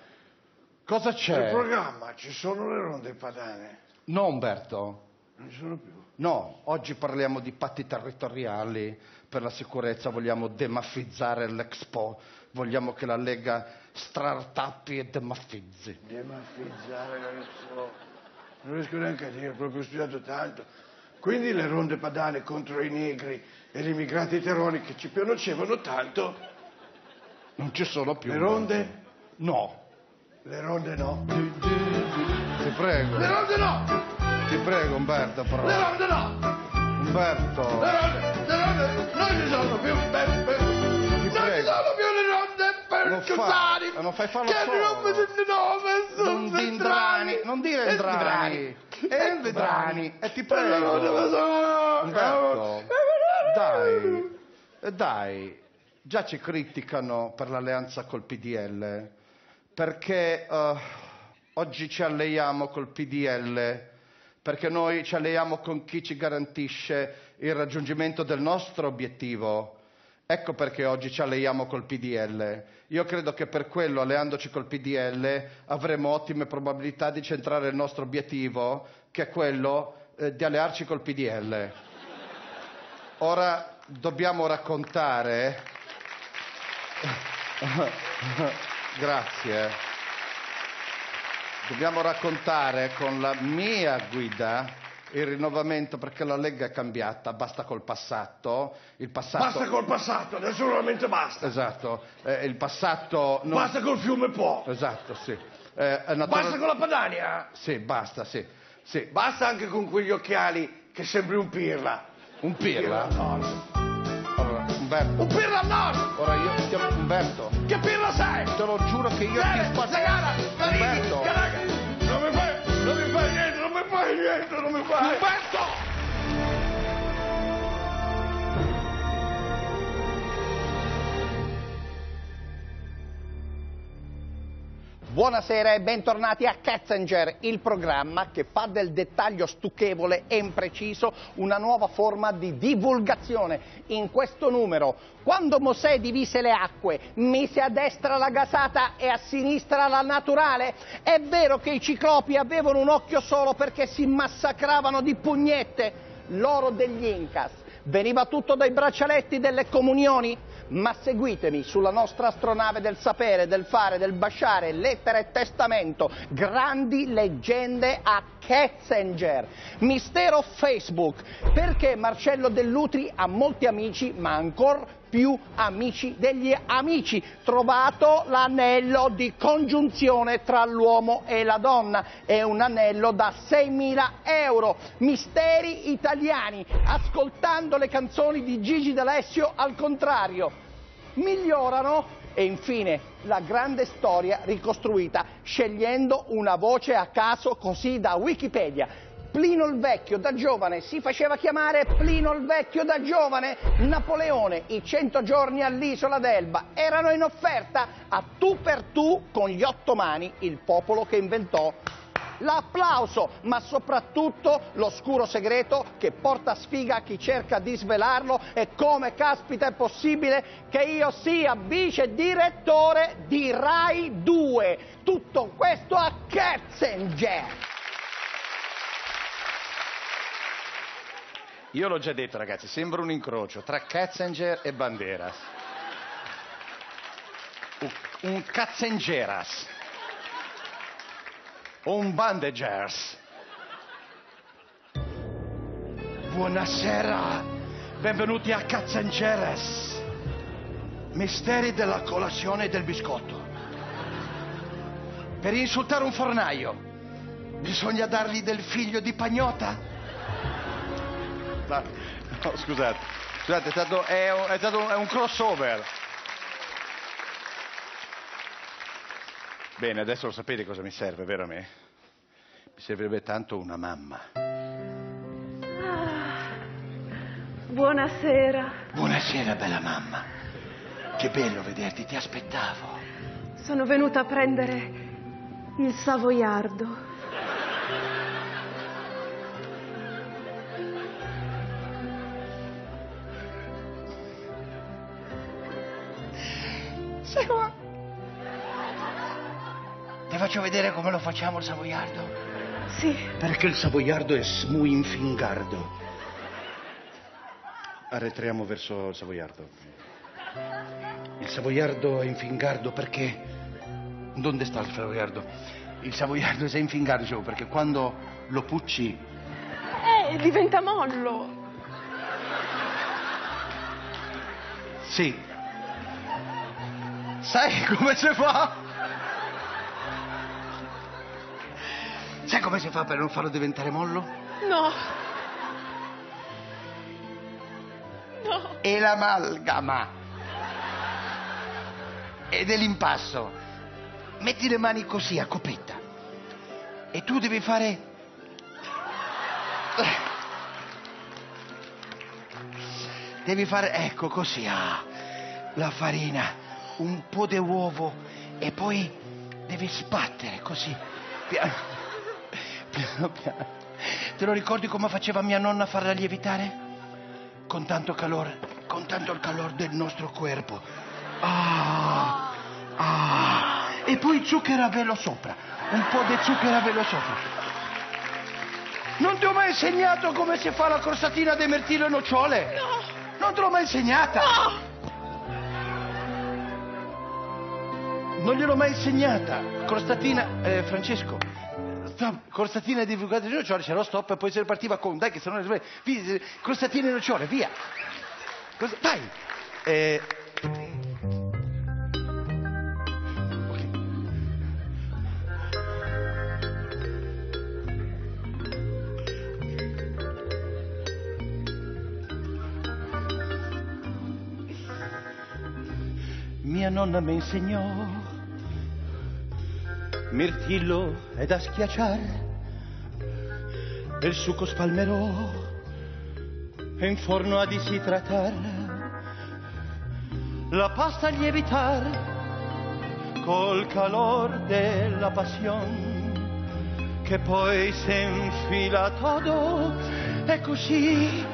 cosa Nel c'è? programma ci sono le ronde padane. No, Umberto. Non ci sono più. No, oggi parliamo di patti territoriali per la sicurezza, vogliamo demafizzare l'Expo, vogliamo che la Lega strartappi e demafizzi. Demafizzare adesso. Non riesco neanche a dire, ho proprio studiato tanto. Quindi le ronde padane contro i negri e gli immigrati terroni che ci piacevano tanto. Non ci sono più. Le ronde? No. Le ronde no. Ti prego. Le ronde no! Ti prego, Umberto, però. Le ronde no! Umberto. Le ronde, le ronde, non ci sono più per, per- per Lo fa- non fai farlo che solo. non nome sono Non di Indrani, non dire Indrani. Indrani. E Indrani. E ti prego. Umberto, dai, eh, dai, già ci criticano per l'alleanza col PDL, perché eh, oggi ci alleiamo col PDL, perché noi ci alleiamo con chi ci garantisce il raggiungimento del nostro obiettivo. Ecco perché oggi ci alleiamo col PDL. Io credo che per quello, alleandoci col PDL, avremo ottime probabilità di centrare il nostro obiettivo, che è quello eh, di allearci col PDL. Ora dobbiamo raccontare. Grazie. Dobbiamo raccontare con la mia guida il rinnovamento perché la Lega è cambiata, basta col passato. Il passato... Basta col passato, veramente basta. Esatto, eh, il passato... non- Basta col fiume Po. Esatto, sì. Eh, è natural- Basta con la Padania. Sì, basta, sì. sì. Basta anche con quegli occhiali che sembri un pirla. Un pirla? No, no. Allora, Umberto. Un pirla al nord! Ora io ti chiamo Umberto. Che pirla sei? Te lo giuro che io Bene, ti spazio. Umberto. Caraca. Niente, non mi fai. Umberto! Buonasera e bentornati a Ketzinger, il programma che fa del dettaglio stucchevole e impreciso una nuova forma di divulgazione. In questo numero, quando Mosè divise le acque, mise a destra la gasata e a sinistra la naturale? È vero che i ciclopi avevano un occhio solo perché si massacravano di pugnette? L'oro degli Incas veniva tutto dai braccialetti delle comunioni? Ma seguitemi sulla nostra astronave del sapere, del fare, del basciare, lettera e testamento, grandi leggende a Ketzinger. Mistero Facebook, perché Marcello Dell'Utri ha molti amici, ma ancora più amici degli amici. Trovato l'anello di congiunzione tra l'uomo e la donna. È un anello da 6.000 euro. Misteri italiani, ascoltando le canzoni di Gigi D'Alessio al contrario. Migliorano e infine la grande storia ricostruita scegliendo una voce a caso così da Wikipedia. Plino il Vecchio da giovane si faceva chiamare Plino il Vecchio da giovane. Napoleone, i 100 giorni all'isola d'Elba erano in offerta a tu per tu con gli ottomani, il popolo che inventò l'applauso, ma soprattutto l'oscuro segreto che porta sfiga a chi cerca di svelarlo e come caspita è possibile che io sia vice direttore di Rai 2. Tutto questo a Ketzinger. Io l'ho già detto, ragazzi, sembra un incrocio tra Katzinger e Banderas. Un Katzengeras. Un Bandegers. Buonasera, benvenuti a Katzengeres. Misteri della colazione del biscotto. Per insultare un fornaio, bisogna dargli del figlio di pagnota? No, no, scusate, scusate, è stato, è è stato è un crossover. Bene, adesso lo sapete cosa mi serve, vero a me? Mi servirebbe tanto una mamma. Buonasera, Buonasera, bella mamma. Che bello vederti, ti aspettavo. sono venuta a prendere il savoiardo. Ti faccio vedere come lo facciamo il savoiardo? Sì. Perché il savoiardo è muy infingardo. Arretriamo verso il Savoiardo. Il savoiardo è infingardo perché... Dove sta il savoiardo? Il savoiardo è infingardo, dicevo, perché quando lo pucci... Eh, diventa mollo. Sì. Sai come si fa? Sai come si fa per non farlo diventare mollo? No. No. È l'amalgama. Ed è l'impasto. Metti le mani così a copetta. E tu devi fare... Devi fare, ecco così, ah, la farina, un po' di uovo e poi devi sbattere così, piano, piano. Te lo ricordi come faceva mia nonna a farla lievitare? Con tanto calore, con tanto il calore del nostro corpo. Ah, ah. E poi zucchero a velo sopra, un po' di zucchero a velo sopra. Non ti ho mai insegnato come si fa la crostatina di mirtillo e nocciole? No. Non te l'ho mai insegnata? No. Non gliel'ho mai insegnata. Crostatina, eh, Francesco. Stop, crostatina di vulgate di nocciole, c'era lo stop e poi si ripartiva con, dai che se no crostatina di nocciole, via. Cosa- Vai. Eh, mia nonna mi insegnò. Mirtillo è da schiacciare, e il succo spalmerò, e in forno a disidratare, la pasta a lievitare, col calor della passione, che poi si infila todo, e così,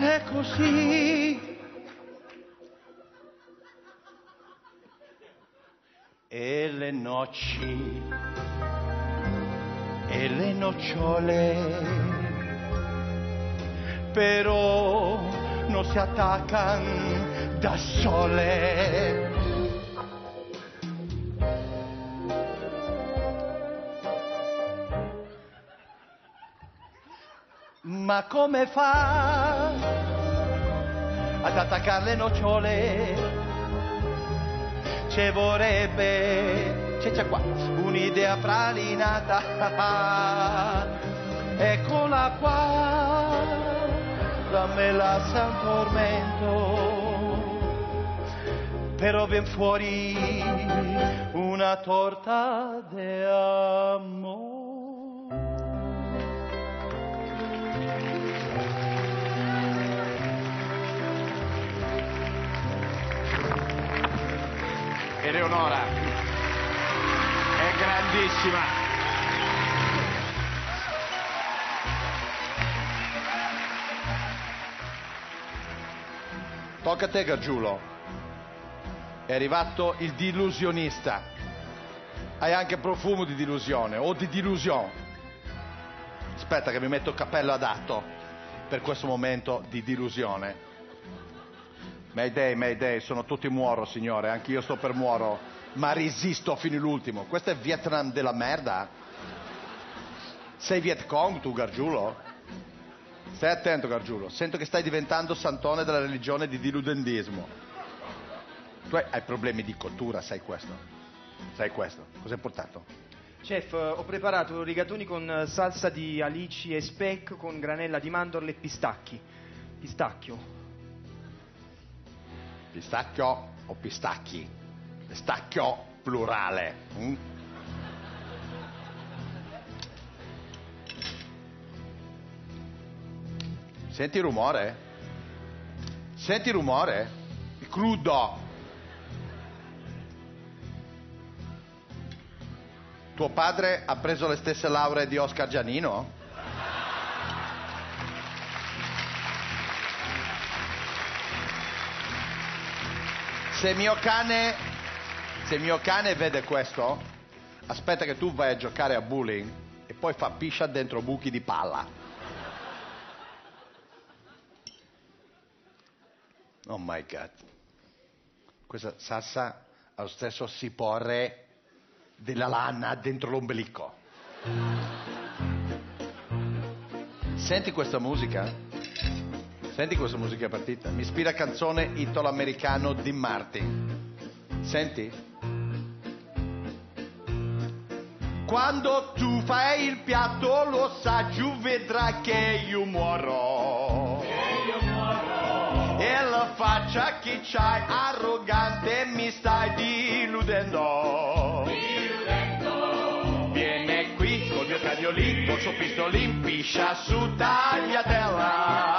e così. E le noci e le nocciole. Però non si attaccan da sole. Ma come fa ad attaccare le nocciole ci vorrebbe, c'è, c'è qua, un'idea pralinata, eccola qua, dammela San Tormento, però ben fuori una torta de Eleonora è grandissima. Tocca a te, Gargiulo. È arrivato il delusionista. Hai anche profumo di delusione o di delusione. Aspetta che mi metto il cappello adatto per questo momento di delusione. Mayday, Mayday, sono tutti muoro, signore, anch'io sto per muoro, ma resisto fino all'ultimo. Questo è Vietnam della merda? Sei Vietcong tu, Gargiulo? Stai attento, Gargiulo. Sento che stai diventando santone della religione di diludendismo. Tu hai, problemi di cottura, sai questo? Sai questo? Cos'hai portato? Chef, eh, ho preparato rigatoni con eh, salsa di alici e speck con granella di mandorle e pistacchi. Pistacchio. Pistacchio o pistacchi? Pistacchio plurale. mm? Senti il rumore? Senti il rumore? Il crudo. Tuo padre ha preso le stesse lauree di Oscar Giannino? Se mio cane, se mio cane vede questo, aspetta che tu vai a giocare a bowling e poi fa piscia dentro buchi di palla. Oh my god. Questa salsa ha lo stesso sapore della lana dentro l'ombelico. Senti questa musica? Senti questa musica partita. Mi ispira canzone italo-americano di Martin. Senti? Quando tu fai il piatto lo saggio vedrai che io muoro. E la faccia che c'hai arrogante mi stai diludendo. Viene qui col mio cagnolino, col suo pistolin, piscia su tagliatella.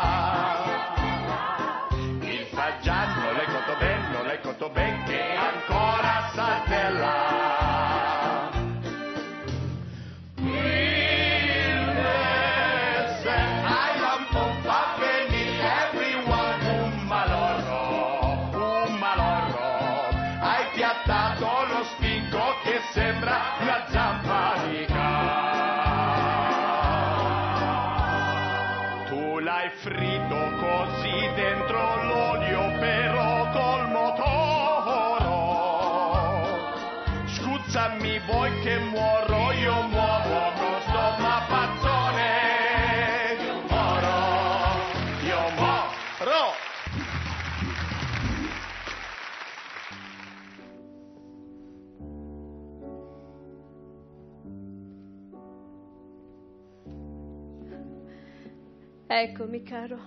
Eccomi, caro.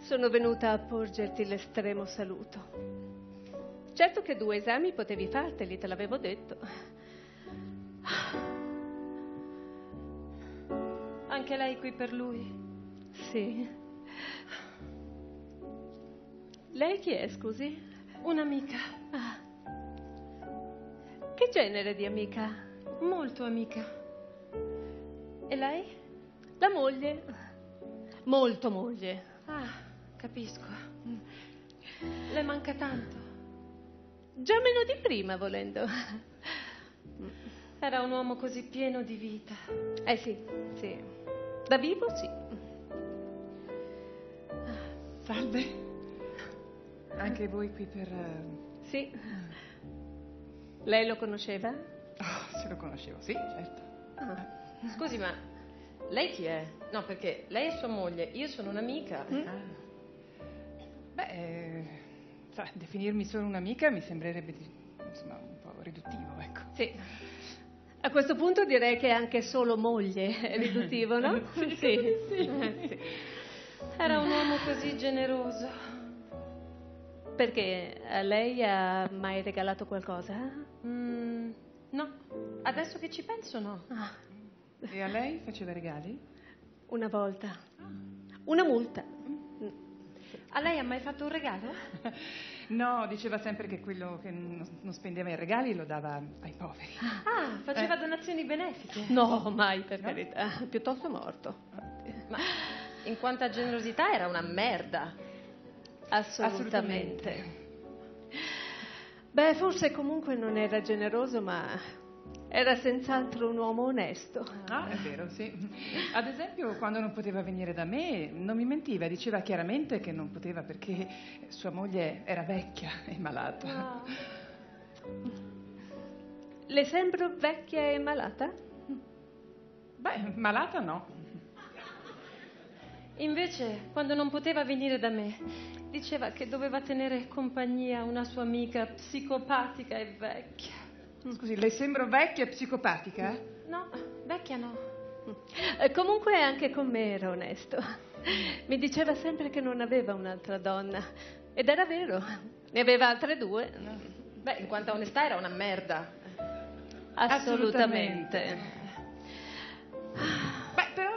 Sono venuta a porgerti l'estremo saluto. Certo che due esami potevi farteli, te l'avevo detto. Anche lei qui per lui? Sì. Lei chi è, scusi? Un'amica. Ah. Che genere di amica? Molto amica. E lei? La moglie. Molto moglie. Ah, capisco. Le manca tanto. Già meno di prima, volendo. Era un uomo così pieno di vita. Eh sì, sì. Da vivo sì. Salve. Anche voi qui per... eh, Sì. Lei lo conosceva? Oh, se lo conoscevo, sì, certo. Scusi, ma lei chi è? No, perché lei è sua moglie, io sono un'amica. Beh, eh, sa, definirmi solo un'amica mi sembrerebbe di- insomma, un po' riduttivo, ecco. Sì. A questo punto direi che anche solo moglie è riduttivo, no? Sì, sì. Eh, sì. Era un uomo così generoso. Perché a lei ha mai regalato qualcosa? Mm, no, adesso che ci penso no. E a lei faceva regali? Una volta. Una multa. A lei ha mai fatto un regalo? No, diceva sempre che quello che non spendeva in regali lo dava ai poveri. Ah, faceva donazioni benefiche. No, mai per carità, piuttosto morto. Ma in quanto a generosità era una merda. Assolutamente. Beh, forse comunque non era generoso, ma era senz'altro un uomo onesto. Ah, è vero, sì. Ad esempio, quando non poteva venire da me, non mi mentiva, diceva chiaramente che non poteva perché sua moglie era vecchia e malata. Le sembro vecchia e malata? Beh, malata no. Invece, quando non poteva venire da me, diceva che doveva tenere compagnia a una sua amica psicopatica e vecchia. Scusi, le sembro vecchia e psicopatica? No, vecchia no. Eh, Comunque anche con me era onesto. Mi diceva sempre che non aveva un'altra donna. Ed era vero, ne aveva altre due. Beh, in quanto a onestà era una merda. Assolutamente. Beh,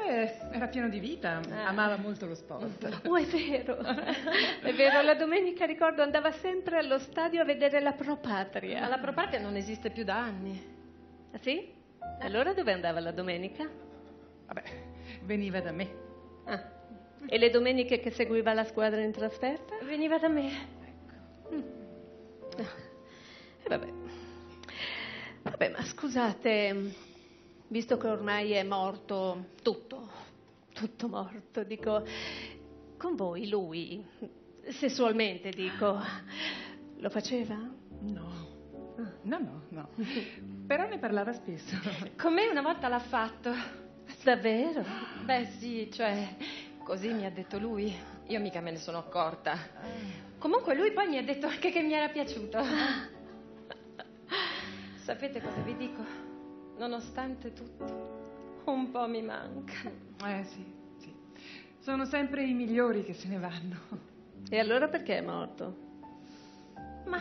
eh, era pieno di vita, amava molto lo sport. Oh, è vero. È vero, la domenica ricordo andava sempre allo stadio a vedere la Pro Patria. Ma la Pro Patria non esiste più da anni. Ah, sì? Allora dove andava la domenica? Vabbè, veniva da me. Ah. E le domeniche che seguiva la squadra in trasferta? Veniva da me. Mm. E vabbè. Vabbè, ma scusate, visto che ormai è morto tutto, tutto morto, dico, con voi lui, sessualmente dico, lo faceva? No. No, no, no. Però ne parlava spesso. Con me una volta l'ha fatto. Davvero? Beh, sì, cioè, così mi ha detto lui. Io mica me ne sono accorta. Comunque lui poi mi ha detto anche che mi era piaciuto. Sapete cosa vi dico? Nonostante tutto, un po' mi manca. Eh sì, sì. Sono sempre i migliori che se ne vanno. E allora perché è morto? Ma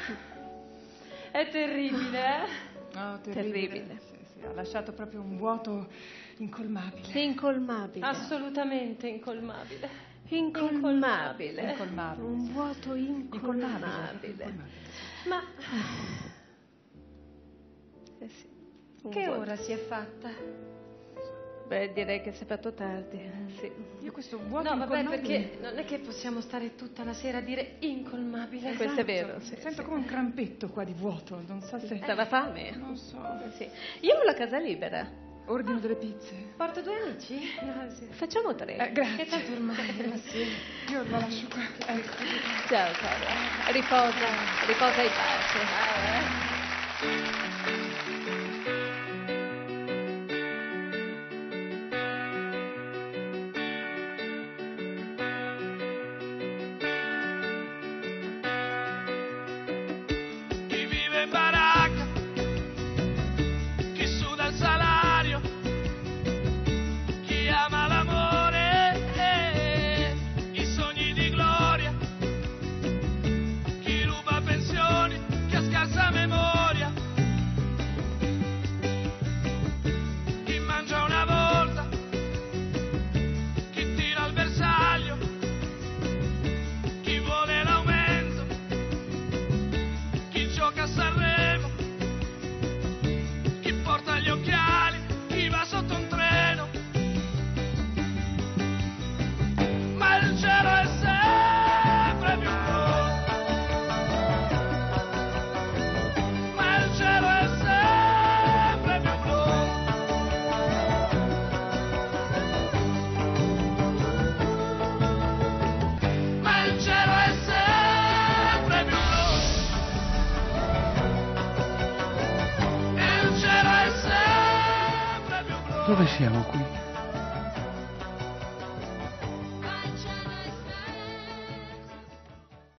è terribile, eh? No, terribile. Terribile. Sì, sì, ha lasciato proprio un vuoto incolmabile. Incolmabile. Assolutamente incolmabile. Incolmabile. Incolmabile. Un vuoto incolmabile. Incolmabile. Ma Eh sì, un che vuoto. ora si è fatta? Beh, direi che si è fatto tardi. Sì. Io questo vuoto No, vabbè, perché non è che possiamo stare tutta la sera a dire incolmabile. Questo è vero, sì, Sento sì. come un krampetto qua di vuoto, non so se... Stava fame? Non so. Sì. Io ho la casa libera. Ordino delle pizze. Porto due amici? No, sì. Facciamo tre. Eh, grazie. Che tanto ormai. Ma sì, io la lascio qua. Ecco. Ciao, cara. Riposa, riposa in pace. chi